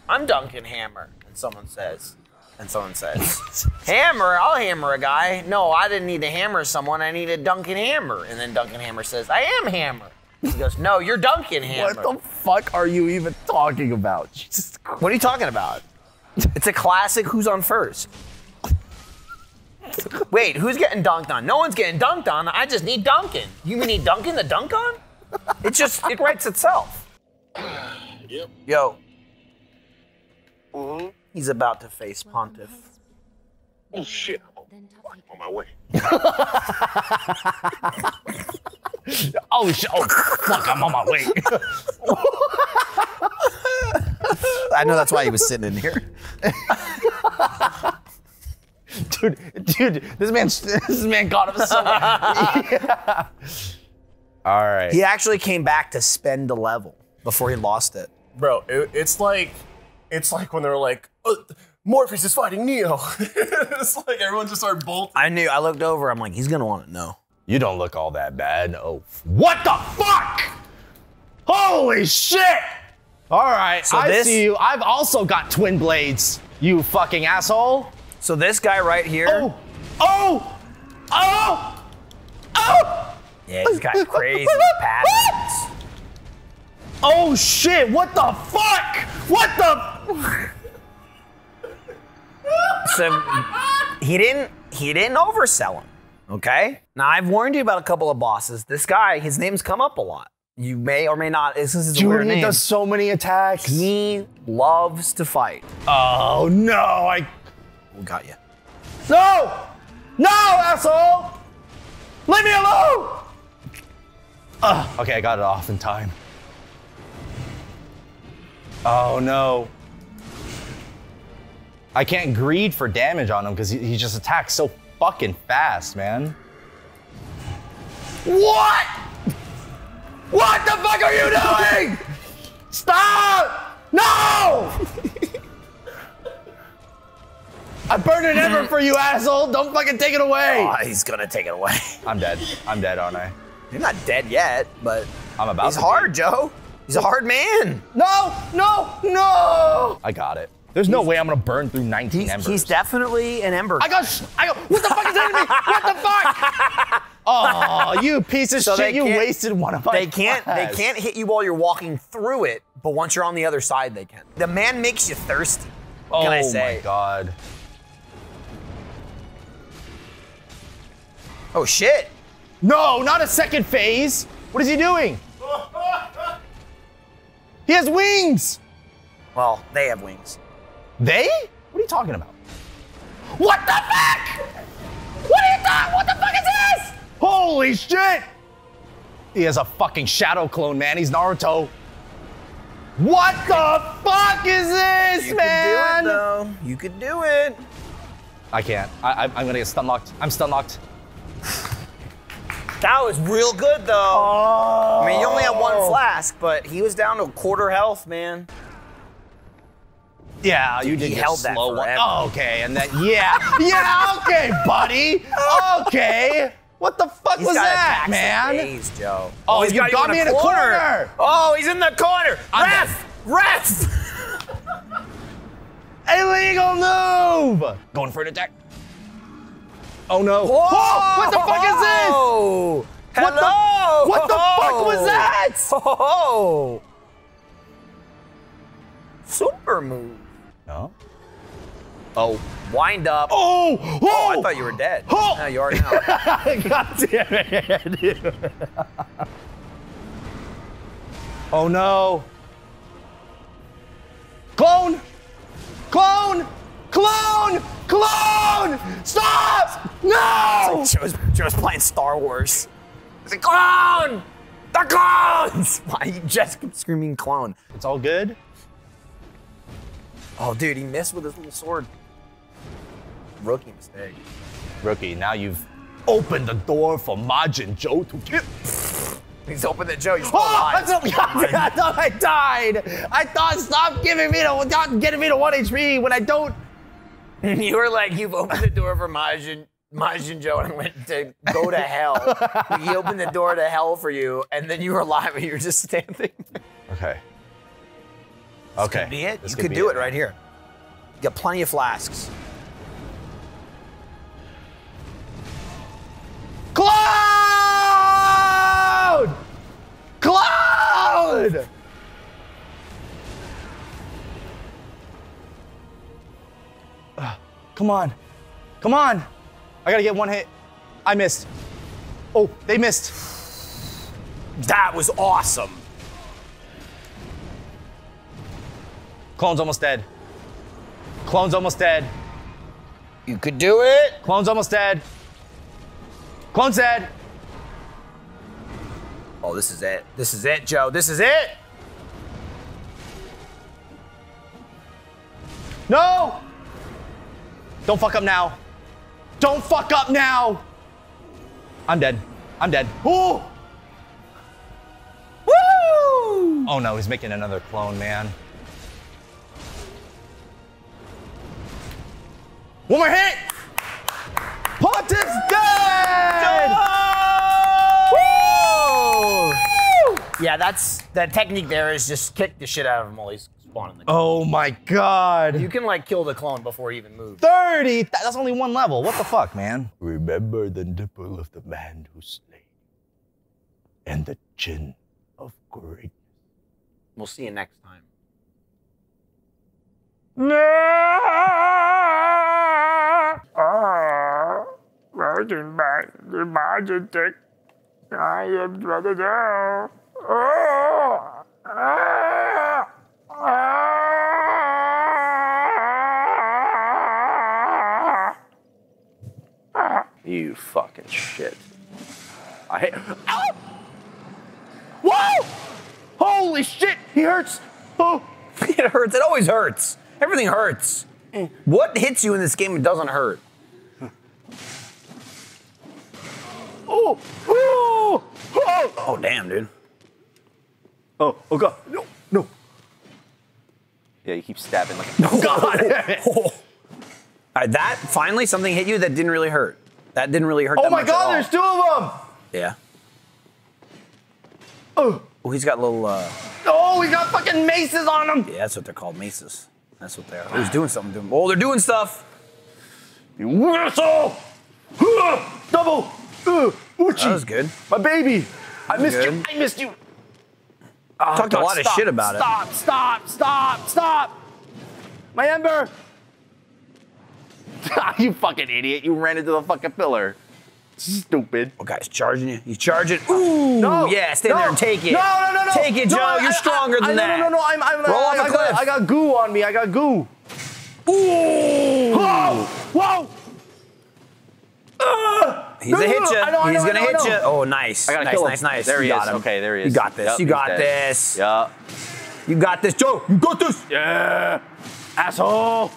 I'm Duncan Hammer. And someone says, and someone says, Hammer, I'll hammer a guy. No, I didn't need to hammer someone. I needed Duncan Hammer. And then Duncan Hammer says, I am Hammer. He goes, No, you're Duncan Hammer. What the fuck are you even talking about? Jesus Christ. What are you talking about? It's a classic Who's on First. Wait, who's getting dunked on? No one's getting dunked on. I just need Duncan. You need Duncan to dunk on? It just, it writes itself. Yep. Yo. Mm-hmm. He's about to face Pontiff. Oh shit. Then on my way. Oh shit! Oh fuck! I'm on my way. I know that's why he was sitting in here. dude, dude, this man, this man got him so. Yeah. All right. He actually came back to spend a level before he lost it. Bro, it, it's like it's like when they're like, oh, Morpheus is fighting Neo. it's like everyone just started bolting. I knew. I looked over. I'm like, he's gonna want to know. You don't look all that bad. Oh, what the fuck? Holy shit! All right, So I this- see you. I've also got twin blades. You fucking asshole. So this guy right here. Oh, oh, oh, oh. Yeah, he's got crazy patterns. Oh shit! What the fuck? What the? So he didn't. He didn't oversell him. Okay. Now I've warned you about a couple of bosses. This guy, his name's come up a lot. You may or may not. This is a weird name. does so many attacks. He loves to fight. Oh no! I We got you. no, no, asshole! Leave me alone! Ugh, okay, I got it off in time. Oh no. I can't greed for damage on him because he, he just attacks so fucking fast, man. What? What the fuck are you doing? Stop! No! I burned an ember for you, asshole. Don't fucking take it away. Oh, he's gonna take it away. I'm dead. I'm dead, aren't I? You're not dead yet, but I'm about he's to hard, Joe. He's a hard man. No, no, no! I got it. There's no way I'm gonna burn through 19 He's, embers. he's definitely an ember. I got, I got, what the fuck is hitting me? What the fuck? Oh, you piece of So they shit! You wasted one of my. They can't. They can't hit you while you're walking through it, but once you're on the other side, they can. The man makes you thirsty. Oh can I oh say? my god. Oh shit! No, not a second phase. What is he doing? He has wings. Well, they have wings. They? What are you talking about? What the fuck? What are you talking? What the fuck is this? Holy shit! He has a fucking shadow clone, man. He's Naruto. What the fuck is this, You man? could do it though. You could do it. I can't. I, I, I'm gonna get stun locked. I'm stun locked. That was real good though. Oh. I mean, you only had one oh. flask, but he was down to a quarter health, man. Yeah, you did your held that slow one. forever. Oh, okay, and then yeah, yeah, okay, buddy. Okay. What the fuck He's was that, man? days, Joe. Oh, oh he's you got me in a corner. Oh, he's in the corner. I'm Ref! Ref! Illegal move! Going for an attack. Oh no. Whoa! Whoa, what the fuck is this? Whoa! What the- Hello! what the fuck was that? Oh! Super move. No. Oh. Wind up. Oh! Oh, Oh! I oh. thought you were dead. Oh! No, you are now. God damn it. oh no. Clone! Clone! Clone! Clone! Stop! No! Joe's, Joe's playing Star Wars. It's a clone! The clones! Why you just keep screaming clone? It's all good. Oh, dude, he missed with his little sword. Rookie mistake. Rookie, now you've opened the door for Majin Joe to kill. He's open the Joe. He's oh, still Oh, alive. that's I thought I died. I thought stop giving me the stop getting me the one HP when I don't. And you were like, you've opened the door for Majin, Majin Joe and went to go to hell. he opened the door to hell for you, and then you were alive and you were just standing there. Okay. Okay. Could be it. This you could could do it, it right here. You got plenty of flasks. Cloud! Cloud! Ugh, come on. Come on. I gotta get one hit. I missed. Oh, they missed. That was awesome. Clone's almost dead. Clone's almost dead. You could do it. Clone's almost dead. Clone's dead. Oh, this is it. This is it, Joe. This is it. No! Don't fuck up now. Don't fuck up now. I'm dead. I'm dead. Ooh! Woo! Oh no, he's making another clone, man. One more hit! Pontiff's dead! Yeah, that's the technique. There is just kick the shit out of him while he's spawning the. Oh my god. You can like kill the clone before he even moves. 30! That's only one level. What the fuck, man? Remember the nipple of the man who slain, and the chin of great. We'll see you next time. Virgin back, tick. I am brother down. Oh. You fucking shit. I hate. Ow! Whoa! Holy shit! He hurts. Oh, it hurts. It always hurts. Everything hurts. Eh. What hits you in this game doesn't hurt? Oh, oh, oh! Oh damn, dude. Oh, oh god, no, no. Yeah, you keep stabbing like. Oh god. All right, that finally something hit you that didn't really hurt. That didn't really hurt. Oh my god, there's two of them. Yeah. Oh, Oh, he's got little. uh oh, he's got fucking maces on him. Yeah, that's what they're called, maces. That's what they are. Oh, he's doing something to him. Oh, they're doing stuff. You! Huh, Double. Uh, Uchi. That was good. My baby. I missed good. you. I missed you. Talked a lot of shit about it. Stop! Stop! Stop! Stop! My ember. you fucking idiot! You ran into the fucking pillar. Stupid. Oh, guy's charging you. He's charging. Ooh, No, yeah, stand no, there and take it. No, no, no, no. Take it, No, Joe. I- You're stronger I, than I, that. No, no, no. I'm, I'm, Roll I, off a I got, cliff. I got goo on me. I got goo. Ooh. Whoa! Whoa! Uh, He's no, gonna hit no, you. Know, He's gonna hit you. Oh, nice. Nice, kill him. nice, nice. There you he got is. him. Okay, there he is. You got this. Yep, you got this. Yeah. You got this, Joe. You got this. Yeah, asshole.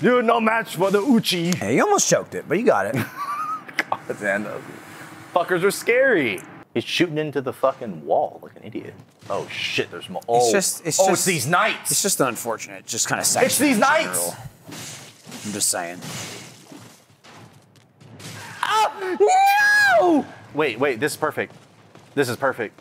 You're no match for the Uchi. Hey, you almost choked it, but you got it. God, fuckers are scary. He's shooting into the fucking wall like an idiot. Oh shit, there's more. Oh, just- it's oh, just- it's these knights. It's just unfortunate. Just kind of It's these knights. I'm just saying. No! Wait, wait, this is perfect. This is perfect.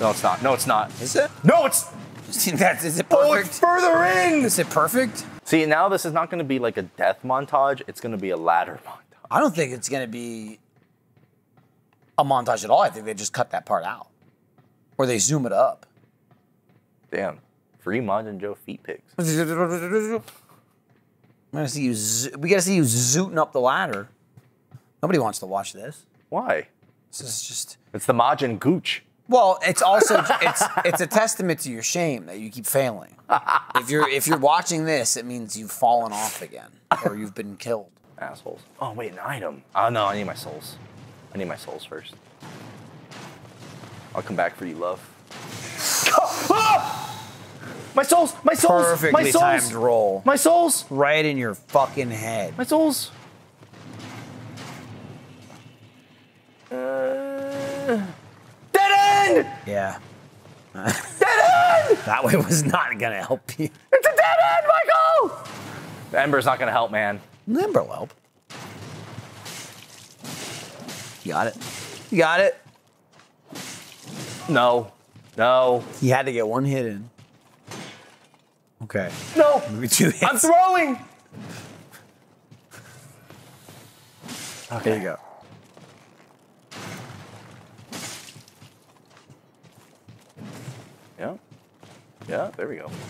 No, it's not. No, it's not. Is it? No, it's. See That's, is it Oh, perfect? it's further in. Is it perfect? See, now this is not going to be like a death montage. It's going to be a ladder montage. I don't think it's going to be a montage at all. I think they just cut that part out. Or they zoom it up. Damn. Free Majin Joe feet pics. I'm gonna see you. We gotta see you zooting up the ladder. Nobody wants to watch this. Why? This is just. It's the Majin Gooch. Well, it's also it's it's a testament to your shame that you keep failing. If you're if you're watching this, it means you've fallen off again or you've been killed. Assholes. Oh, wait, an item. Oh, no, I need my souls. I need my souls first. I'll come back for you, love. Ah! My souls. My souls. my Perfectly souls. timed roll. My souls. Right in your fucking head. My souls. Uh, dead end. Yeah. Dead end. That way was not gonna help you. It's a dead end, Michael. The Ember's not going to help, man. Ember will help. You got it. You got it. No. No. He had to get one hit in. Okay. No. Two hits. I'm throwing. There you go. Yeah. Yeah, there we go.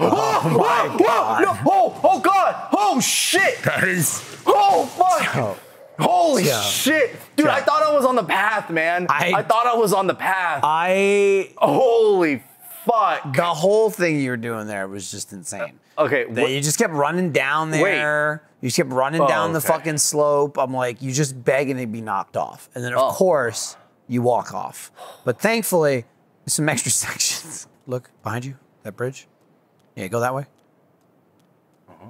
Oh my God. No. Oh, oh God. Oh shit. Guys. Oh fuck. Holy Joe. shit. Dude, I thought I was on the path, man. I- I, thought I was on the path. I Holy fuck. the whole thing you were doing there was just insane. Okay, That what- you just kept running down there. You just kept running Oh, down the okay. fucking slope. I'm like, you just begging to be knocked off. And then of Oh. course you walk off. But thankfully, there's some extra sections. Look behind you, that bridge. Yeah, go that way. Uh-huh.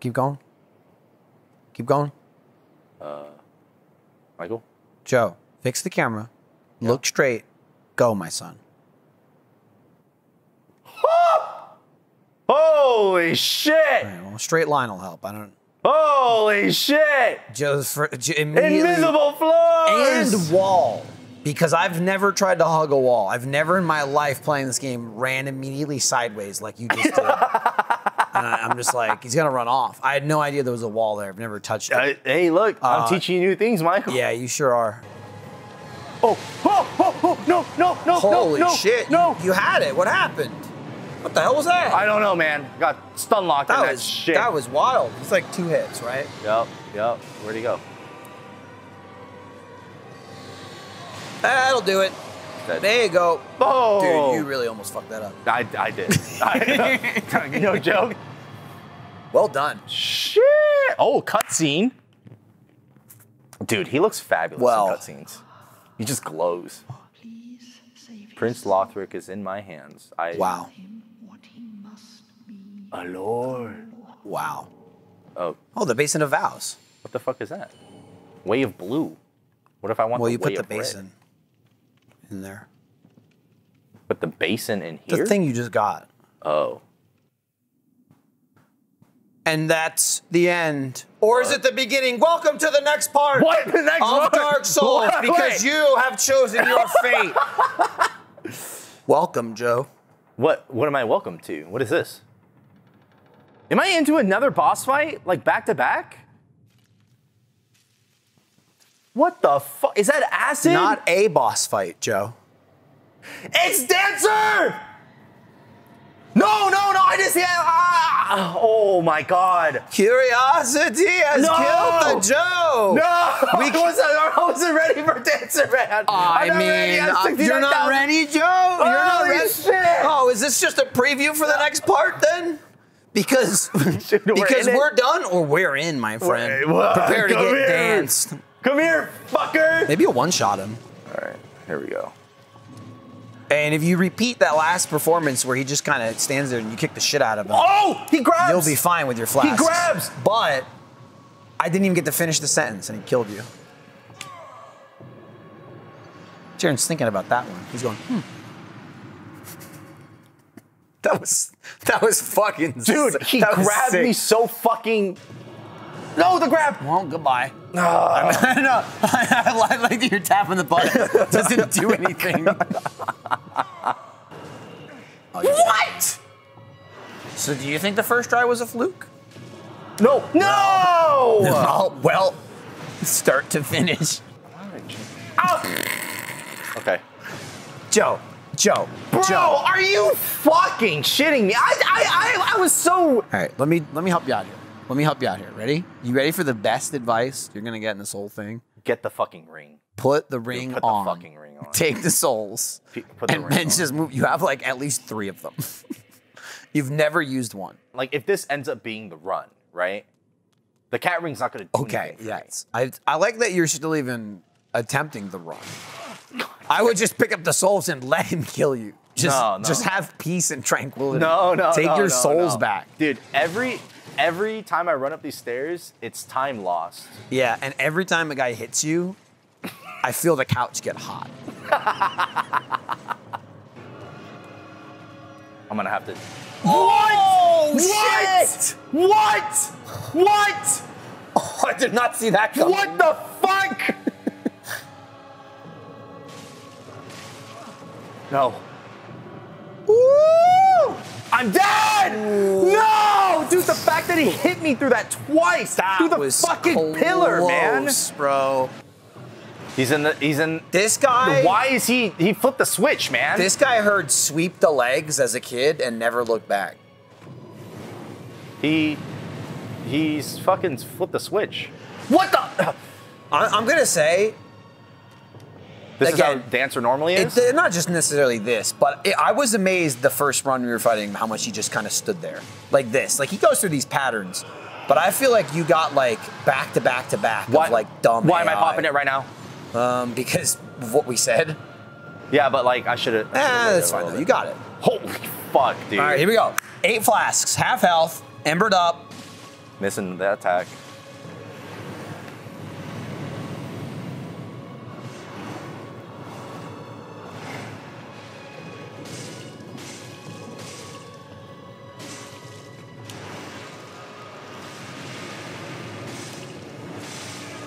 Keep going. Keep going. Uh, Michael? Joe, fix the camera. Look straight. Go, my son. Holy shit. Right, well, straight line will help. I don't. Holy shit. Joe's for, J- immediately Invisible floors. and wall because I've never tried to hug a wall. I've never in my life playing this game ran immediately sideways like you just did. and I, I'm just like, he's gonna run off. I had no idea there was a wall there. I've never touched it. Uh, hey, look, I'm Uh, teaching you new things, Michael. yeah, you sure are. Oh, oh, oh, oh, no, no, no, Holy no, no, shit! you- No. you, had it. What happened? What the hell was that? I don't know, man. Got stun locked in that that was shit. that was wild. It's like two hits, right? Yep, yep. Where'd he go? That'll do it. Dead. There you go. Oh. Dude, you really almost fucked that up. I, I did. I, no joke. Well done. Shit. Oh, cutscene. Dude, he looks fabulous Well. in cutscenes. He just glows. Prince Lothric is in my hands. I Wow. A lord. Wow. Oh, Oh, the basin of vows. what the fuck is that? Way of blue. What if I want Well, the you way put the of red? basin in there. Put the basin in here. The thing you just got. Oh. And that's the end. Or is it the beginning? Welcome to the next part What? The next of part? Dark Souls What? because Wait. you have chosen your fate. Welcome, Joe. What what am I welcome to? What is this? Am I into another boss fight? Like back to back? What the fuck? Is that acid? Not a boss fight, Joe. It's Dancer! No, no, no, I just yeah. Ah, oh my god. Curiosity has No! killed the Joe. No! We I, wasn't, I wasn't ready for Dancer, man. I mean, uh, you're not 69,000. ready, Joe. You're not ready. shit. Oh, is this just a preview for the next part then? Because Dude, we're because we're done or we're in, my friend. Wait, what? Prepare to Come get here. danced. Come here, fucker. Maybe a one shot him. All right, here we go. And if you repeat that last performance where he just kind of stands there and you kick the shit out of him, Oh, he grabs. you'll be fine with your flasks. grabs. But I didn't even get to finish the sentence and he killed you. Jaren's thinking about that one. He's going, hmm. That was that was fucking Dude, he that grabbed me so fucking. No, the grab. Well, goodbye. I know. I like like that you're tapping the button. Doesn't do oh anything. Oh, what? So do you think the first try was a fluke? No, no. Oh, well, start to finish. Okay. Joe, Joe, Bro, Joe. are you fucking shitting me? I, I, I, I was so. All right, let me let me help you out here. Let me help you out here. Ready? You ready for the best advice you're gonna get in this whole thing? Get the fucking ring. Put the ring put the fucking ring on. Take the souls. P- put the and ring then on. just move. You have like at least three of them. You've never used one. Like, if this ends up being the run, right? The cat ring's not gonna do Okay, anything. for me. yes. I, I like that you're still even attempting the run. I would just pick up the souls and let him kill you. Just, No, no. just have peace and tranquility. No, no, Take no, your souls back. dude. Every every time I run up these stairs, it's time lost. Yeah, and every time a guy hits you, I feel the couch get hot. I'm gonna have to. Oh, What? What? What? Oh, I did not see that coming. What the no. I'm dead! No! Dude, the fact that he hit me through that twice, That through the fucking pillar, man. bro. He's in the, he's in. This guy. Why is he, he flipped the switch, man? This guy heard "sweep the legs" as a kid and never looked back. He, he's fucking flipped the switch. What the? I- I'm gonna say This Again, is how Dancer normally is? It's not just necessarily this, but it, I was amazed the first run we were fighting how much he just kind of stood there like this. Like he goes through these patterns, but I feel like you got like back to back to back Why- of like dumb. why am I popping it right now? Um, because of what we said. Yeah, but like I should have. Eh, that's fine though. You got it. Holy fuck, dude. All right, here we go. Eight flasks, half health, embered up. Missing the attack.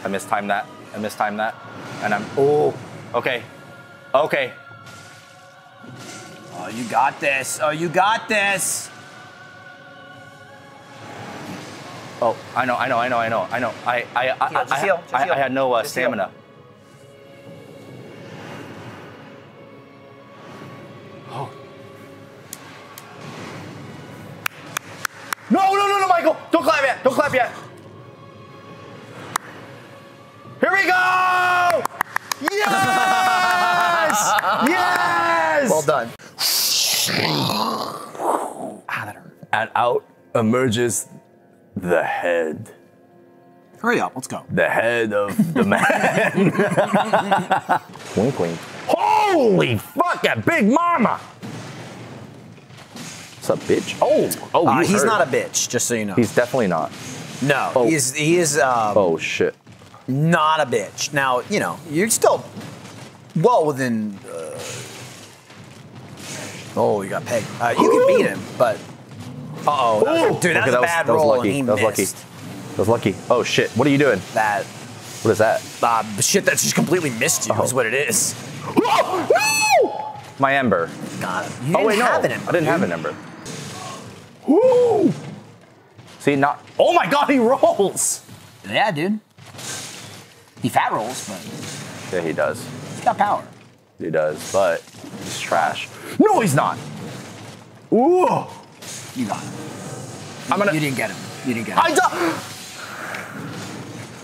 I mistimed that. I mistimed that. And I'm. Oh, okay. Okay. Oh, you got this. Oh, you got this. Oh, I know, I know, I know, I know, I know. I, I, I, Heal, I, heal, I. I had no uh, Just heal. No, no, no, no, Michael! Don't clap yet! Don't clap yet! Here we go! Yes! yes! Well done. And out emerges the head. Hurry up, let's go. The head of the man. wink, wink. Holy fucking big mama! What's up, bitch? Oh, oh, Uh, you he's heard. not a bitch, just so you know. He's definitely not. no, Oh. he is. He is. Um, Oh shit. Not a bitch. Now, you know, you're still well within. Uh, oh, you got pegged. Uh, you can beat him, but. Uh oh. Dude, that Okay, was a bad that was roll, lucky. that was lucky. That was lucky. Oh shit! What are you doing? That. What is that? Uh, shit that's just completely missed you is what it is. My ember. God, you oh wait, didn't no. ember, I didn't have an ember. Woo! See, not. Oh my god, he rolls. Yeah, dude. He fat rolls, but Yeah, he does. he's got power. He does, but he's trash. No, he's not. Ooh! You got him. I'm gonna. You didn't get him. You didn't get him. I don't.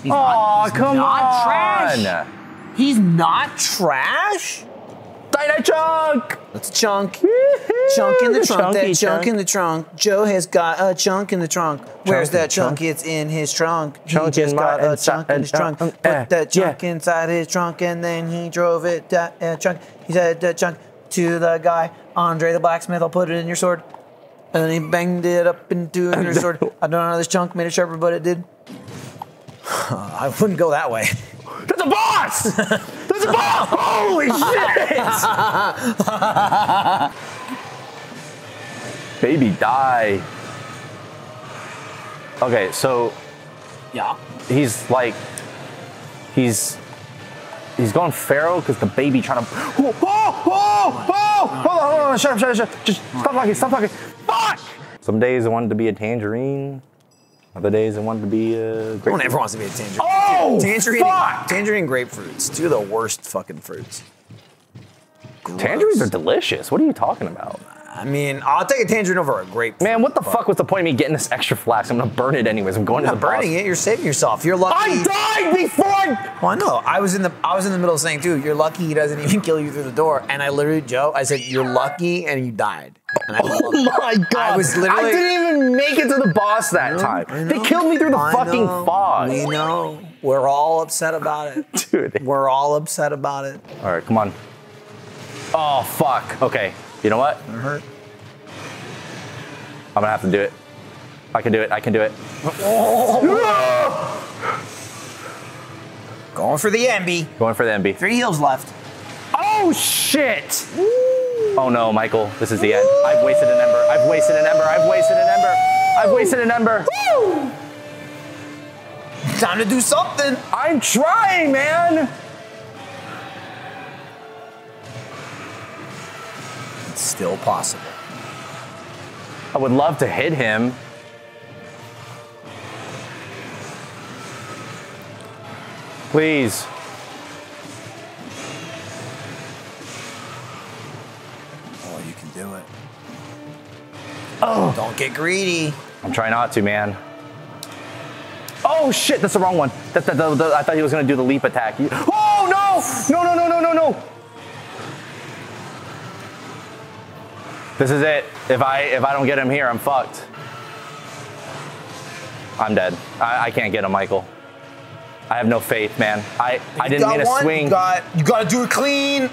He's Oh, not, he's come not on. trash. He's not trash. Dino chunk. That's a chunk. chunk in the trunk. Chunky that chunk, chunk. in the trunk. Joe has got a chunk in the trunk. Where's that chunk? chunk. It's in his trunk. He just got a chunk in his trunk. uh, Put uh, that chunk yeah. inside his trunk, and then he drove it. That uh, chunk. He said that chunk to the guy Andre the blacksmith. I'll put it in your sword. And then he banged it up into your sword. I don't know how this chunk made it sharper, but it did. I wouldn't go that way. There's a boss. A boss. Holy shit! Baby, die. Okay, so Yeah. he's like, he's he's going feral because the baby trying to. Oh, oh, oh, oh! Hold on, hold on, shut up, shut up, shut up. Just stop talking, stop talking. Fuck! Some days I wanted to be a tangerine. Other days I wanted to be a Everyone grapefruit. ever wants to be a tangerine. Oh, tangerine, fuck! tangerine, grapefruits. Two of the worst fucking fruits. Tangerines are delicious. What are you talking about? I mean, I'll take a tangerine over a grape. Man, what the fuck was the point of me getting this extra flask? I'm gonna burn it anyways. I'm going You're to the burning boss. it. You're saving yourself. You're lucky. I died before. Well, I know. I was in the I was in the middle of saying, dude, you're lucky he doesn't even kill you through the door. And I literally, Joe, I said, you're lucky, and you died. And I Oh my god! I was literally- I didn't even make it to the boss that time. They killed me through the I fucking know. fog. We know. We're all upset about it. Dude. We're all upset about it. All right, come on. Oh fuck. Okay. You know what? It hurt. I'm gonna have to do it. I can do it. I can do it. Going for the MB. Going for the MB. Three heals left. Oh shit! Oh no, Michael, this is the end. I've wasted an ember. I've wasted an ember. I've wasted an ember. I've wasted an ember. Time to do something. I'm trying, man. Still possible. I would love to hit him. Please. Oh, you can do it. Oh. Don't get greedy. I'm trying not to, man. Oh shit, that's the wrong one. That, that, that- I thought he was gonna do the leap attack. Oh no! No, no, no, no, no, no! This is it. If I if I don't get him here, I'm fucked. I'm dead. I, I can't get him, Michael. I have no faith, man. I, I You didn't mean to one, swing. You got, you got to do it clean.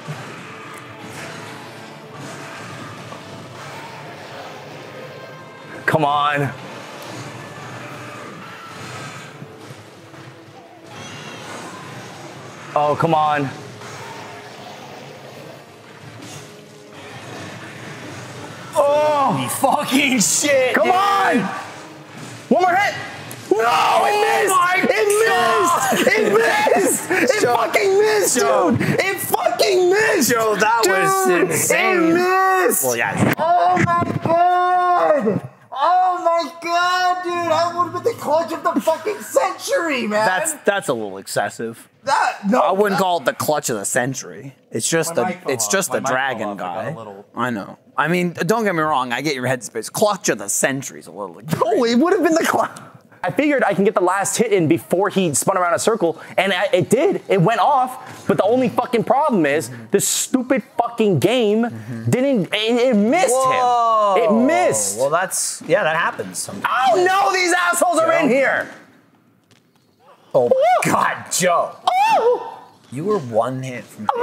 Come on. Oh, come on. Oh, fucking shit. Come dude. on. One more hit. No, Oh it missed. It missed. It missed. It fucking missed, Joe. dude. It fucking missed. Joe, that was insane. It missed. Well, yeah. Oh my god! Oh my god, dude! I would have been the clutch of the fucking century, man. That's that's a little excessive. that. No, I wouldn't that- call it the clutch of the century. It's just the it's off. just My the dragon. Guy. little- I know. I mean, don't get me wrong. I get your headspace. Clutch of the century is a little. Oh, it would have been the clutch. I figured I can get the last hit in before he spun around a circle, and I, it did. It went off, but the only fucking problem is this stupid fucking game mm-hmm. didn't. It, it missed him. It missed. Well, that's yeah, that happens. Sometimes. Oh no, these assholes are in here. Oh God, Joe. Oh. You were one hit from. Uh,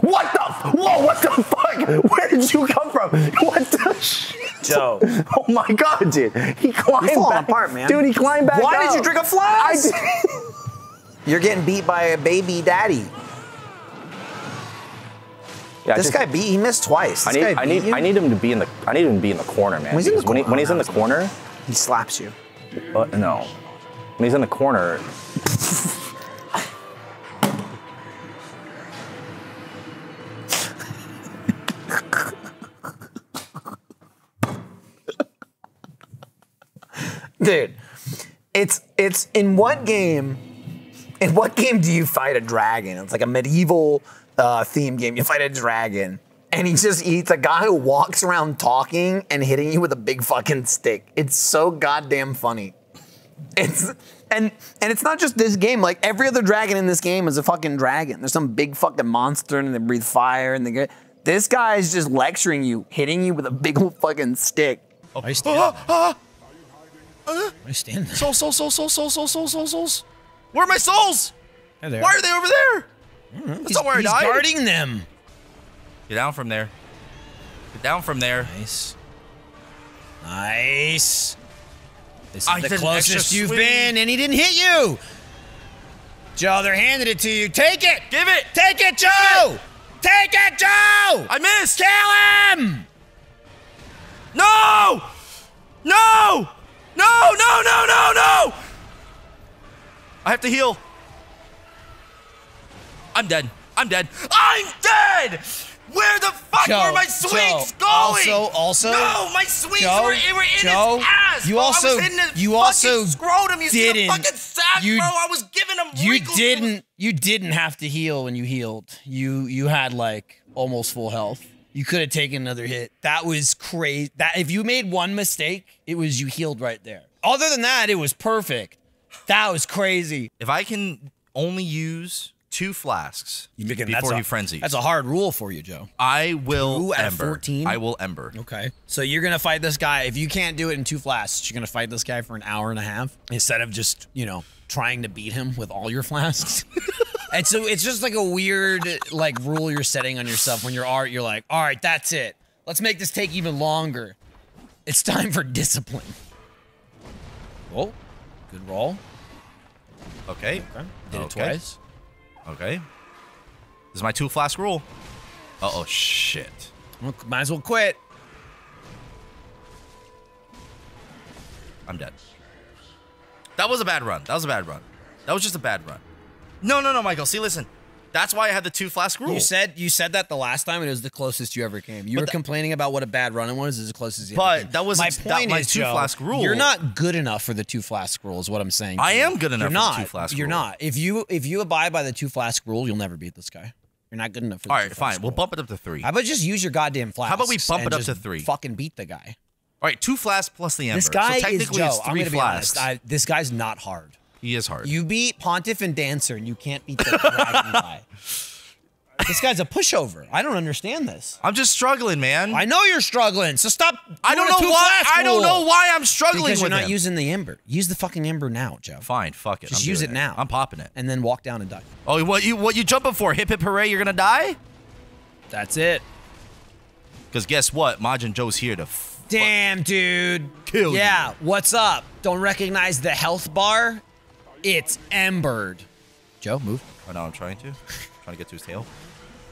what the? f- Whoa! What the fuck? Where did you come from? What the shit? Joe. Oh my god, dude! He climbed You're falling back. apart, man. Dude, he climbed back. Why did you drink a flask? did. You're getting beat by a baby daddy. Yeah, this just- guy beat. He missed twice. I need, I need, you? I need him to be in the, I need him to be in the corner, man. When he's in the because when, he, when corner, he's in the corner, He slaps you. uh, no, when he's in the corner, Dude, it's it's in what game? In what game do you fight a dragon? It's like a medieval uh, theme game. You fight a dragon, and he just eats a guy who walks around talking and hitting you with a big fucking stick. It's so goddamn funny. It's and and it's not just this game. Like every other dragon in this game is a fucking dragon. There's some big fucking monster and they breathe fire and they get. This guy is just lecturing you, hitting you with a big old fucking stick. Why you stand Ah, ah, Why you stand there? souls, souls, souls, souls, souls, souls, souls, souls, souls. Where are my souls? There they Why are. are they over there? That's He's, not where I he's died. guarding them. Get down from there. Get down from there. Nice. Nice. This is I the closest you've swing. been, and he didn't hit you. Joe, they're handing it to you. Take it. Give it. Take it, Joe. Take it, Joe. I missed. Kill him. No! No! No, no, no, no, no! I have to heal. I'm dead. I'm dead. I'm dead! Where the fuck Joe, were my swings Joe, going? also- also- no, my swings Joe, were, were in Joe, his ass. you bro. also- I was you fucking also scrotum. You see the didn't- fucking sack, you- bro? I was giving him. You didn't. You didn't have to heal when you healed. You you had like almost full health. You could have taken another hit. That was crazy. That if you made one mistake, it was you healed right there. Other than that, it was perfect. That was crazy. If I can only use two flasks that's before a, he frenzies, That's a hard rule for you, Joe. I will Two out of ember. 14? I will ember. Okay. So you're gonna fight this guy. If you can't do it in two flasks, you're gonna fight this guy for an hour and a half instead of just you know trying to beat him with all your flasks. and so it's just like a weird like rule you're setting on yourself when you're art. You're like, all right, that's it. Let's make this take even longer. It's time for discipline. Oh, good roll. Okay. Okay. Did it twice. Okay. This is my two flask rule. Uh oh, shit. Might as well quit. I'm dead. That was a bad run. That was a bad run. That was just a bad run. No, no, no, Michael. See, listen. That's why I had the two flask rule. You said you said that the last time, and it was the closest you ever came. You But were complaining about what a bad run it was. Is the closest you But ever came. that was my that- point. is, two Joe, flask rule. You're not good enough for the two flask rule. Is what I'm saying. I am good enough You're for the not. two flask You're rule. not. If you if you abide by the two flask rule, you'll never beat this guy. You're not good enough for. The All right, fine. We'll bump it up to three. How about just use your goddamn flask? How about we bump it up to three? Fucking beat the guy. All right, two flasks plus the ember. This guy so is Joe. it's I'm three gonna be flasks. honest. I, this guy's not hard. He is hard. You beat Pontiff and Dancer, and you can't beat the dragon guy. This guy's a pushover. I don't understand this. I'm just struggling, man. I know you're struggling, so stop. I don't know why. I don't know why I'm struggling Because you're with not him. using the ember. Use the fucking ember now, Joe. Fine, fuck it. Just I'm use it now. I'm popping it. And then walk down and die. Oh, what you what you jumping for? Hip hip hooray! You're gonna die? That's it. Because guess what? Majin Joe's here to. F- Damn, dude. Kill you. yeah, what's up? Don't recognize the health bar? It's embered. Joe, move. oh no, I'm trying to. trying to get to his tail.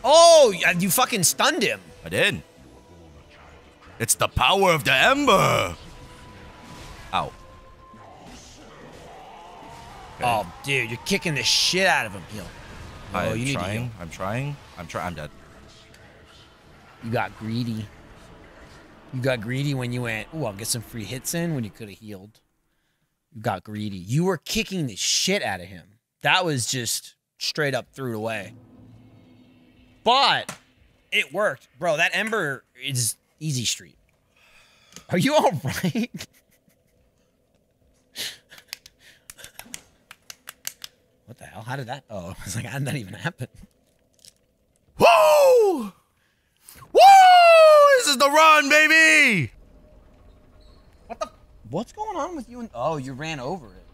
Oh, you fucking stunned him. I did. It's the power of the ember. Ow. Oh, dude, you're kicking the shit out of him. Heal. Oh, I'm you need to trying. heal. I'm trying. I'm trying. I'm dead. You got greedy. You got greedy when you went, oh, I'll get some free hits in when you could have healed. You got greedy. You were kicking the shit out of him. That was just straight up threw it away. But it worked. Bro, that Ember is easy street. Are you all right? what the hell? How did that? Oh, I was like, how did that even happen? Woo! Woo! This is the run, baby. What's going on with you? And oh, you ran over it.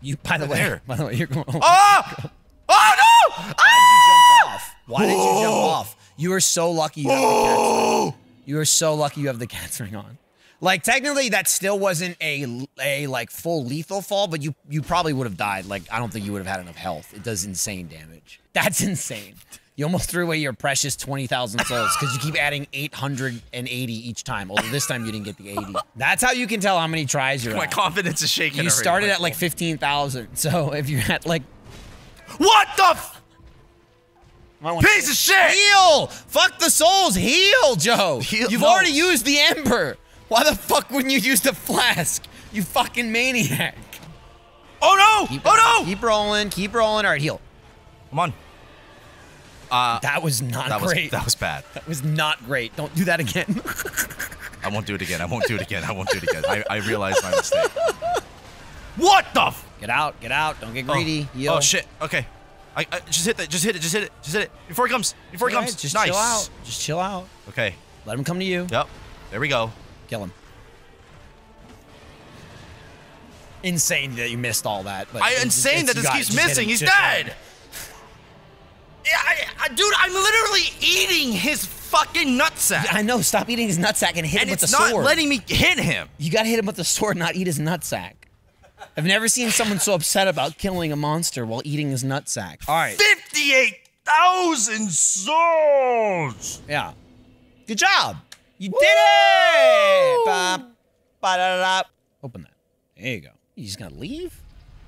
You, by the way, by the way, you're going. Ah! Oh! Oh no! Why did you jump ah! off? Why did you jump off? You are so lucky you have the cat's ring. You are so lucky you have the cat's ring on. Like technically, that still wasn't a a like full lethal fall, but you you probably would have died. Like I don't think you would have had enough health. It does insane damage. That's insane. You almost threw away your precious twenty thousand souls because you keep adding eight hundred and eighty each time. Although this time you didn't get the eighty. That's how you can tell how many tries you're My at. confidence is shaking. You started at like fifteen thousand. So if you're at like What the? F- I want- Piece of shit! Heal! Fuck the souls! Heal, Joe! Heal- You've no. already used the ember! Why the fuck wouldn't you use the flask? You fucking maniac! oh no! Keep, oh no! Keep rolling, keep rolling. Alright, heal. Come on. Uh, That was not that was great. that was bad. That was not great. Don't do that again. I won't do it again. I won't do it again. I won't do it again. I, I realized my mistake. What the? F- get out, get out. Don't get oh. greedy. Heal. Oh shit. Okay. I, I just hit that. Just hit it. Just hit it. Just hit it before he comes. Before he Alright, comes. just nice. chill out. Just chill out. Okay. Let him come to you. Yep. There we go. Kill him. Insane that you missed all that. But I insane it's- that you this keeps missing. He's Just hit him. dead. Yeah, I, I, dude, I'm literally eating his fucking nutsack. I know. Stop eating his nutsack and hit and him with the sword. it's not letting me hit him. You gotta hit him with the sword, not eat his nutsack. I've never seen someone so upset about killing a monster while eating his nutsack. All right. Fifty-eight thousand souls. Yeah. Good job. You did it. Ba, ba, da, da, da. Open that. There you go. You just gonna leave?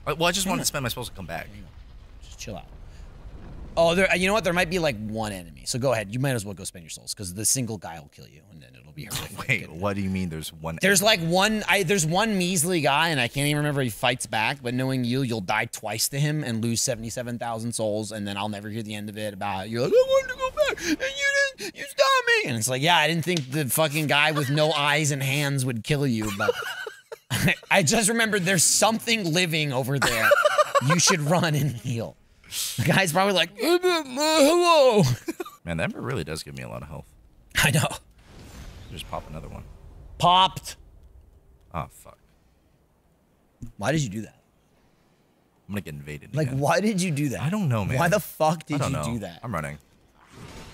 Uh, Well, I just wanted to spend my souls to come back. Just chill out. Oh, there. You know what? There might be like one enemy. So go ahead. You might as well go spend your souls because the single guy will kill you, and then it'll be. Wait, what do you mean? There's one. There's like one. I there's one measly guy, and I can't even remember he fights back. But knowing you, you'll die twice to him and lose seventy-seven thousand souls, and then I'll never hear the end of it. About you're like, I wanted to go back, and you didn't. You stopped me, and it's like, yeah, I didn't think the fucking guy with no eyes and hands would kill you, but I just remembered there's something living over there. You should run and heal. The guy's probably like, "Uh, hello. Man, that ember really does give me a lot of health. I know. Just pop another one. Popped. Oh fuck. Why did you do that? I'm gonna get invaded. Like, again. why did you do that? I don't know, man. Why the fuck did you know. do that? I'm running.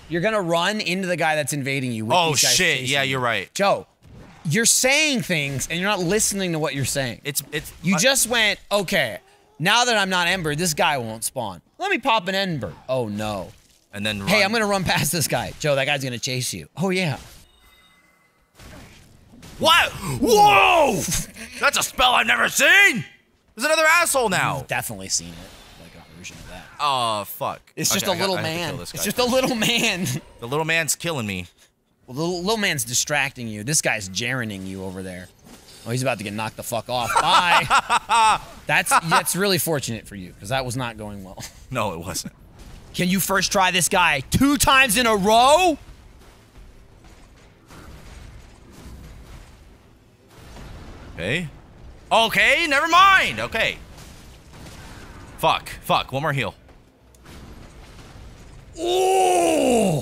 You're gonna run into the guy that's invading you. With Oh shit! Yeah, you. you're right. Joe. You're saying things and you're not listening to what you're saying. It's it's. You I- just went, okay. Now that I'm not Ember, this guy won't spawn. Let me pop an Ember. Oh no. And then. Hey. I'm gonna run past this guy. Joe, that guy's gonna chase you. Oh yeah. What? Whoa! That's a spell I've never seen. There's another asshole now. Definitely seen it. Like a version of that. Oh fuck. It's Okay, just a got- little to kill man. It's just a little man. The little man's killing me. Well, the little man's distracting you. This guy's jarening you over there. Oh, he's about to get knocked the fuck off. Bye. that's that's really fortunate for you because that was not going well. No, it wasn't. Can you first try this guy two times in a row? Okay. Okay, never mind. Okay. Fuck. Fuck. One more heal. Ooh.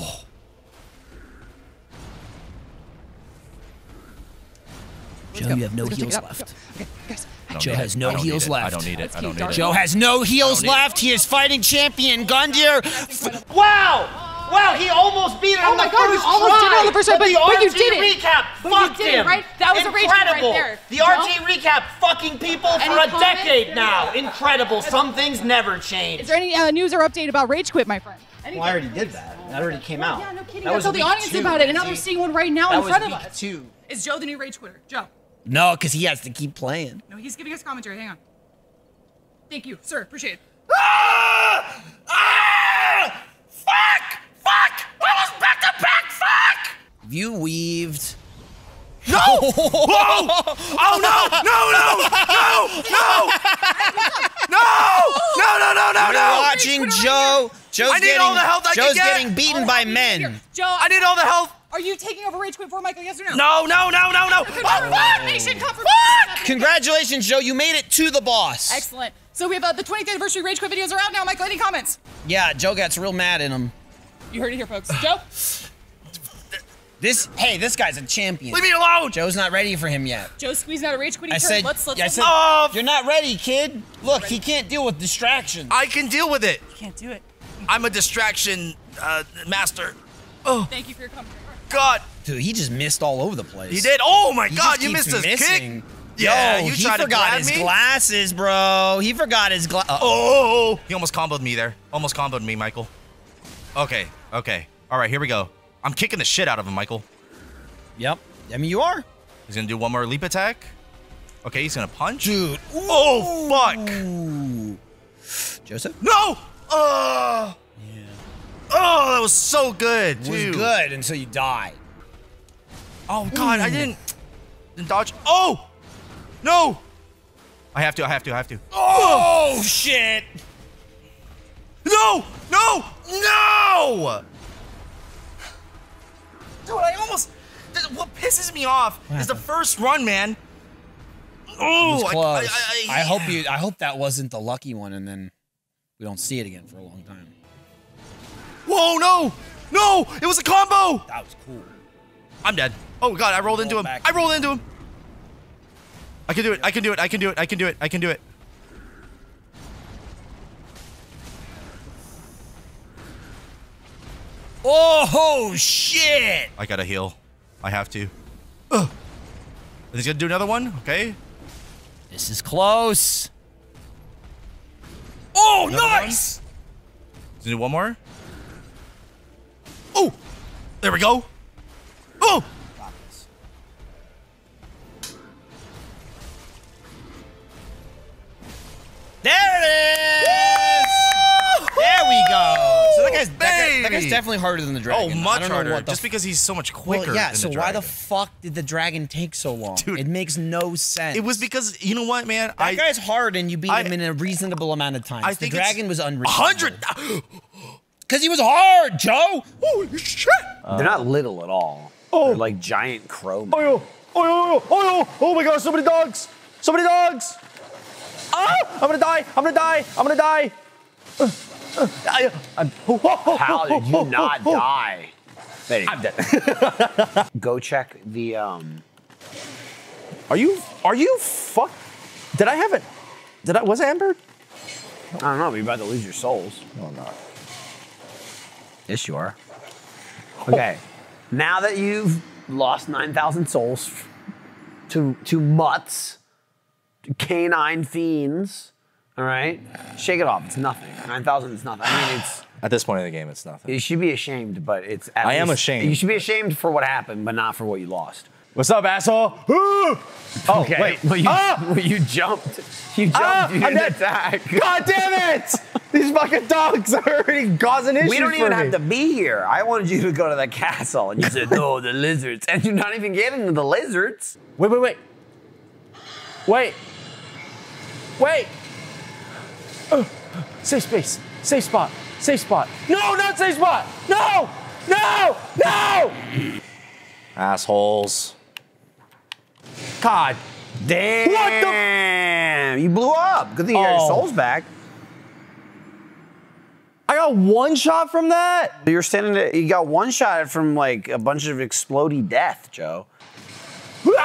Joe, you have no heals left. I don't Joe has no I don't heals need it. I left. don't need it. I don't need it. Joe has no heals need it. left. He is fighting champion Gundyr. Wow! Wow, he almost beat it Oh on my the God, you first almost did it on the first try, but- the but you RT did it. recap But you fucked did it, him. right? That was a rage right Incredible. there. The Joe? RT recap fucking people Any for a comments? decade now. Incredible. Some things never change. Is there any uh, news or update about Rage Quit, my friend? Well, I already did that. That already came out. Yeah, no kidding. That I told the audience two, about it, and now they're seeing one right now That in front of week us. two. Is Joe the new Rage Quitter? Joe. No, because he has to keep playing. No, he's giving us commentary. Hang on. Thank you, sir. Appreciate it. Ah! Ah! Fuck! Fuck! Almost back to back! Fuck! Have you weaved? No! Whoa! Oh no! No! No! No! No! No! No! No! No! You're No! watching Joe. Joe's I need getting, all the help I can Joe's get. getting beaten by men. Joe. I need all the help. Are you taking over Rage Quit for Michael? Yes or no? No! No! No! No! No! Confirmation. Confirmation. Congratulations, Joe. You made it to the boss. Excellent. So we have uh, the 20th anniversary Rage Quit videos are out now. Michael, any comments? Yeah, Joe gets real mad in them. You heard it here, folks. Joe. This, hey, this guy's a champion. Leave me alone. Joe's not ready for him yet. Joe squeezing out a Rage Quitting I turn. said, let's let's. I let's said, Oh. you're not ready, kid. Look, he can't deal with distractions. I can deal with it. You can't do it. I'm a distraction uh, master. Oh Thank you for your commentary. God! Dude, he just missed all over the place. He did. Oh my He God! You missed his missing. kick. Yeah, Yo, you he tried to forgot grab his me. glasses, bro. He forgot his glasses. Oh! He almost comboed me there. Almost comboed me, Michael. Okay. Okay. All right. Here we go. I'm kicking the shit out of him, Michael. Yep. I mean, you are. He's gonna do one more leap attack. Okay, he's gonna punch. Dude. Oh fuck! Joseph? No! Oh! Oh, that was so good, It was good until you died. Oh god, I didn't didn't dodge. Oh! No! I have to, I have to, I have to. Oh, shit! No! No! No! Dude, I almost what pisses me off is the first run, man. Oh, I- I, I, I- hope you. I hope that wasn't the lucky one, and then we don't see it again for a long time. Whoa, no! No! It was a combo! That was cool. I'm dead. Oh god, I rolled into him. back. I rolled into him. I can do it. I can do it. I can do it. I can do it. I can do it. Oh shit! I gotta heal. I have to. Ugh. He's gonna do another one. Okay. This is close. Oh, Another nice! He's gonna do one more. Oh! There we go. Oh! There it is! There we go. So that guy's, that, guy, that guy's definitely harder than the Oh, dragon. I much harder. Just because he's so much Well, quicker. yeah. than So the why the fuck did the dragon take so long? Dude. it makes no sense. It was because you know what, man. that I guy's hard, and you beat I- him in a reasonable amount of time. I the think it's dragon was a unreasonable. hundred. Because he was hard, Joe. Holy shit! They're not little at all. Oh. They're like giant crow. Oh, yo. Oh, yo, yo. Oh, yo. Oh, my God. So many dogs. So many dogs. Ah! I'm going to die. I'm going to die. I'm going to die. Uh, uh, I- I'm- How did you not die? There you I'm dead. Go check the um. Are you, are you fuck? Did I have it? Did I, was I ember? I don't know. You're about to lose your souls. No, I'm not. Yes, you are. Okay. Now that you've lost 9,000 souls to, to mutts, to canine fiends, all right? Shake it off. It's nothing. 9,000 is nothing. I mean, it's. At this point in the game, it's nothing. You should be ashamed, but it's. At I am ashamed. You should be ashamed for what happened, but not for what you lost. What's up, asshole? oh, Okay. wait. Well, you, Ah! well, you jumped. You jumped. Ah, you didn't attack. God damn it! These fucking dogs are already causing issues We don't even me. have to be here. I wanted you to go to the castle, and you said no, the lizards, and you're not even getting to the lizards. Wait, wait, wait. Wait. Wait. Uh, safe space. Safe spot. Safe spot. No, not safe spot. No. No. No. Assholes. God. Damn! What the? You blew up. Good thing you got your Oh. souls back. I got one shot from that. You're standing there. You got one shot from like a bunch of explodey death, Joe. For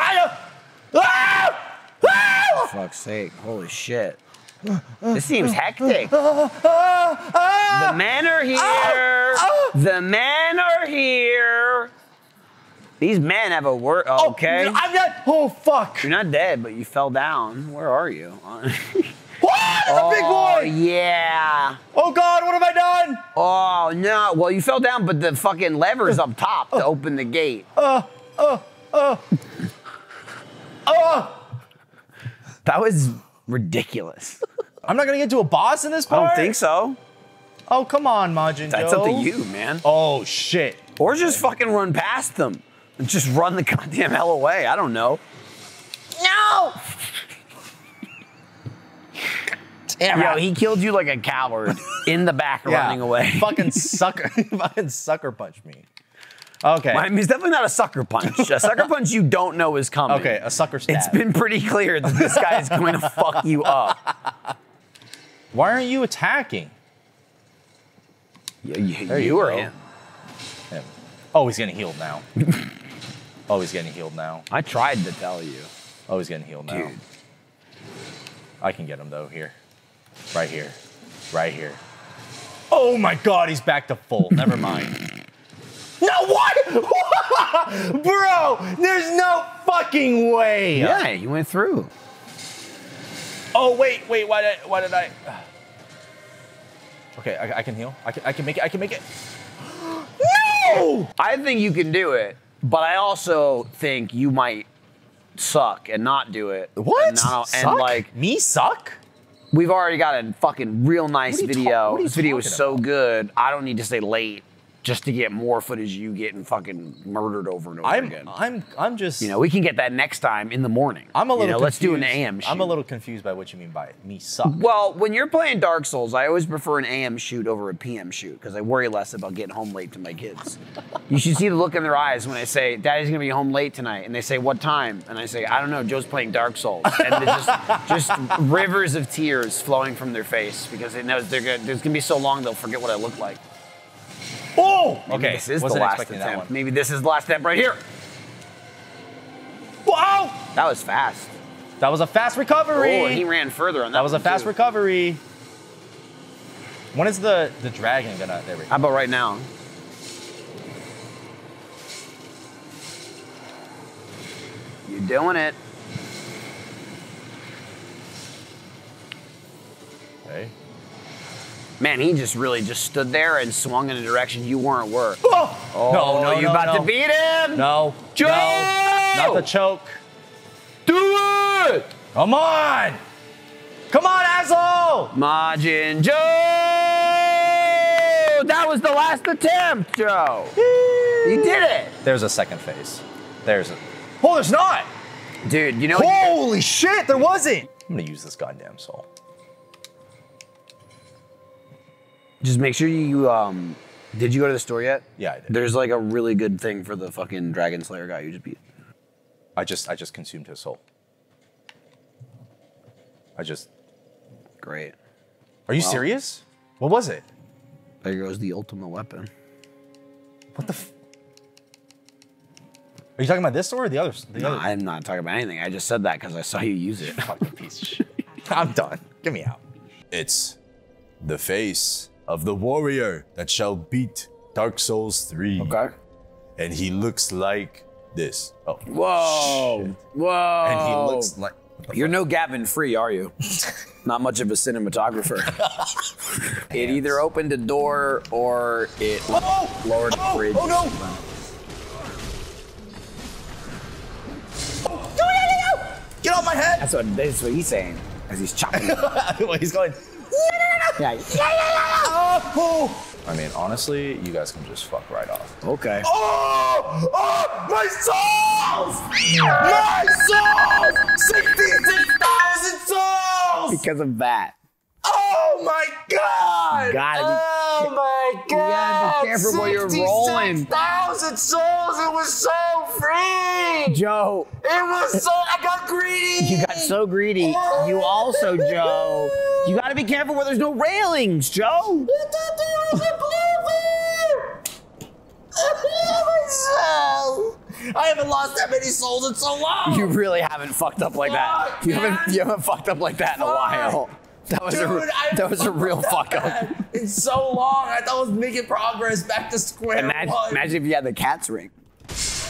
fuck's sake! Holy shit! This seems hectic. The men are here. The men are here. These men have a word. Oh, okay. I'm not. Oh fuck! You're not dead, but you fell down. Where are you? What? There's a big oh boy. yeah. Oh god, what have I done? Oh no. Well, you fell down, but the fucking lever's up top to open the gate. Uh, uh, uh. Uh. That was ridiculous. I'm not gonna get to a boss in this part? I part. don't think so. Oh come on, Majin. That's Joe. up to you, man. Oh shit. Or just fucking run past them. And just run the goddamn hell away. I don't know. No! Damn Yo, he killed you like a coward in the back Yeah. running away. fucking sucker. fucking sucker punch me. Okay. I mean, it's definitely not a sucker punch. A sucker punch you don't know is coming. Okay, a sucker stab. It's been pretty clear that this guy is going to fuck you up. Why aren't you attacking? You, you, There you you him. Him. Oh, he's getting healed now. oh, he's getting healed now. I tried to tell you. Oh, he's getting healed now. Dude. I can get him though. Here, right here, right here. Oh my God, he's back to full. Never mind. No, what? Bro, there's no fucking way. Yeah, you went through. Oh wait, wait. Why did why did I? Okay, I, I can heal. I can I can make it. I can make it. No! I think you can do it, but I also think you might suck and not do it. What? And, not- and like Me suck? We've already got a fucking real nice What video. this video is so good. I don't need to stay late just to get more footage of you getting fucking murdered over and over I'm again. I'm I'm just. You know, we can get that next time in the morning. I'm a little. You know, let's do an. AM shoot. I'm a little confused by what you mean by me suck. Well, when you're playing Dark Souls, I always prefer an AM shoot over a PM shoot because I worry less about getting home late to my kids. you should see the look in their eyes when I say, "Daddy's gonna be home late tonight," and they say, "What time?" And I say, "I don't know. Joe's playing Dark Souls," and just just rivers of tears flowing from their face because they know they're gonna, there's gonna be so long they'll forget what I look like. Oh, Maybe okay. this is Wasn't the last expecting that attempt. one. Maybe this is the last attempt right here. Wow, That was fast. that was a fast recovery. Oh, and he ran further on that. that was a fast too. recovery. When is the the dragon gonna? There we go. How about right now? You're doing it. Okay. Man, he just really just stood there and swung in a direction you weren't worth. Oh, Oh, no, no, you no, about no. to beat him? No, Joe! no, not the choke. Do it! Come on, come on, asshole! Majin Joe! That was the last attempt, Joe. You did it. There's a second phase. There's a. Oh, there's not. Dude, you know Holy shit, there wasn't. I'm gonna use this goddamn soul. Just make sure you um did you go to the store yet? Yeah, I did. There's like a really good thing for the fucking Dragon Slayer guy you just beat. I just I just consumed his soul. I just. Great. Are you Wow. serious? What was it? There goes the ultimate weapon. What the? F- Are you talking about this or the other? The No, other? I'm not talking about anything. I just said that because I saw you use it. Fucking piece of shit. I'm done. Get me out. It's the face of the warrior that shall beat Dark Souls 3. Okay. And he looks like this. Oh. Whoa. Whoa. And he looks like. You're no Gavin Free, are you? Not much of a cinematographer. it either opened a door or it Oh! oh lowered oh, oh! bridge. Oh, no! Oh, no, no, no, no! Get off my head! That's what that's what he's saying as he's chopping. well, he's going. No, no, no, no! Yeah. Yeah, yeah, yeah. Oh! I mean, honestly, you guys can just fuck right off. Okay. Oh! Oh! My souls! My souls! 66,000 souls! Because of that. Oh my god! You gotta be oh my god! you gotta be careful while you're rolling. 66,000 souls! It was so free! Joe. It was so. I got greedy! You got so greedy. You oh. also, Joe. You gotta be careful where there's no railings, Joe. I haven't lost that many souls in so long! You really haven't fucked up like that. You haven't you haven't fucked up like that in a while. That was a Dude, I that was a real up fuck up. that In so long, I thought I was making progress back to square Imagine, one. imagine if you had the cat's ring.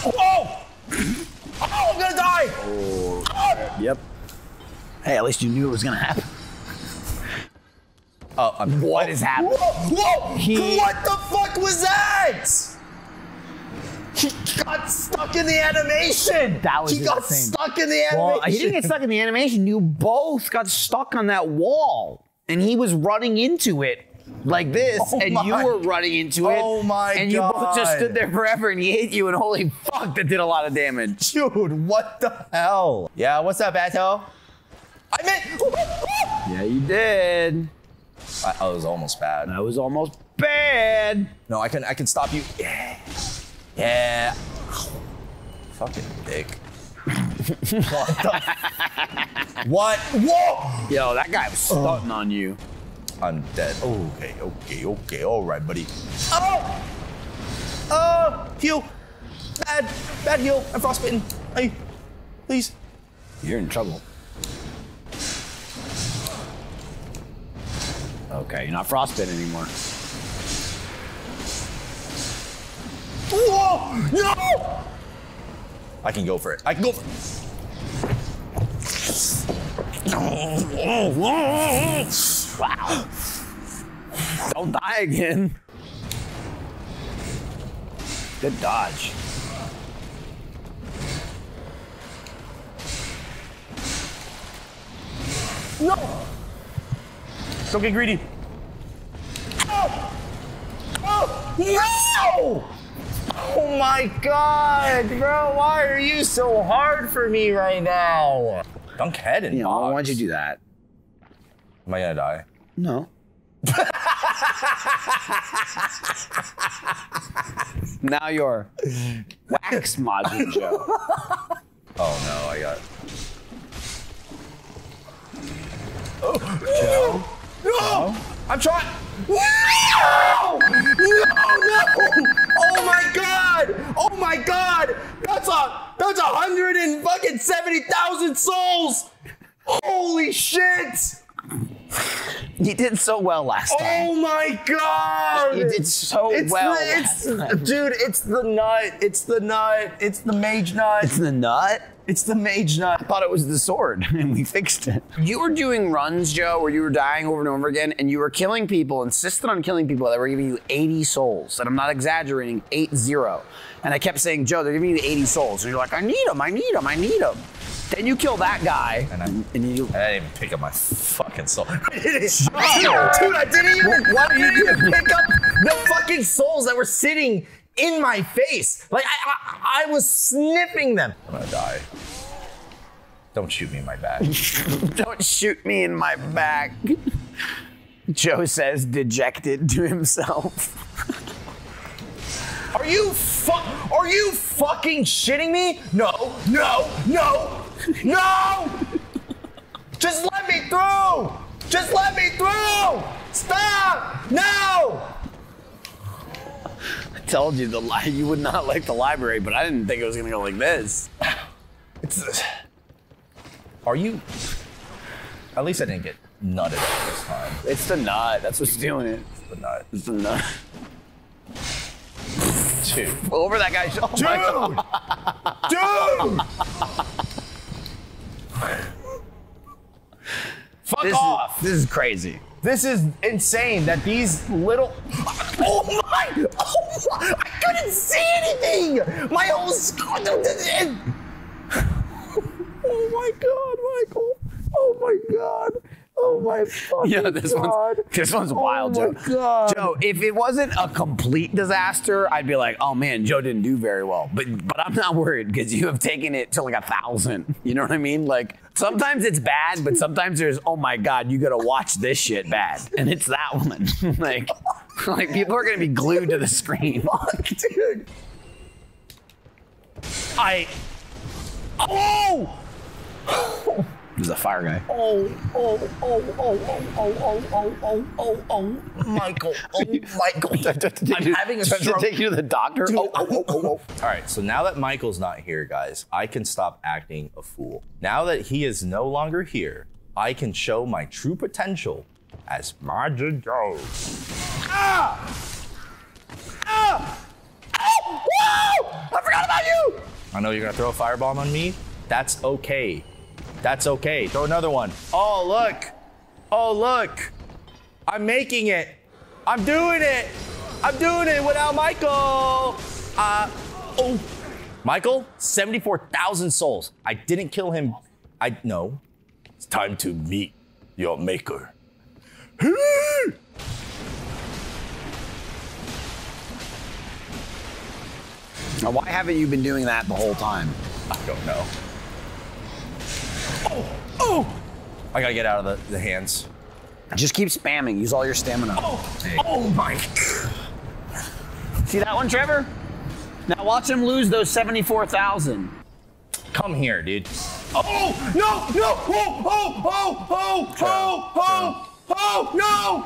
Oh! Oh, I'm gonna die! Oh. oh! Yep. Hey, at least you knew it was gonna happen. Oh, I'm, What is happening? Whoa! Whoa! He- What the fuck was that? He got stuck in the animation. That was he got insane. stuck in the animation. Well, he didn't get stuck in the animation. You both got stuck on that wall, and he was running into it like this, Oh and you were running into it. Oh my god. And you both just stood there forever, and he hit you, and holy fuck, that did a lot of damage. Dude, what the hell? Yeah, what's up, Bato? I meant. Yeah, you did. I, I was almost bad. That was almost bad. No, I can I can stop you. Yeah. Yeah. Fucking dick. what the? what? Whoa! Yo, that guy was oh. stunting on you. I'm dead. Okay, okay, okay. All right, buddy. Oh! Oh! Heal! Bad! Bad heal! I'm frostbitten. Hey, please. You're in trouble. Okay, you're not frostbitten anymore. Whoa! No! I can go for it. I can go for it. Wow. Don't die again. Good dodge. No! Don't get greedy. Oh! Oh! No! Oh my god, bro, why are you so hard for me right now? Dunk head and You know, box. why'd you do that? Am I gonna die? No. now you're wax module Joe. Oh no, I got. Oh, Joe? No! I'm trying. No! No! No! Oh my god! Oh my god! That's a that's a hundred and fucking seventy thousand souls! Holy shit! You did so well last oh time. Oh my god! You did so it's well The, it's, last time. dude, it's the nut. It's the nut. It's the mage nut. It's the nut? It's the mage nut. I thought it was the sword, and we fixed it. You were doing runs, Joe, where you were dying over and over again, and you were killing people, insisted on killing people that were giving you 80 souls. And I'm not exaggerating, 8-0. And I kept saying, Joe, they're giving you 80 souls. And you're like, I need them, I need them, I need them. Then you kill that guy, And I, and you... I didn't even pick up my fucking soul. dude, dude, I didn't even. What I did you didn't even do? pick up the fucking souls that were sitting in my face. Like I, I, I was sniffing them. I'm gonna die. Don't shoot me in my back. Don't shoot me in my back. Joe says, dejected to himself. Are you fu- Are you fucking shitting me? No, no, no, no! Just let me through! Just let me through! Stop! No! I told you the li- you would not like the library, but I didn't think it was gonna go like this. It's. Are you? At least I didn't get nutted this time. It's the nut. That's what's doing it. It's the nut. It's the nut. Two. Over that guy's shoulder. Oh Dude! Dude! Fuck This off! Is, this is crazy. This is insane that these little. Oh my! Oh my! I couldn't see anything! My whole. Oh my god, Michael! Oh my god! Oh Oh my fucking yeah, this God. one's this one's oh wild, Oh Joe. God. Joe, if it wasn't a complete disaster, I'd be like, oh man, Joe didn't do very well. But but I'm not worried because you have taken it to like a thousand. You know what I mean? Like sometimes it's bad, but sometimes there's oh my god, you gotta watch this shit bad, and it's that one. like like people are gonna be glued to the screen. Fuck, dude. I. Oh! There's a fire guy. Oh, oh, oh, oh, oh, oh, oh, oh, oh, oh, oh, Michael, oh, Michael. I'm having a stroke. take you to the doctor. Dude, Oh, oh, oh, oh, oh. All right, so now that Michael's not here, guys, I can stop acting a fool. Now that he is no longer here, I can show my true potential as Majin Joe. Ah! Ah! Oh! Whoa! I forgot about you! I know you're gonna throw a firebomb on me. That's okay. That's okay. Throw another one. Oh, look. Oh, look. I'm making it. I'm doing it. I'm doing it without Michael. Uh, oh. Michael, 74,000 souls. I didn't kill him. I, no. It's time to meet your maker. Now, why haven't you been doing that the whole time? I don't know. Oh, oh! I gotta get out of the, the hands. Just keep spamming. Use all your stamina. Oh, oh my. See that one, Trevor? Now watch him lose those 74,000. Come here, dude. Oh, no, no, oh, oh, oh, oh, oh, oh, oh, no!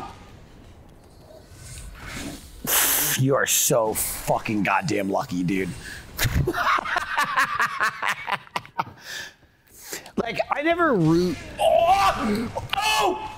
You are so fucking goddamn lucky, dude. like, I never root. Oh! Oh!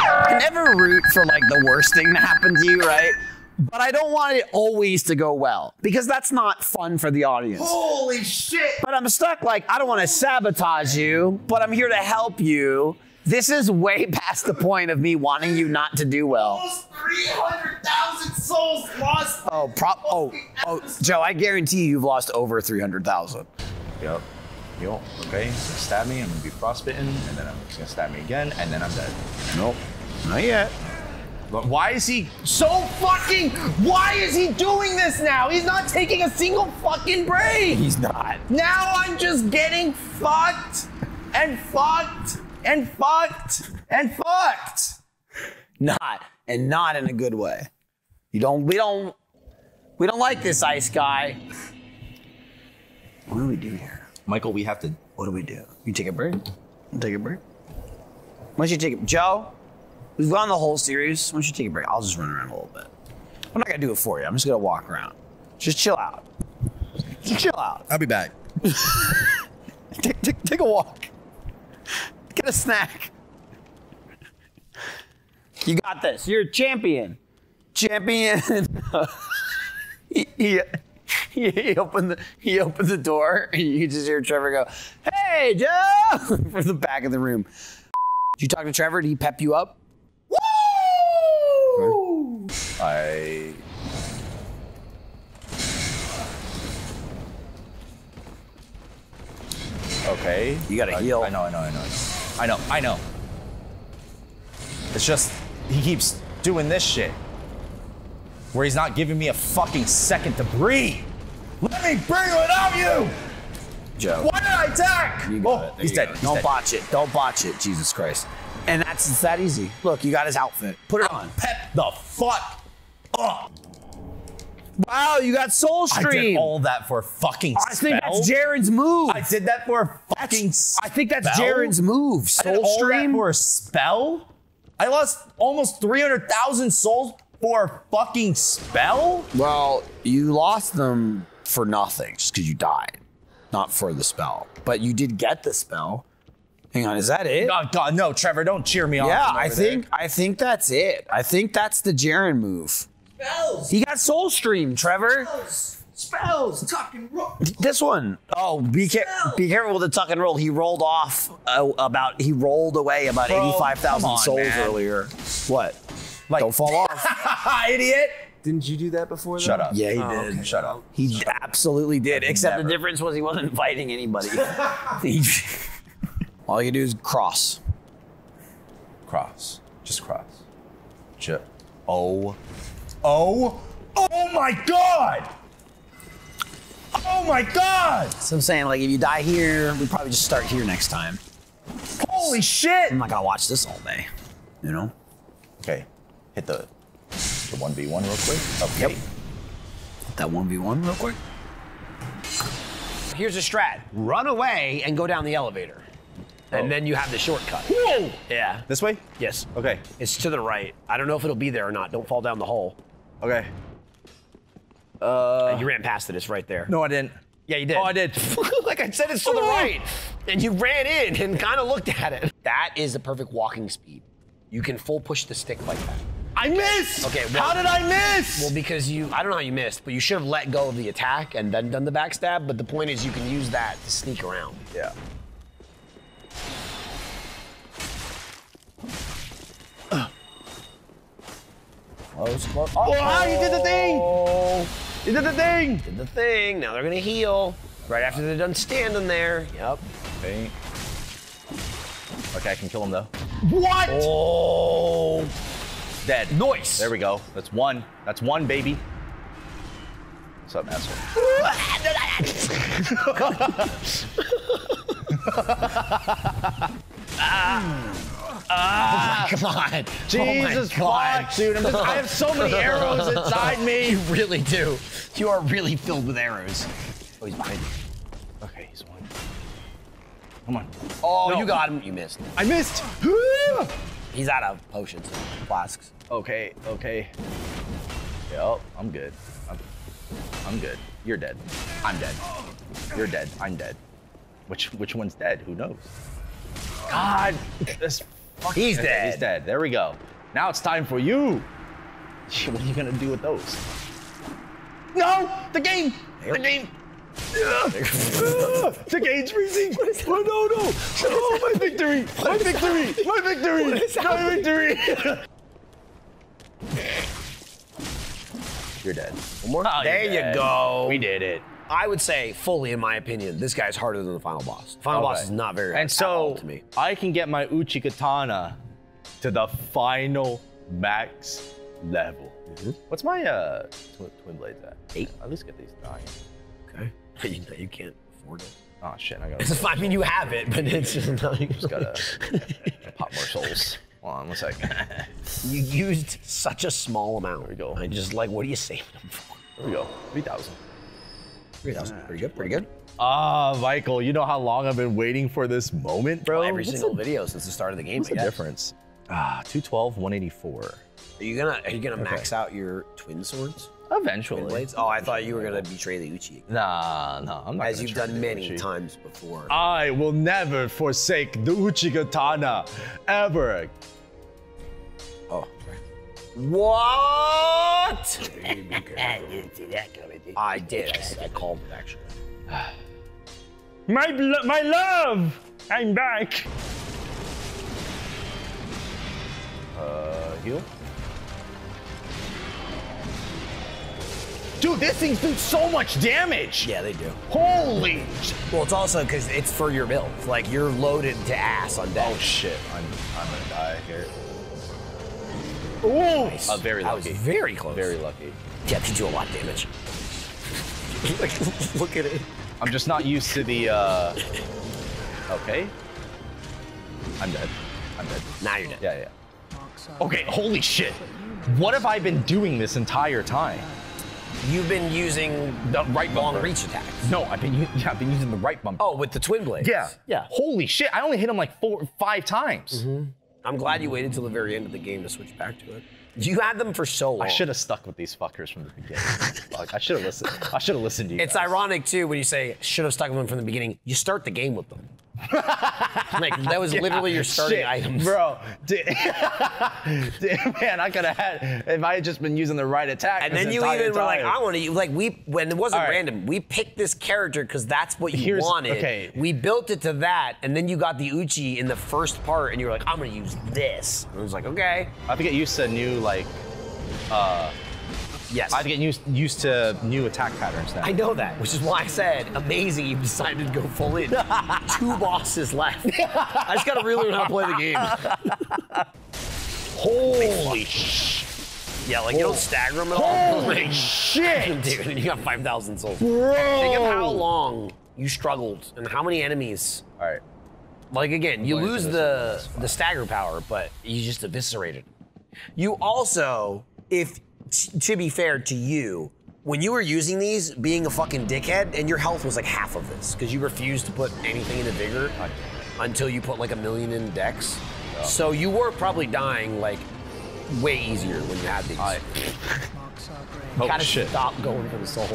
I never root for like the worst thing to happen to you, right? But I don't want it always to go well because that's not fun for the audience. Holy shit! But I'm stuck like I don't want to sabotage you, but I'm here to help you. This is way past the point of me wanting you not to do well. Almost 300,000 souls lost. Oh, prop. Oh, oh, Joe, I guarantee you, you've lost over 300,000. Yep. Yo, okay, so stab me, I'm gonna be frostbitten, and then I'm just gonna stab me again, and then I'm dead. Nope. Not yet. But why is he So fucking. Why is he doing this now? He's not taking a single fucking break. He's not. Now I'm just getting fucked and fucked and fucked and fucked. Not, and not in a good way. You don't. We don't. We don't like this ice guy. What do we do here? Michael, we have to What do we do? You take a break. I'll take a break. Why don't you take a Joe? We've gone the whole series. Why don't you take a break? I'll just run around a little bit. I'm not gonna do it for you. I'm just gonna walk around. Just chill out. Just chill out. I'll be back. Take, take, take a walk. Get a snack. You got this. You're a champion. Champion. he, he, he opened the he opened the door and you just hear Trevor go, "Hey, Joe!" from the back of the room. Did you talk to Trevor? Did he pep you up? Woo! I. Okay. You gotta I- heal. I know, I know, I know. I know, I know. It's just, he keeps doing this shit. Where he's not giving me a fucking second to breathe. Let me breathe without you! Joe. Why did I attack? You got oh, it. He's you dead. go. He's Don't dead. botch it. Don't botch it. Jesus Christ. And that's it's that easy. Look, you got his outfit. Put it on. Pep the fuck up. Wow, you got Soul I Stream. did all that for a fucking I think spell? that's Jaren's move. I did that for a fucking I think that's spell? Jaren's move. I did Soul all that for a spell? I lost almost 300,000 souls for a fucking spell? Well, you lost them for nothing, just because you died, not for the spell. But you did get the spell. Hang on, is that it? Oh, God, no, Trevor, don't cheer me on. yeah, I over think I think that's it. I think that's the Jaren move. Spells! He got Soul Stream, Trevor. Spells! Spells! Tuck and roll! This one. Oh, be care- be careful with the tuck and roll. He rolled off uh, about. He rolled away about Bro, eighty-five come thousand on, souls man. earlier. What? Like- Don't fall off. Idiot! Didn't you do that before? Shut though? up. Yeah, he Oh, did. okay. Shut up. He absolutely did. Except Never. the difference was he wasn't fighting anybody. All you do is cross. Cross. Just cross. Ju- oh. Oh. Oh my god! Oh my god! So I'm saying, like, if you die here, we probably just start here next time. Holy shit! I'm not gonna watch this all day. You know? Okay. Hit the the 1v1 real quick. Okay. Hit that 1v1 real quick. Here's a strat: run away and go down the elevator, and oh. then you have the shortcut. Whoa! Yeah. This way? Yes. Okay. It's to the right. I don't know if it'll be there or not. Don't fall down the hole. Okay. Uh, you ran past it. It's right there. no, I didn't. Yeah, you did. Oh, I did. like I said, it's to the right, and you ran in and kind of looked at it. That is the perfect walking speed. You can full push the stick like that. I missed! Okay, well- How did I miss? Well, because you, I don't know how you missed, but you should have let go of the attack and then done the backstab. But the point is, you can use that to sneak around. yeah. Close, close. Oh, you did the thing! You did the thing! Did the thing. Now they're gonna heal right after they're done standing there. Yep. Okay. Okay, I can kill him though. What? Oh. Dead. Nice. There we go. That's one. That's one, baby. What's up, asshole? Ah, come on. Jesus oh my ah. oh fuck, dude. I'm just, I have so many arrows inside me. You really do. You are really filled with arrows. Oh, he's behind you. Okay, he's one. Come on. Oh, No. you got him. You missed. I missed. He's out of potions, flasks. Okay, okay. Yep, I'm good. I'm, I'm good. You're dead. I'm dead. You're dead. I'm dead. Which which one's dead? Who knows? God, this He's Okay, dead. He's dead. There we go. Now it's time for you. What are you gonna do with those? No, the game. The game. the game's freezing. Oh no no! Oh my victory! My victory! My victory! My victory! You're dead. One more. Oh, there you go. We did it. I would say, fully in my opinion, this guy's harder than the final boss. Final boss is not very hard And so to me. I can get my Uchigatana to the final max level. What's my uh tw- twin blades at? Eight. At least get these nine. Okay. You, know, you can't afford it. Oh shit! I gotta. I mean, you have it, but it's just not. You just gotta pop more souls. Hold on one second. You used such a small amount. There we go. I just like, what are you saving them for? There we go. Three thousand. 3,000. Pretty good, pretty good. Ah, Michael, you know how long I've been waiting for this moment, bro? Every What's single the, video since the start of the game. What's I the guess. difference? Ah, 212, 184. Are you gonna Are you gonna Okay. max out your twin swords? Eventually. Twin blades? Oh, I thought you were gonna betray the Uchi. Nah, nah, I'm not As you've done many Uchi. times before. I will never forsake the Uchigatana ever. Oh, What? I did. I, I called it actually. My my love, I'm back. Uh, heal. Dude, this thing's doing so much damage. Yeah, they do. Holy. Well, it's also because it's for your build. Like you're loaded to ass on deck. Oh shit! I'm I'm gonna die here. Ooh, nice. Uh, very That was lucky. very close. Very lucky. Yeah, you do a lot of damage. like, look at it. I'm just not used to the. uh... Okay. I'm dead. I'm dead. Now you're dead. Yeah, yeah. Okay. Holy shit! What have I been doing this entire time? You've been using The right long bumper. reach attacks. No, I've been yeah, I've been using the right bumper. Oh, with the twin blades. Yeah. Yeah. Holy shit! I only hit him like four, five times. I'm glad you waited till the very end of the game to switch back to it. You had them for so long. I should have stuck with these fuckers from the beginning. I should have listened. I should have listened to you. It's guys. ironic too when you say should have stuck with them from the beginning. You start the game with them. Like that was literally your starting Shit, items. bro. Dude, Dude, man, I could have had if I had just been using the right attack. And then you even were like, time. I want to use like we when it wasn't right. random. We picked this character because that's what you Here's- wanted. okay. We built it to that, and then you got the Uchi in the first part, and you were like, I'm gonna use this. And I was like, okay. I have to get used to new like uh Yes. I have to get used, used to new attack patterns now. I know that, which is why I said amazing you decided to go full in. Two bosses left. I just gotta really learn how to play the game. Holy sh! Yeah, like you don't stagger them at all. Holy shit! dude! And you got five thousand souls. Bro! Think of how long you struggled and how many enemies. All right. Like again, you lose the the stagger power, but you just eviscerated. You also, if t- to be fair to you, when you were using these, being a fucking dickhead, and your health was like half of this because you refused to put anything into vigor until you put like a million in dex. So you were probably dying like way easier when you had these. I... oh, Gotta shit. stop going for the souls.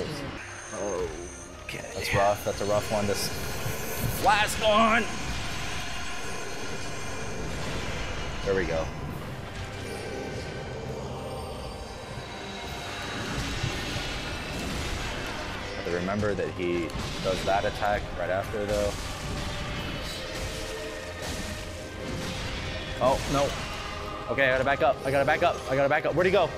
Okay. That's rough. That's a rough one. This Flask on. There we go. To remember that he does that attack right after, though. Oh, no. Okay, I gotta back up. I gotta back up. I gotta back up. Where'd he go?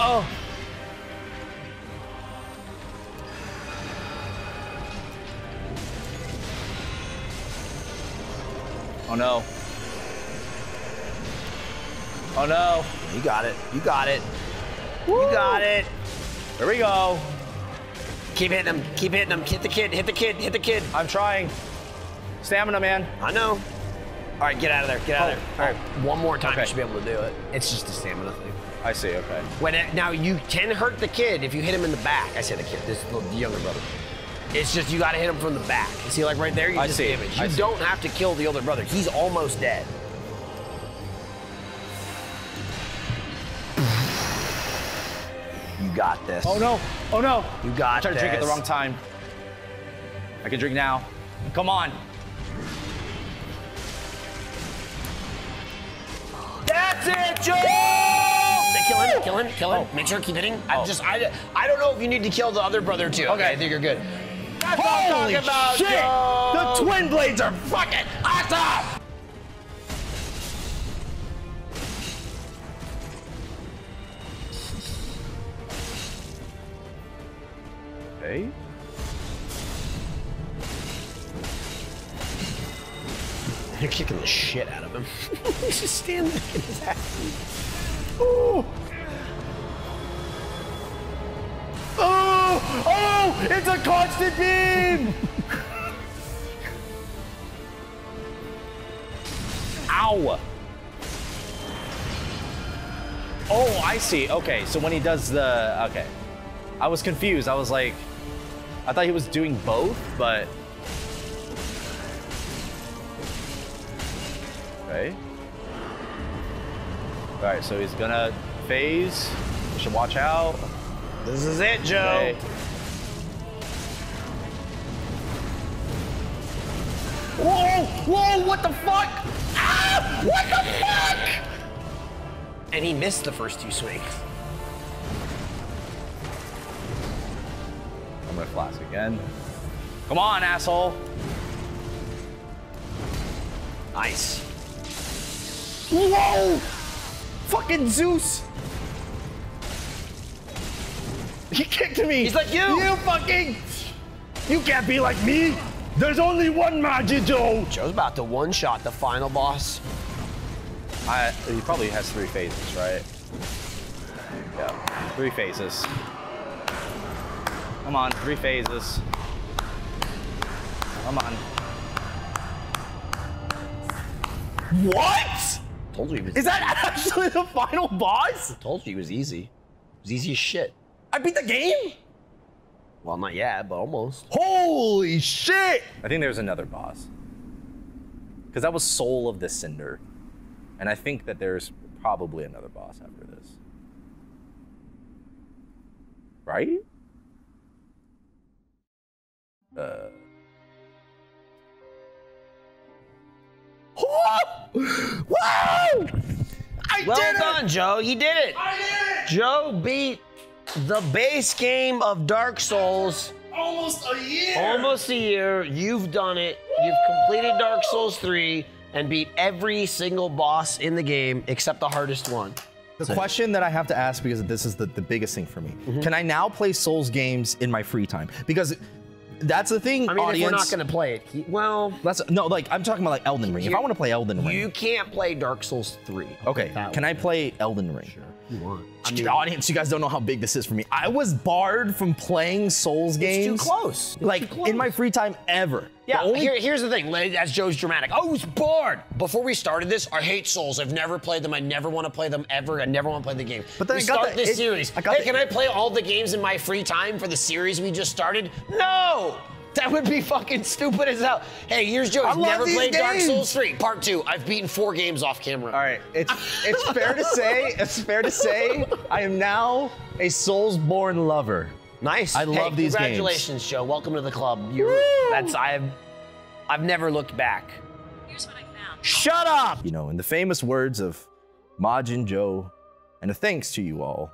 Oh. Oh no. Oh no. You got it. You got it. You got it. There we go. Keep hitting him. Keep hitting him. Hit the kid. Hit the kid. Hit the kid. I'm trying. Stamina, man. I know. All right, get out of there. Get out of Oh, there. All right, oh. one more time Okay. you should be able to do it. It's just a stamina thing. I see, okay. When it, now you can hurt the kid if you hit him in the back. I said the kid. This little younger brother. It's just you got to hit him from the back. You see, like right there, you I just see. damage. You see. don't have to kill the older brother. He's almost dead. You got this. Oh no. Oh no. You got I tried to drink at the wrong time. I can drink now. Come on. That's it, Joe! Say, Kill him, kill him, kill him. Oh. Make sure keep hitting. I oh. just, I, I don't know if you need to kill the other brother too. Okay, I think you're good. That's what I'm Holy talking about, shit! Joe! The twin blades are fucking awesome! Okay. You're kicking the shit out of him. He's just standing there in his ass. Oh! Oh! Oh! It's a constant beam! Ow! Oh, I see. Okay, so when he does the okay, I was confused. I was like, I thought he was doing both, but okay. All right, so he's gonna phase. You should watch out. This is it, Joe. Okay. Whoa! Whoa! What the fuck? Ah! What the fuck? And he missed the first two swings. I'm flask again. Come on, asshole. Nice. Whoa! Fucking Zeus! He kicked me! He's like you! You fucking! You can't be like me! There's only one Majin Joe! Joe's about to one-shot the final boss. I, he probably has three phases, right? Yeah, three phases. Come on, three phases. Come on. What? Told you he was. Is that actually the final boss? I Told you he was easy. It was easy as shit. I beat the game? Well, not yet, but almost. Holy shit! I think there's another boss. Because that was Soul of the Cinder. And I think that there's probably another boss after this. Right? Uh. Whoa! I well did it! done, Joe. You did it. I did it! Joe beat the base game of Dark Souls. Almost a year! Almost a year. You've done it. You've completed Dark Souls 3. and beat every single boss in the game except the hardest one. The question that I have to ask because this is the, the biggest thing for me. Mm-hmm. Can I now play Souls games in my free time? Because that's the thing. I mean, audience, if we're not going to play it, he- well, That's no, like I'm talking about like Elden Ring. If I want to play Elden Ring, you can't play Dark Souls 3. okay. Can. I play Elden Ring? Sure. You want. I audience, you guys don't know how big this is for me. I was barred from playing Souls games. It's too close. It's like too close. in my free time ever. Yeah, only- here- here's the thing. As Joe's dramatic. Oh, I was bored. Before we started this, I hate Souls. I've never played them. I never want to play them ever. I never want to play the game. But then we I got start the- this it- series. I got hey, the- can I play all the games in my free time for the series we just started? No! That would be fucking stupid as hell. Hey, here's Joe. He's never played Dark. Souls 3. Part 2. I've beaten four games off camera. All right, it's it's fair to say, it's fair to say, I am now a Soulsborne lover. Nice. I love hey, these games. Congratulations, Joe. Welcome to the club. You're, that's I've I've never looked back. Here's what I found. Shut up. You know, in the famous words of Majin Joe, and a thanks to you all.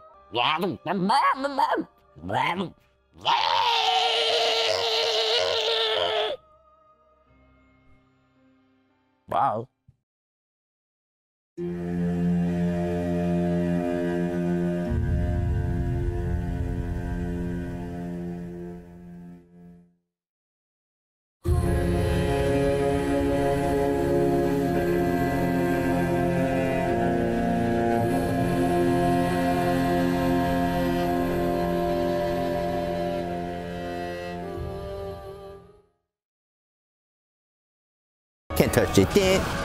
Wow. Can't touch it.